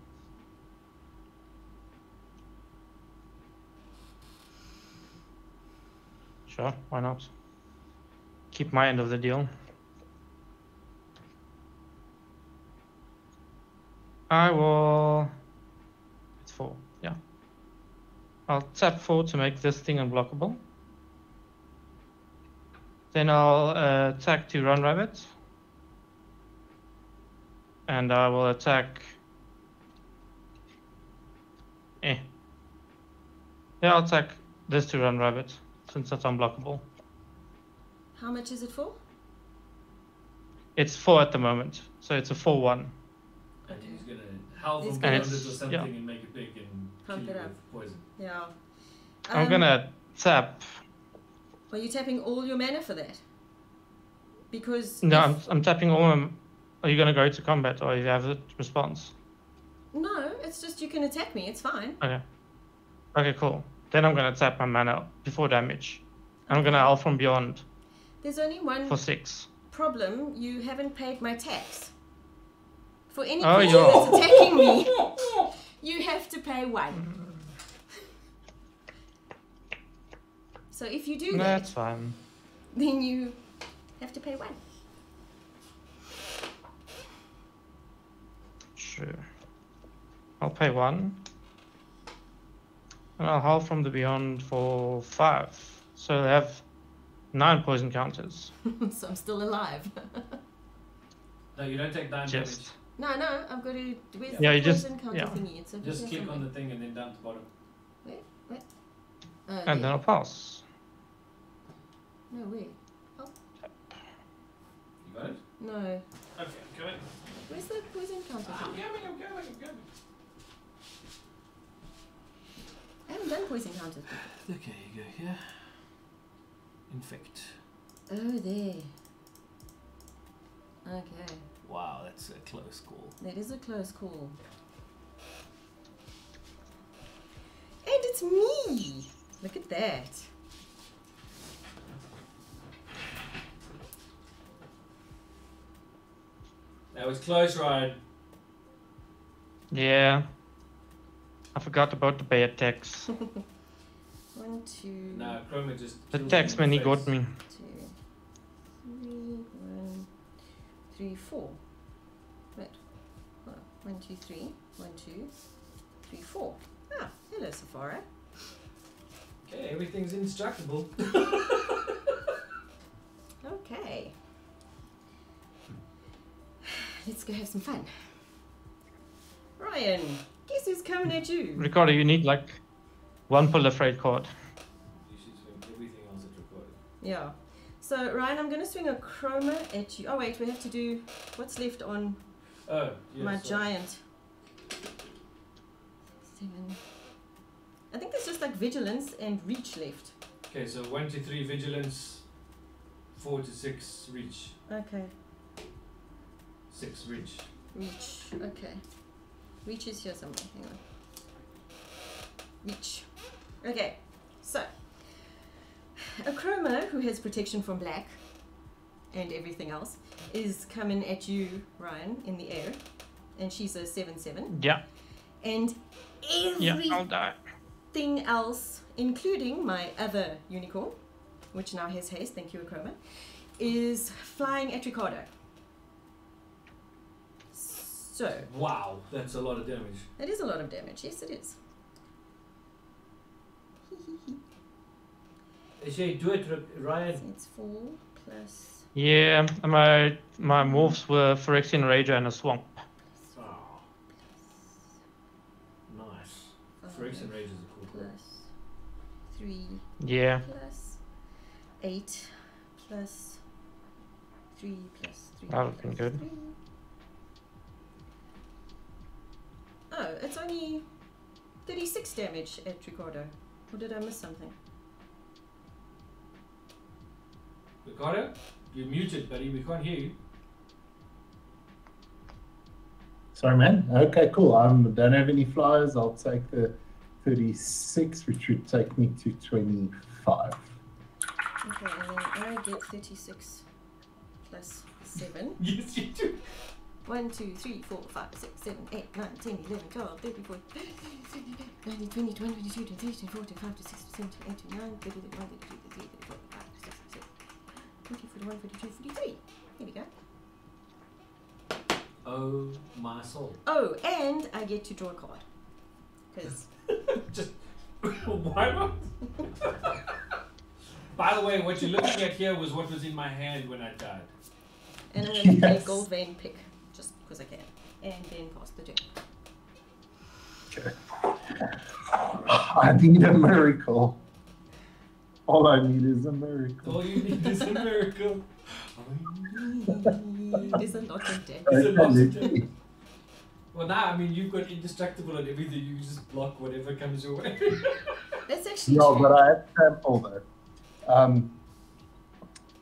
Sure, why not? Keep my end of the deal. I will. It's four, yeah. I'll tap four to make this thing unblockable. Then I'll uh, attack to run rabbit. And I will attack. Eh. Yeah, I'll attack this to run rabbit since that's unblockable. How much is it for? It's four at the moment, so it's a four one. And he's gonna halve He's him gonna- around it or something yeah. and make it big and Pump it up. poison. Yeah. I'm Um, gonna tap. Are you tapping all your mana for that? Because No, if- I'm, I'm tapping all my. Are you gonna go to combat or you have a response? no, it's just you can attack me. It's fine. Okay. Okay, cool. Then I'm gonna tap my mana before damage. I'm gonna Howl from Beyond There's only one for six. problem. You haven't paid my tax For any Oh, creature yeah. that's attacking me, you have to pay one. Mm-hmm. So if you do that, That's fine. then you have to pay one. Sure. I'll pay one. And I'll howl from the beyond for five. So they have nine poison counters. so I'm still alive. No, you don't take nine Just. No, no, I've got to. Where's Yeah, the you just- poison counter yeah. thingy? It's over. Just here click on the thing and then down to the bottom. Oh, And there. then I'll pass. No, where? Oh. You got it? No. Okay, I'm coming. Where's the poison counter ah, I'm thing? coming, I'm coming, I'm coming. I haven't done poison counters before. Okay, you go here. Infect. Oh, there. Okay. Wow, that's a close call. That is a close call. And it's me! Look at that. That was close, Ryan. Yeah. I forgot about the bad tax. One, two, No, Chroma just. The killed me taxman, he got me. two, three, one, three, four. Right. Well, one, two, three. One, two, three, four. Ah, hello, Sephora. Okay, everything's indestructible. Okay. Let's go have some fun. Ryan, guess who's coming at you? Ricardo, you need like one pull afraid card. You should swing everything else at Ricardo. Yeah. So, Ryan, I'm going to swing Akroma at you. Oh, wait, we have to do what's left on Oh, yeah. my sorry. giant. Seven. I think there's just like vigilance and reach left. Okay, so one to three vigilance, four to six reach, Okay. six reach. Reach. Okay. Reach is here somewhere. Hang on. Reach. Okay. So, Akroma who has protection from black and everything else is coming at you, Ryan, in the air, and she's a seven-seven. Yeah, And yeah, every I'll die. thing else, including my other unicorn, which now has haste, thank you, Akroma, is flying at Ricardo. So, Wow, that's a lot of damage. that is a lot of damage. Yes, it is. Actually, do it, Ryan. It's 4 plus. Yeah, my my moves were Phyrexian Rager and a Swamp. Oh, nice. five Phyrexian Rage is a cool card. Plus 3 Yeah, plus 8 plus 3 plus 3. That would've been good. three. Oh, it's only 36 damage at Ricardo. Or did I miss something? Ricardo, you're muted, buddy. We can't hear you. Sorry, man. Okay, cool. I um, don't have any flyers. I'll take the 36, which would take me to 25. Okay, and then I get 36 plus 7. Yes, you do. 1, 2, 3, 4, 5, 6, 7, 8, 9, 10, 11, 12, 13, 14, 15, 19, 20, 21, 22, 23, 24, 25, 26, 27, 28, 29, 30, 31, 32, 33, 34, 35, 36, 37, 40, 41, 42, 43. Here we go. Oh my soul. Oh, and I get to draw a card. Because, Just why not? By the way, what you're looking at here was what was in my hand when I died. and I'm going to play Yes. Gold Vein Pick, just because I can. And then pass the turn. I need a miracle. All I need is a miracle. All you need is a miracle. There's a lot of damage. It's a lot of Okay. damage. Well, now I mean you've got indestructible and everything. You just block whatever comes your way. That's actually No, true. but I have trample though. Um,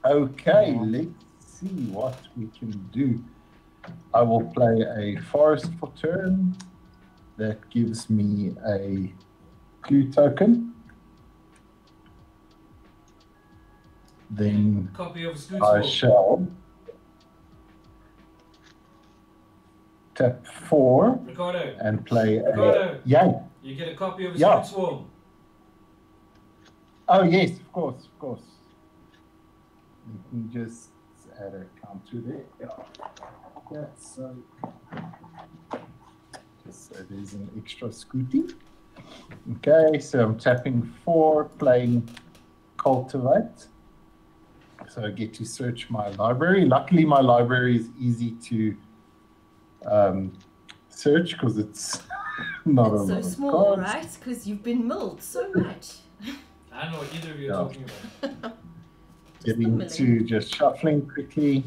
okay, let's see what we can do. I will play a forest for turn. That gives me a clue token. Then Copy of I shall tap four Ricardo, and play a Ricardo. yay. you get a copy of Yeah. Swarm. Oh yes, of course, of course. Let me just add a counter there. Yeah. Yeah, so just so there's an extra scooty. Okay, so I'm tapping four, playing cultivate. So I get to search my library. Luckily, my library is easy to um, search because it's not a It's so lot of small, cards. right? Because you've been milled so much. I don't know what either of you are Yeah. talking about. getting to just shuffling quickly.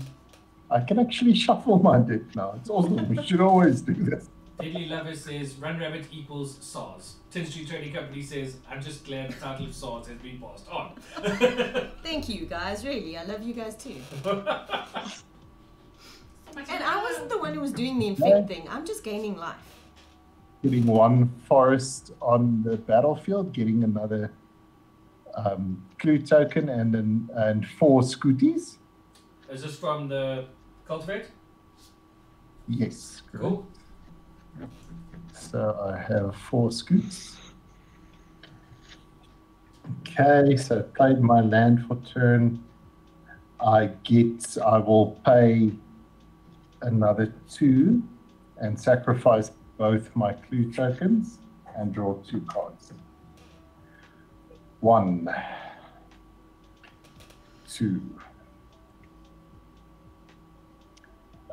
I can actually shuffle my deck now. It's awesome. we should always do this. Deadly Lover says Run Rabbit equals SARS. Tin Street Trading Company says I'm just glad the title of SARS has been passed on. Thank you guys, really. I love you guys too. And I wasn't the one who was doing the infect No. thing. I'm just gaining life. Getting one forest on the battlefield, getting another um, clue token, and then and four scooties. Is this from the Cultivate? Yes, correct. Cool. So I have four scoots. Okay, so played my land for turn. I get, I will pay another two and sacrifice both my clue tokens and draw two cards. One, two.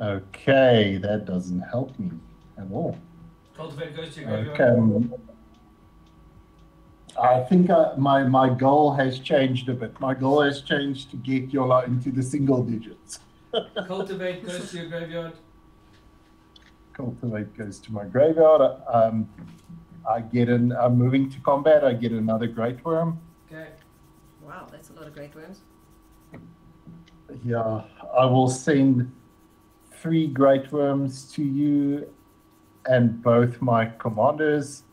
Okay, that doesn't help me all. Cultivate goes to your graveyard. Okay. um, I think uh, my my goal has changed a bit. My goal has changed to get Yola into the single digits. Cultivate goes to your graveyard. Cultivate goes to my graveyard. Um, I get an. I'm moving to combat. I get another Greatwurm. Okay. Wow, that's a lot of Greatwurms. Yeah, I will send three Greatwurms to you and both my commanders.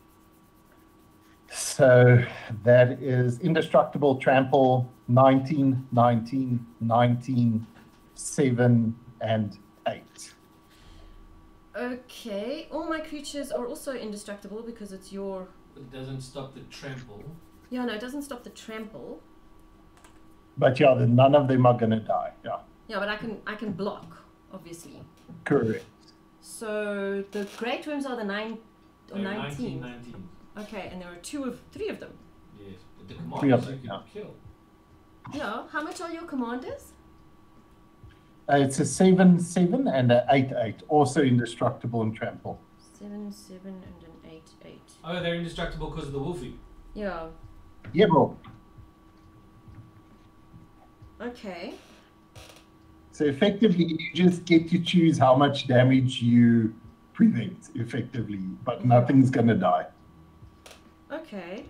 So that is indestructible trample 19, 19, 19, 7, and 8. Okay, all my creatures are also indestructible because it's your. It doesn't stop the trample. Yeah, no, it doesn't stop the trample. But yeah, then none of them are going to die. Yeah, Yeah, but I can I can block, obviously. correct. So the Greatwurms are the nine or nineteen. 19, 19. Okay, and there are two of three of them. Yes. But the Three of commanders you them, can kill. Yeah. How much are your commanders? Uh, it's a 7, 7, and an 8, 8. Also indestructible and trample. Seven, seven, and an eight, eight. Oh, they're indestructible because of the wolfie. Yeah. Yeah, bro. Okay. So effectively, you just get to choose how much damage you prevent, effectively, but nothing's gonna die. Okay.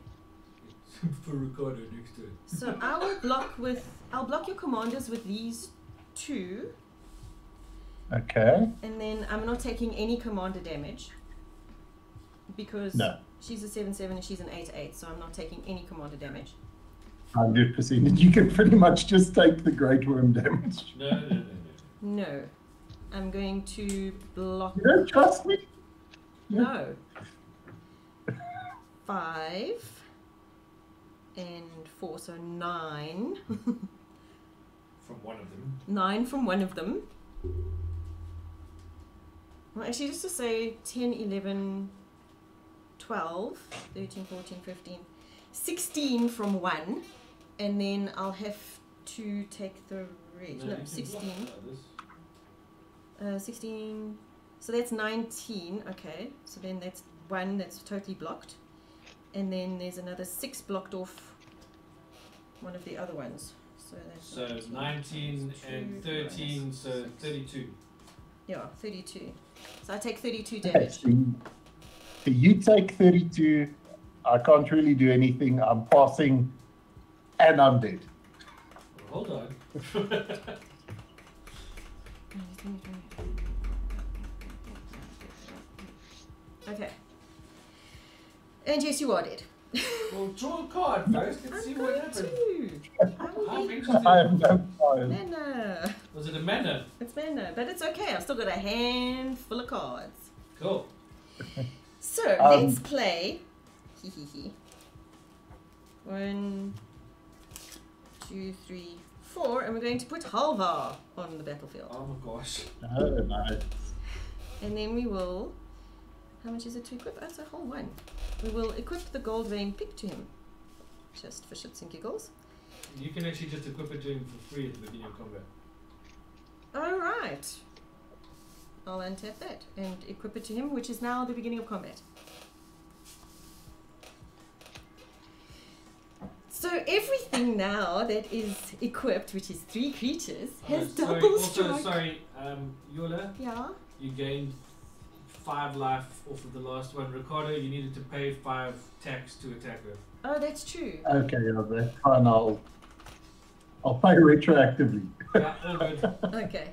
For Ricardo next to it. So I will block with I'll block your commanders with these two, Okay. and then I'm not taking any commander damage because No, she's a seven seven and she's an eight eight, so I'm not taking any commander damage. Hundred percent. And you can pretty much just take the Greatwurm damage. No, no, no, no. No. I'm going to block You don't trust me? No. Five and four, so nine. From one of them. nine from one of them. Well, actually, just to say 10, 11, 12, 13, 14, 15, 16 from one, and then I'll have to take the rest. you No, 16. Uh, 16. So that's 19. Okay. So then that's one that's totally blocked. And then there's another six blocked off one of the other ones. So that's So 19 and 13, minus so six. 32. Yeah, 32. So I take 32 Okay, damage. so you take 32. I can't really do anything. I'm passing and I'm dead. Well, hold on. Okay. And yes, you are dead. well, draw a card first. Let's see I'm what going happens. to. I I'm interested. I have no fires. Mana. Was it a mana? It's mana, but it's okay. I've still got a handful of cards. Cool. So Um, let's play. Hee hee hee. One, two, three, four, and we're going to put Halvar on the battlefield. Oh my gosh. Oh, nice. And then we will. How much is it to equip? That's a whole one. We will equip the goldvein pick to him. Just for shits and giggles. You can actually just equip it to him for free at the beginning of combat. Alright. I'll untap that and equip it to him, which is now the beginning of combat. So everything now that is equipped, which is three creatures, has Oh, sorry, double also, strike. sorry, um, Yola, Yeah. you gained five life off of the last one. Ricardo, you needed to pay five tax to attack her. Oh, that's true. Okay, yeah, that's fine. I'll, I'll pay retroactively. Yeah, all good. Okay.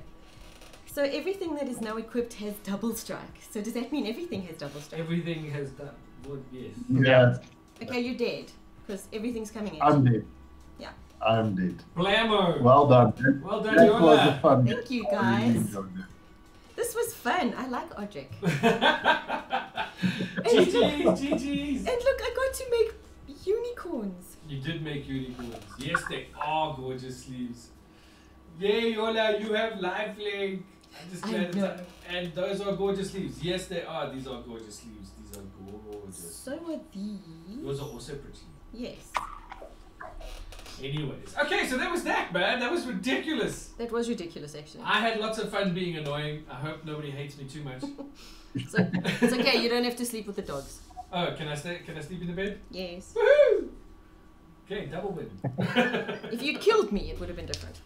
So everything that is now equipped has double strike. So does that mean everything has double strike? Everything has done. Well, yes. Yeah, Okay, you're dead because everything's coming in. I'm dead. Yeah. I'm dead. Blammo! Well done. Well done, That was a Yola. fun Thank you, guys. This was fun. I like Odric. GG's, GG's. And look, I got to make unicorns. You did make unicorns. Yes, they are gorgeous sleeves. Yay, Yola, you have lifelink. I'm just I glad it's know. And those are gorgeous sleeves. Yes, they are. These are gorgeous sleeves. These are gorgeous. So are these. Yours are also pretty. Yes. Anyways, okay, so that was that, man. That was ridiculous. That was ridiculous, actually. I had lots of fun being annoying. I hope nobody hates me too much. So, it's okay. You don't have to sleep with the dogs. Oh, can I stay? Can I sleep in the bed? Yes. Woohoo! Okay, double win. If you'd killed me, it would have been different.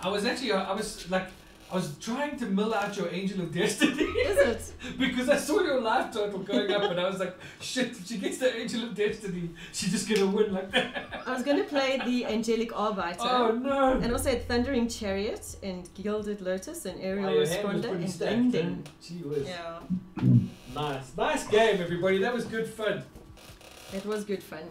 I was actually, I was like, I was trying to mill out your angel of destiny. Is it? because I saw your life total going up, and I was like, shit, if she gets the angel of destiny, she's just gonna win like that. I was going to play the Angelic Arbiter. oh no! And also had Thundering Chariot and Gilded Lotus and Aerial Oh, your hand Responder pretty and stacked, Blending. huh? Gee whiz. Yeah, Nice, nice game, everybody. That was good fun. it was good fun.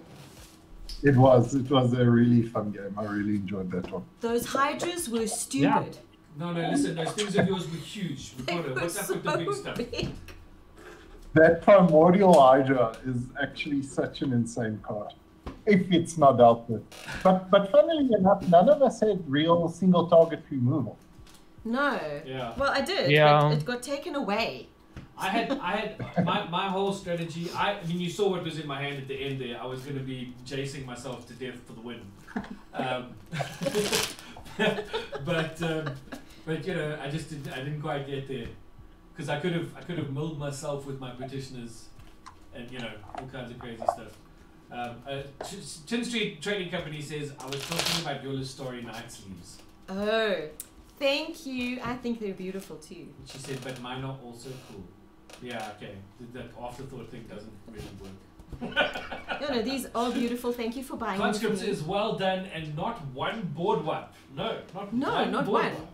It was. It was a really fun game. I really enjoyed that one. Those hydras were stupid. No, no, listen, those things of yours were huge. They Ricardo, were what's up so with the big stuff? big. That Primordial Hydra is actually such an insane card. If it's not dealt with. But but funnily enough, none of us had real single target removal. No. Yeah. Well, I did, Yeah. but it got taken away. I had, I had my, my whole strategy. I, I mean, you saw what was in my hand at the end there. I was going to be chasing myself to death for the win. Um, but um, but you know, I just didn't. I didn't quite get there because I could have I could have milled myself with my petitioners and you know all kinds of crazy stuff. Um, uh, Tin Street Trading Company says I was talking about Yola's story night sleeves. Oh, thank you. I think they're beautiful too. And she said, but mine are also cool. Yeah, okay. Th- That afterthought thing doesn't really work. No, no, these are beautiful. Thank you for buying Conscript is well done and not one board wipe. No, not No, one not board one. wipe,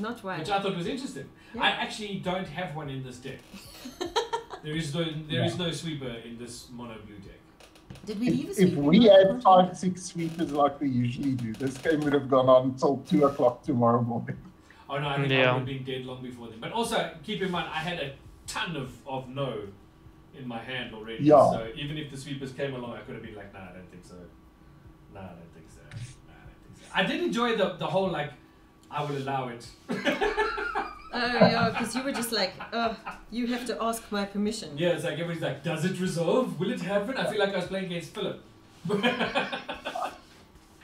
Not one. Which I thought was interesting. Yeah. I actually don't have one in this deck. there is no there is no sweeper in this mono blue deck. Did we leave a If we had five, six sweepers like we usually do, this game would have gone on until two o'clock tomorrow morning. Oh no, I think I would have been dead long before then. But also keep in mind I had a ton of, of no in my hand already. Yeah. So even if the sweepers came along I could have been like, nah, I don't think so. Nah, I don't think so. Nah, I don't think so. I did enjoy the the whole like I will allow it. Oh yeah, because you were just like, oh, you have to ask my permission. Yeah, it's like everybody's like, does it resolve? Will it happen? I feel like I was playing against Philip.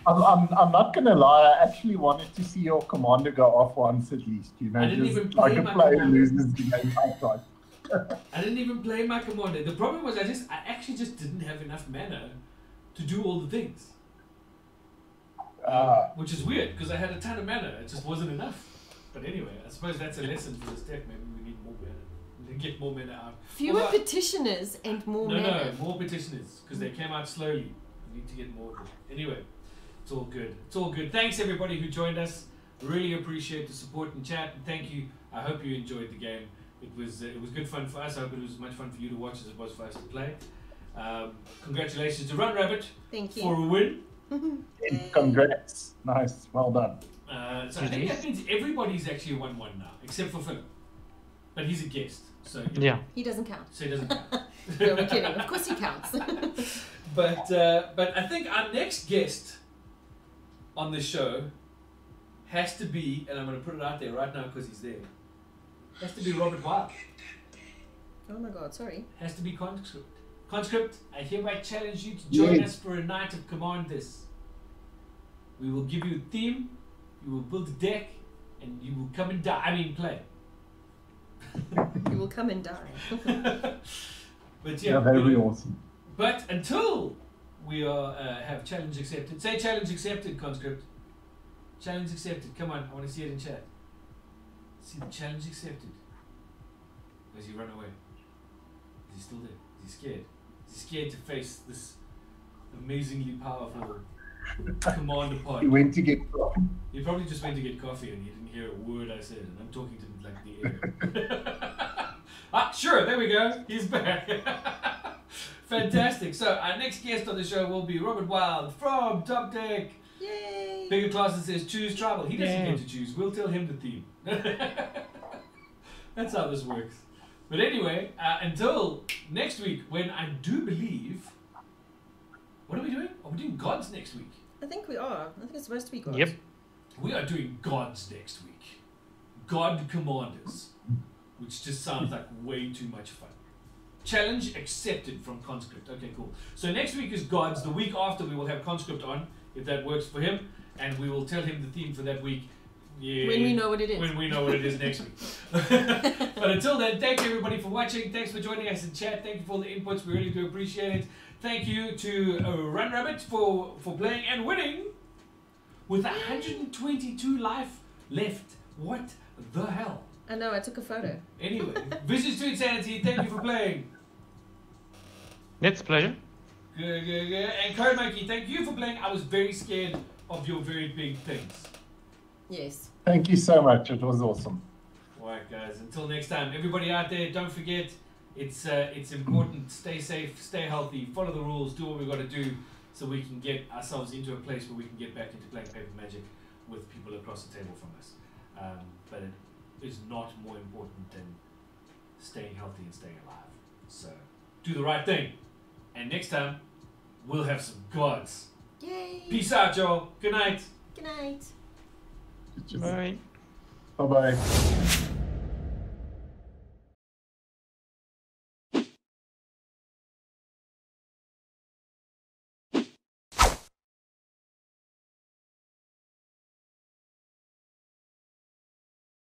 I'm, I'm, I'm not gonna lie, I actually wanted to see your commander go off once at least, you know, I didn't just even like play a my player commander. loses the game outright. I didn't even play my commander. The problem was I just I actually just didn't have enough mana to do all the things. Ah. Which is weird because I had a ton of mana. It just wasn't enough. But anyway, I suppose that's a lesson for this deck. Maybe we need more mana. We to get more mana out. Fewer Although- petitioners and more no, mana. no, more petitioners because they came out slowly. We need to get more of them. Anyway, it's all good. It's all good. Thanks everybody who joined us. Really appreciate the support and chat. And thank you. I hope you enjoyed the game. It was uh, it was good fun for us. I hope it was as much fun for you to watch as it was for us to play. Um, congratulations to Run Rabbit Thank you. for a win. Congrats. Nice. Well done. Uh, so I think that means everybody's actually a one-one now, except for Philip. But he's a guest, so you Yeah. He doesn't count. so he doesn't count. No, we're kidding. Of course he counts. But uh, but I think our next guest on the show has to be, and I'm going to put it out there right now because he's there. Has to be Robert Wild. oh my god, sorry. Has to be conscript. Conscript, I hereby challenge you to join Yes. us for a night of Commanders. We will give you a theme, you will build a deck, and you will come and die. I mean, play. You will come and die. but Yeah, yeah, that would be awesome. But until we are uh, have challenge accepted, say challenge accepted, conscript. Challenge accepted. Come on, I want to see it in chat. See the challenge accepted. Or has he run away? Is he still there? Is he scared? Is he scared to face this amazingly powerful commander pod? He went to get coffee. He probably just went to get coffee and he didn't hear a word I said, and I'm talking to like the air. ah, sure, there we go. He's back. Fantastic. So our next guest on the show will be Robert Wild from Top Deck. Yay! Bigger Clausen says choose tribal. He doesn't Yay. get to choose. We'll tell him the theme. That's how this works. But anyway, uh, until next week, when I do believe, what are we doing? Are we doing gods next week? I think we are. I think it's supposed to be gods. Yep. We are doing gods next week. God Commanders. Which just sounds like way too much fun. Challenge accepted from Conscript. Okay, cool. So next week is gods. The week after we will have Conscript on, if that works for him, and we will tell him the theme for that week. Yeah. When we know what it is. When we know what it is next week. but until then, thank you everybody for watching. Thanks for joining us in chat. Thank you for all the inputs. We really do appreciate it. Thank you to uh, Run Rabbit for, for playing and winning with 122 life left. What the hell? I know, I took a photo. Anyway, Visage to Insanity, thank you for playing. It's a pleasure. Good, good, good. And Code Monkey, thank you for playing. I was very scared of your very big things. Yes. Thank you so much. It was awesome. Alright guys, until next time, everybody out there, don't forget it's uh, it's important. Stay safe, stay healthy, follow the rules, do what we've got to do, so we can get ourselves into a place where we can get back into playing paper magic with people across the table from us. Um, but it is not more important than staying healthy and staying alive. So do the right thing, and next time we'll have some gods. Yay! Peace out, y'all. Good night. Good night. Bye. Bye bye.